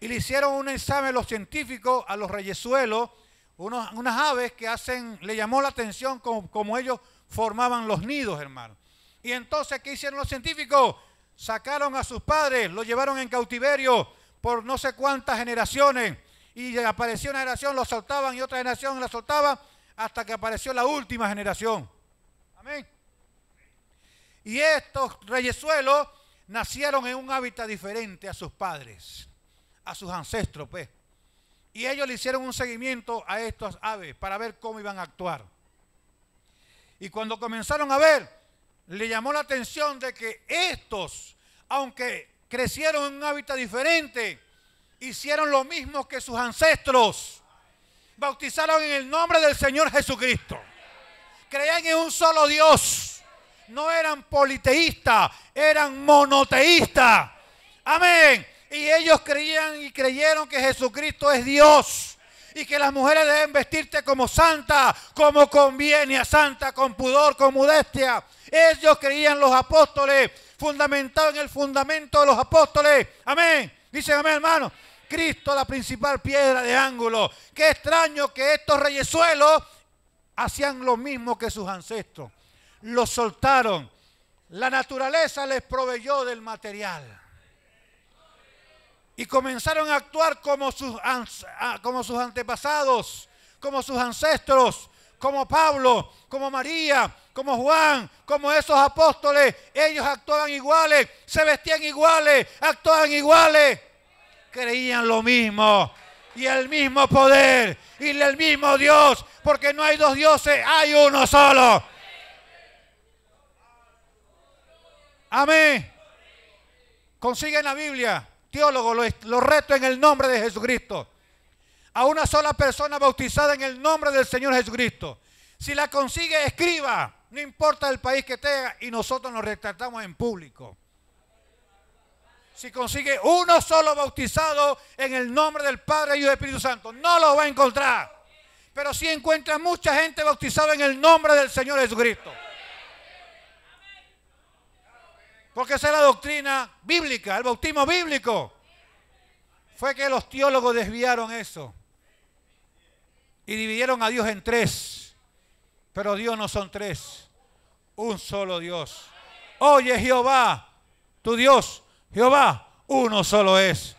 Y le hicieron un examen los científicos a los reyesuelos, unos, unas aves que hacen, le llamó la atención como, como ellos formaban los nidos, hermano. Y entonces, ¿qué hicieron los científicos? Sacaron a sus padres, los llevaron en cautiverio por no sé cuántas generaciones. Y apareció una generación, los soltaban y otra generación la soltaba hasta que apareció la última generación. Amén. Y estos reyesuelos nacieron en un hábitat diferente a sus padres, a sus ancestros, pues. Y ellos le hicieron un seguimiento a estas aves para ver cómo iban a actuar. Y cuando comenzaron a ver, le llamó la atención de que estos, aunque crecieron en un hábitat diferente, hicieron lo mismo que sus ancestros. Bautizaron en el nombre del Señor Jesucristo. Creían en un solo Dios. No eran politeístas, eran monoteístas. Amén. Y ellos creían y creyeron que Jesucristo es Dios. Y que las mujeres deben vestirte como santa, como conviene a santa, con pudor, con modestia. Ellos creían los apóstoles, fundamentado en el fundamento de los apóstoles. Amén. Dicen amén, hermano. Cristo la principal piedra de ángulo. Qué extraño que estos reyesuelos hacían lo mismo que sus ancestros. Los soltaron. La naturaleza les proveyó del material. Y comenzaron a actuar como sus, como sus antepasados, como sus ancestros, como Pablo, como María, como Juan, como esos apóstoles. Ellos actuaban iguales, se vestían iguales, actuaban iguales creían lo mismo. Y el mismo poder y el mismo Dios, porque no hay dos dioses, hay uno solo. Amén. Consiguen la Biblia, teólogo, lo, reto en el nombre de Jesucristo. A una sola persona bautizada en el nombre del Señor Jesucristo. Si la consigue, escriba. No importa el país que tenga y nosotros nos retratamos en público si consigue uno solo bautizado en el nombre del Padre y del Espíritu Santo. No lo va a encontrar. Pero si encuentra mucha gente bautizada en el nombre del Señor Jesucristo. Porque esa es la doctrina bíblica, el bautismo bíblico. Fue que los teólogos desviaron eso. Y dividieron a Dios en tres. Pero Dios no son tres. Un solo Dios. Oye Jehová, tu Dios, Jehová, uno solo es.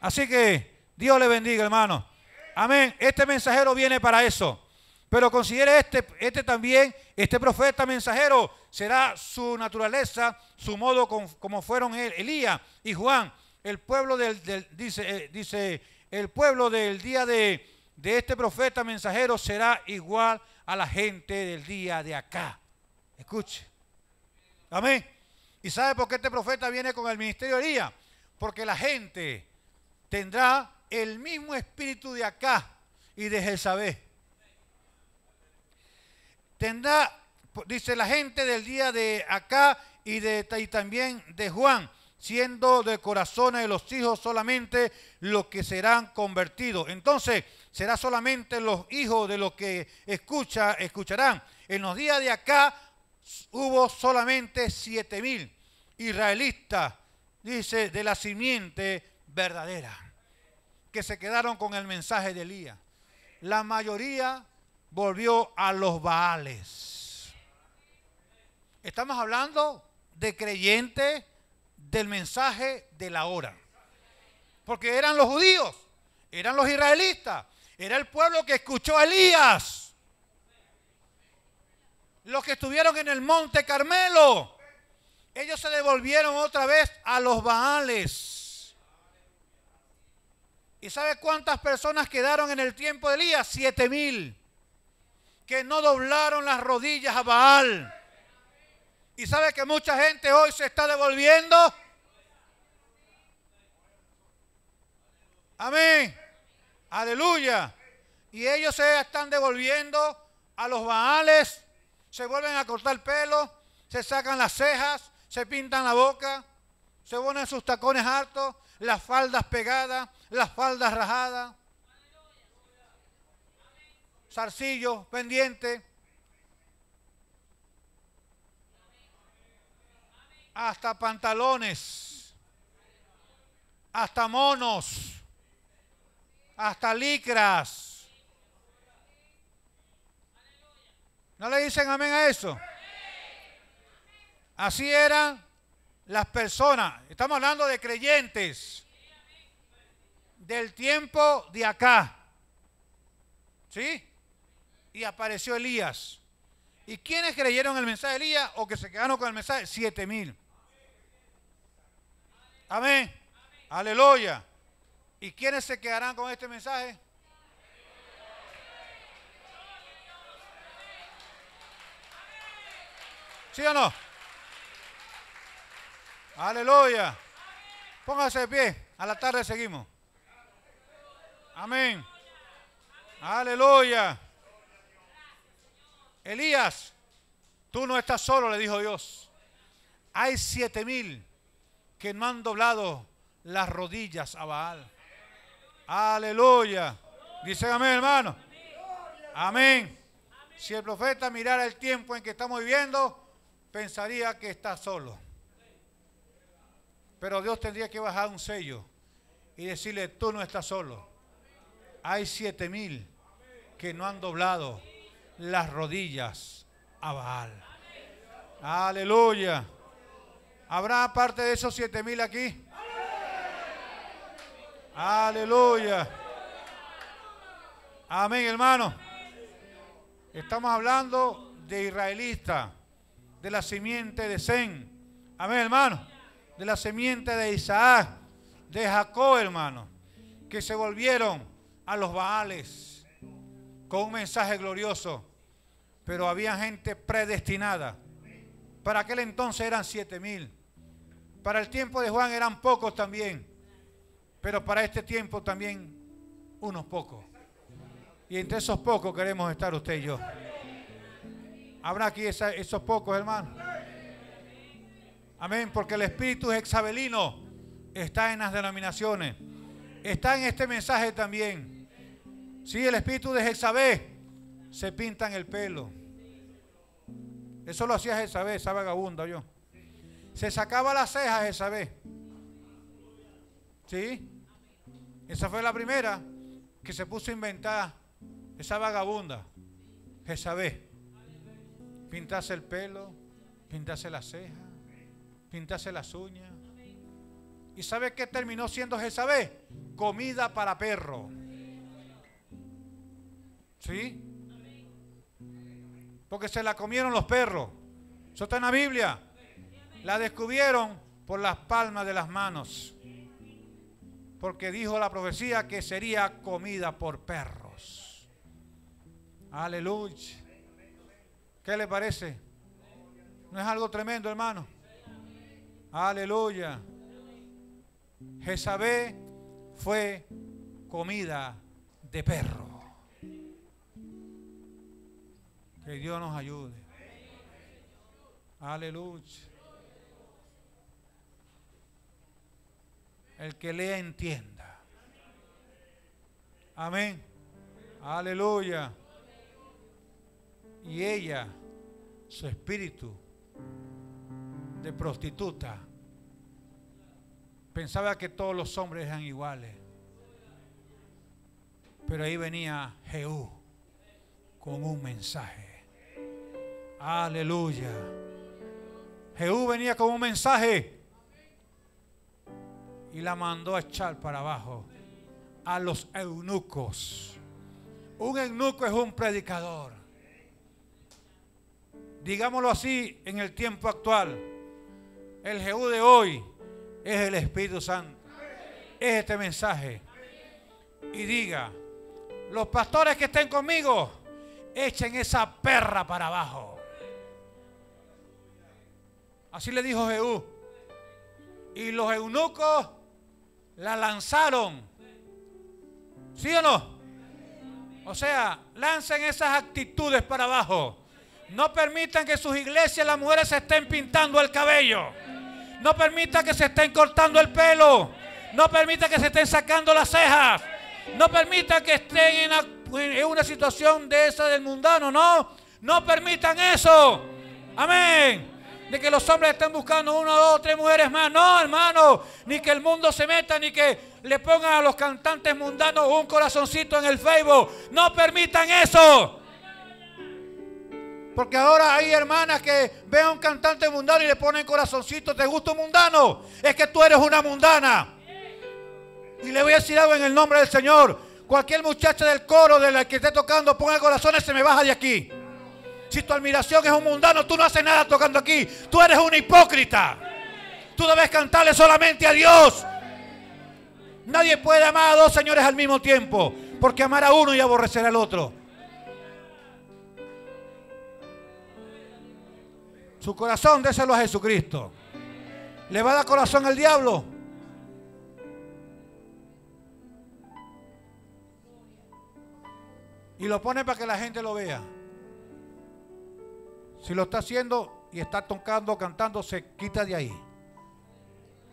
Así que Dios le bendiga, hermano. Amén. Este mensajero viene para eso. Pero considere este, este también, este profeta mensajero, será su naturaleza, su modo como fueron él, Elías y Juan. El pueblo del, dice, eh, dice, el pueblo del día de, de este profeta mensajero será igual a la gente del día de acá. Escuche. Amén. ¿Y sabe por qué este profeta viene con el ministerio de Elías? Porque la gente tendrá el mismo espíritu de acá y de Jezabel. Tendrá, dice la gente del día de acá y, de, y también de Juan, siendo de corazones los hijos solamente los que serán convertidos. Entonces, será solamente los hijos de los que escucha, escucharán. En los días de acá hubo solamente siete mil israelitas, dice, de la simiente verdadera, que se quedaron con el mensaje de Elías. La mayoría volvió a los Baales. Estamos hablando de creyentes del mensaje de la hora. Porque eran los judíos, eran los israelitas, era el pueblo que escuchó a Elías los que estuvieron en el monte Carmelo, ellos se devolvieron otra vez a los Baales. ¿Y sabe cuántas personas quedaron en el tiempo de Elías? Siete mil. Que no doblaron las rodillas a Baal. ¿Y sabe que mucha gente hoy se está devolviendo? Amén. Aleluya. Y ellos se están devolviendo a los Baales se vuelven a cortar el pelo, se sacan las cejas, se pintan la boca, se ponen sus tacones hartos, las faldas pegadas, las faldas rajadas, zarcillos pendientes, hasta pantalones, hasta monos, hasta licras. ¿No le dicen amén a eso? Así eran las personas. Estamos hablando de creyentes del tiempo de acá. ¿Sí? Y apareció Elías. ¿Y quiénes creyeron el mensaje de Elías o que se quedaron con el mensaje? Siete mil. Amén. Aleluya. ¿Y quiénes se quedarán con este mensaje? ¿Sí o no? Aleluya. Póngase de pie. A la tarde seguimos. Amén. Aleluya. Elías, tú no estás solo, le dijo Dios. Hay siete mil que no han doblado las rodillas a Baal. Aleluya. Dice amén, hermano. Amén. Si el profeta mirara el tiempo en que estamos viviendo, pensaría que está solo. Pero Dios tendría que bajar un sello y decirle, tú no estás solo. Hay siete mil que no han doblado las rodillas a Baal. Aleluya. ¿Habrá aparte de esos siete mil aquí? Aleluya. Amén, hermano. Estamos hablando de israelita, de la simiente de Zen. Amén, hermano. De la simiente de Isaac, de Jacob, hermano, que se volvieron a los Baales con un mensaje glorioso. Pero había gente predestinada. Para aquel entonces eran siete mil. Para el tiempo de Juan eran pocos también. Pero para este tiempo también unos pocos. Y entre esos pocos queremos estar usted y yo. ¿Habrá aquí esos pocos, hermano? Amén, porque el espíritu hexabelino está en las denominaciones. Está en este mensaje también. Sí, el espíritu de Jezabel se pinta en el pelo. Eso lo hacía Jezabel, esa vagabunda yo. Se sacaba las cejas Jezabel. ¿Sí? Esa fue la primera que se puso a inventar esa vagabunda, Jezabel. Pintarse el pelo, pintarse las cejas, pintarse las uñas. ¿Y sabe qué terminó siendo Jezabel? Comida para perro. ¿Sí? Porque se la comieron los perros. Eso está en la Biblia. La descubrieron por las palmas de las manos porque dijo la profecía que sería comida por perros. Aleluya. ¿Qué le parece? ¿No es algo tremendo, hermano? Aleluya. Jezabel fue comida de perro. Que Dios nos ayude. Aleluya. el que lea entienda. Amén. Aleluya. Y ella, su espíritu de prostituta, pensaba que todos los hombres eran iguales. Pero ahí venía Jehú con un mensaje. Aleluya. Jehú venía con un mensaje y la mandó a echar para abajo a los eunucos. Un eunuco es un predicador. Digámoslo así en el tiempo actual. El Jehú de hoy es el Espíritu Santo. Es este mensaje. Y diga, los pastores que estén conmigo, echen esa perra para abajo. Así le dijo Jehú. Y los eunucos la lanzaron. ¿Sí o no? O sea, lancen esas actitudes para abajo. No permitan que sus iglesias las mujeres se estén pintando el cabello. No permitan que se estén cortando el pelo. No permitan que se estén sacando las cejas. No permitan que estén en una, situación de esa del mundano. No, no permitan eso. Amén. De que los hombres estén buscando una, dos, tres mujeres más. No, hermano. Ni que el mundo se meta, ni que le pongan a los cantantes mundanos un corazoncito en el Facebook. No permitan eso. Porque ahora hay hermanas que ven a un cantante mundano y le ponen corazoncito. ¿Te gusta un mundano? Es que tú eres una mundana. Y le voy a decir algo en el nombre del Señor. Cualquier muchacha del coro de la que esté tocando, ponga corazones, se me baja de aquí. Si tu admiración es un mundano, tú no haces nada tocando aquí. Tú eres una hipócrita. Tú debes cantarle solamente a Dios. Nadie puede amar a dos señores al mismo tiempo. Porque amar a uno y aborrecer al otro. Su corazón, déselo a Jesucristo. ¿Le va a dar corazón al diablo? Y lo pone para que la gente lo vea. Si lo está haciendo y está tocando, cantando, se quita de ahí.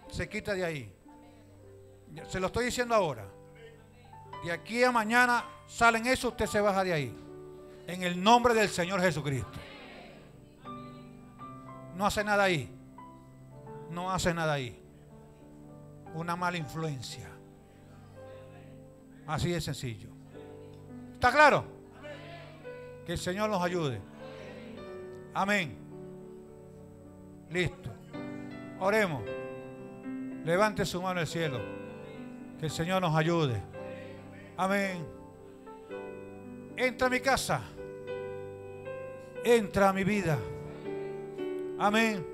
Se quita de ahí. Se lo estoy diciendo ahora. De aquí a mañana salen eso, usted se baja de ahí. En el nombre del Señor Jesucristo. No hace nada ahí. No hace nada ahí. Una mala influencia. Así de sencillo. ¿Está claro? Que el Señor nos ayude. Amén. Listo. Oremos. Levante su mano al cielo. Que el Señor nos ayude. Amén. Entra a mi casa. Entra a mi vida. Amén.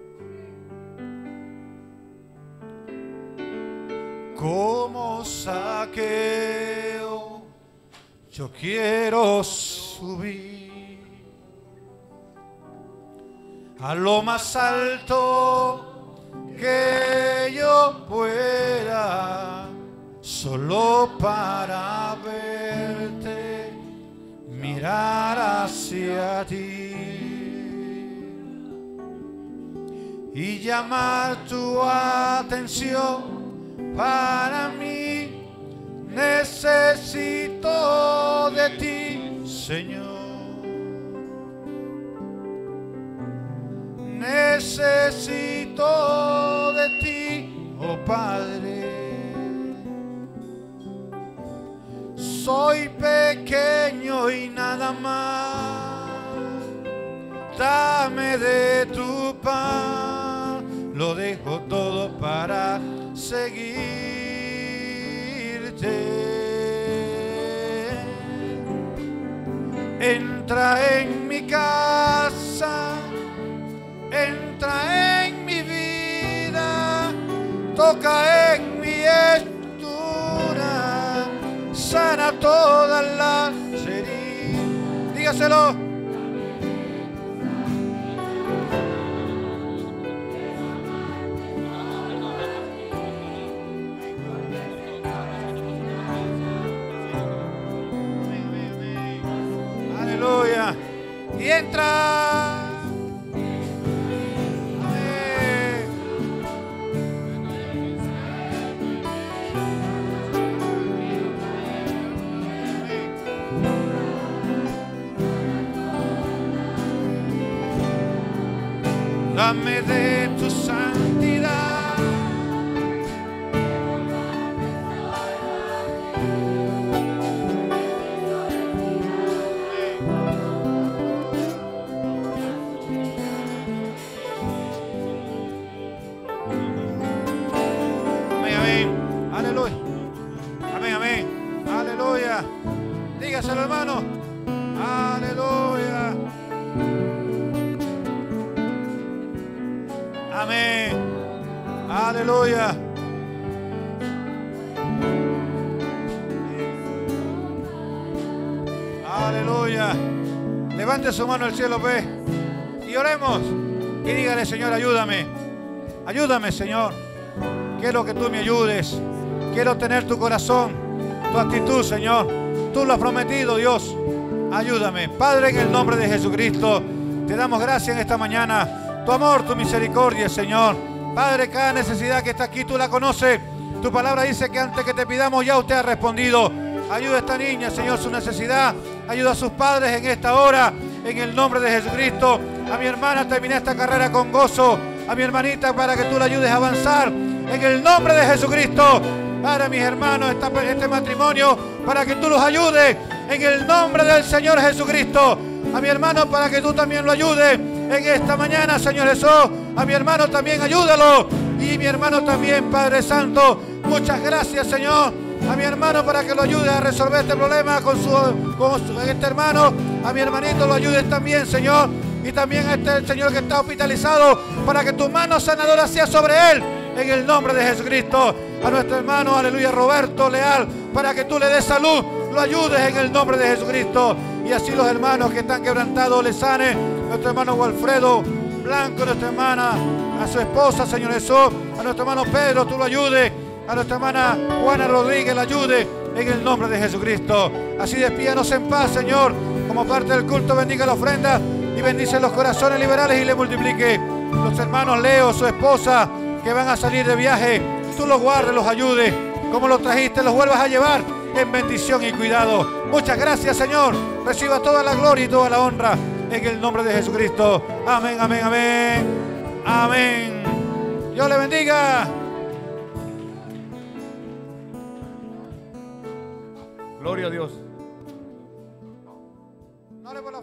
Como saqueo, yo quiero subir a lo más alto que yo pueda, solo para verte, mirar hacia ti. y llamar tu atención para mí. Necesito de ti, Señor. Necesito de ti, oh Padre. Soy pequeño y nada más. Dame de tu pan, lo dejo todo para seguirte. Entra en mi casa, entra en mi vida, toca en mi estura, sana todas las heridas. Dígaselo. Aleluya. Y entra. De tu santidad. Amén, amén. Aleluya. Amén, amén. Aleluya. Dígaselo, hermano. Aleluya. Aleluya. Levante su mano al cielo, ve. Y oremos. Y dígale, Señor, ayúdame. Ayúdame, Señor. Quiero que tú me ayudes. Quiero tener tu corazón, tu actitud, Señor. Tú lo has prometido, Dios. Ayúdame. Padre, en el nombre de Jesucristo, Te damos gracias en esta mañana. Tu amor, tu misericordia, Señor. Padre, cada necesidad que está aquí tú la conoces. Tu palabra dice que antes que te pidamos ya usted ha respondido. Ayuda a esta niña, Señor, su necesidad. Ayuda a sus padres en esta hora. En el nombre de Jesucristo. A mi hermana terminé esta carrera con gozo. A mi hermanita para que tú la ayudes a avanzar. En el nombre de Jesucristo. Para mis hermanos, este matrimonio, para que tú los ayudes. En el nombre del Señor Jesucristo. A mi hermano para que tú también lo ayudes. En esta mañana, Señor Jesús. A mi hermano también ayúdalo. Y mi hermano también, Padre Santo. Muchas gracias, Señor a mi hermano para que lo ayude a resolver este problema con su, con su- este hermano. A mi hermanito lo ayudes también, Señor. Y también a este Señor que está hospitalizado para que tu mano sanadora sea sobre él. En el nombre de Jesucristo. A nuestro hermano, aleluya, Roberto Leal, para que tú le des salud. Lo ayudes en el nombre de Jesucristo. Y así los hermanos que están quebrantados le sane. Nuestro hermano Walfredo Blanco, nuestra hermana, a su esposa, Señor Jesús. A nuestro hermano Pedro, tú lo ayudes a nuestra hermana Juana Rodríguez la ayude en el nombre de Jesucristo. Así despídanos en paz, Señor. Como parte del culto, bendiga la ofrenda y bendice los corazones liberales y le multiplique. Los hermanos Leo, su esposa, que van a salir de viaje, tú los guardes, los ayudes. Como los trajiste, los vuelvas a llevar en bendición y cuidado. Muchas gracias, Señor. Reciba toda la gloria y toda la honra en el nombre de Jesucristo. Amén, amén, amén. Amén. Dios le bendiga. Gloria a Dios. No le por la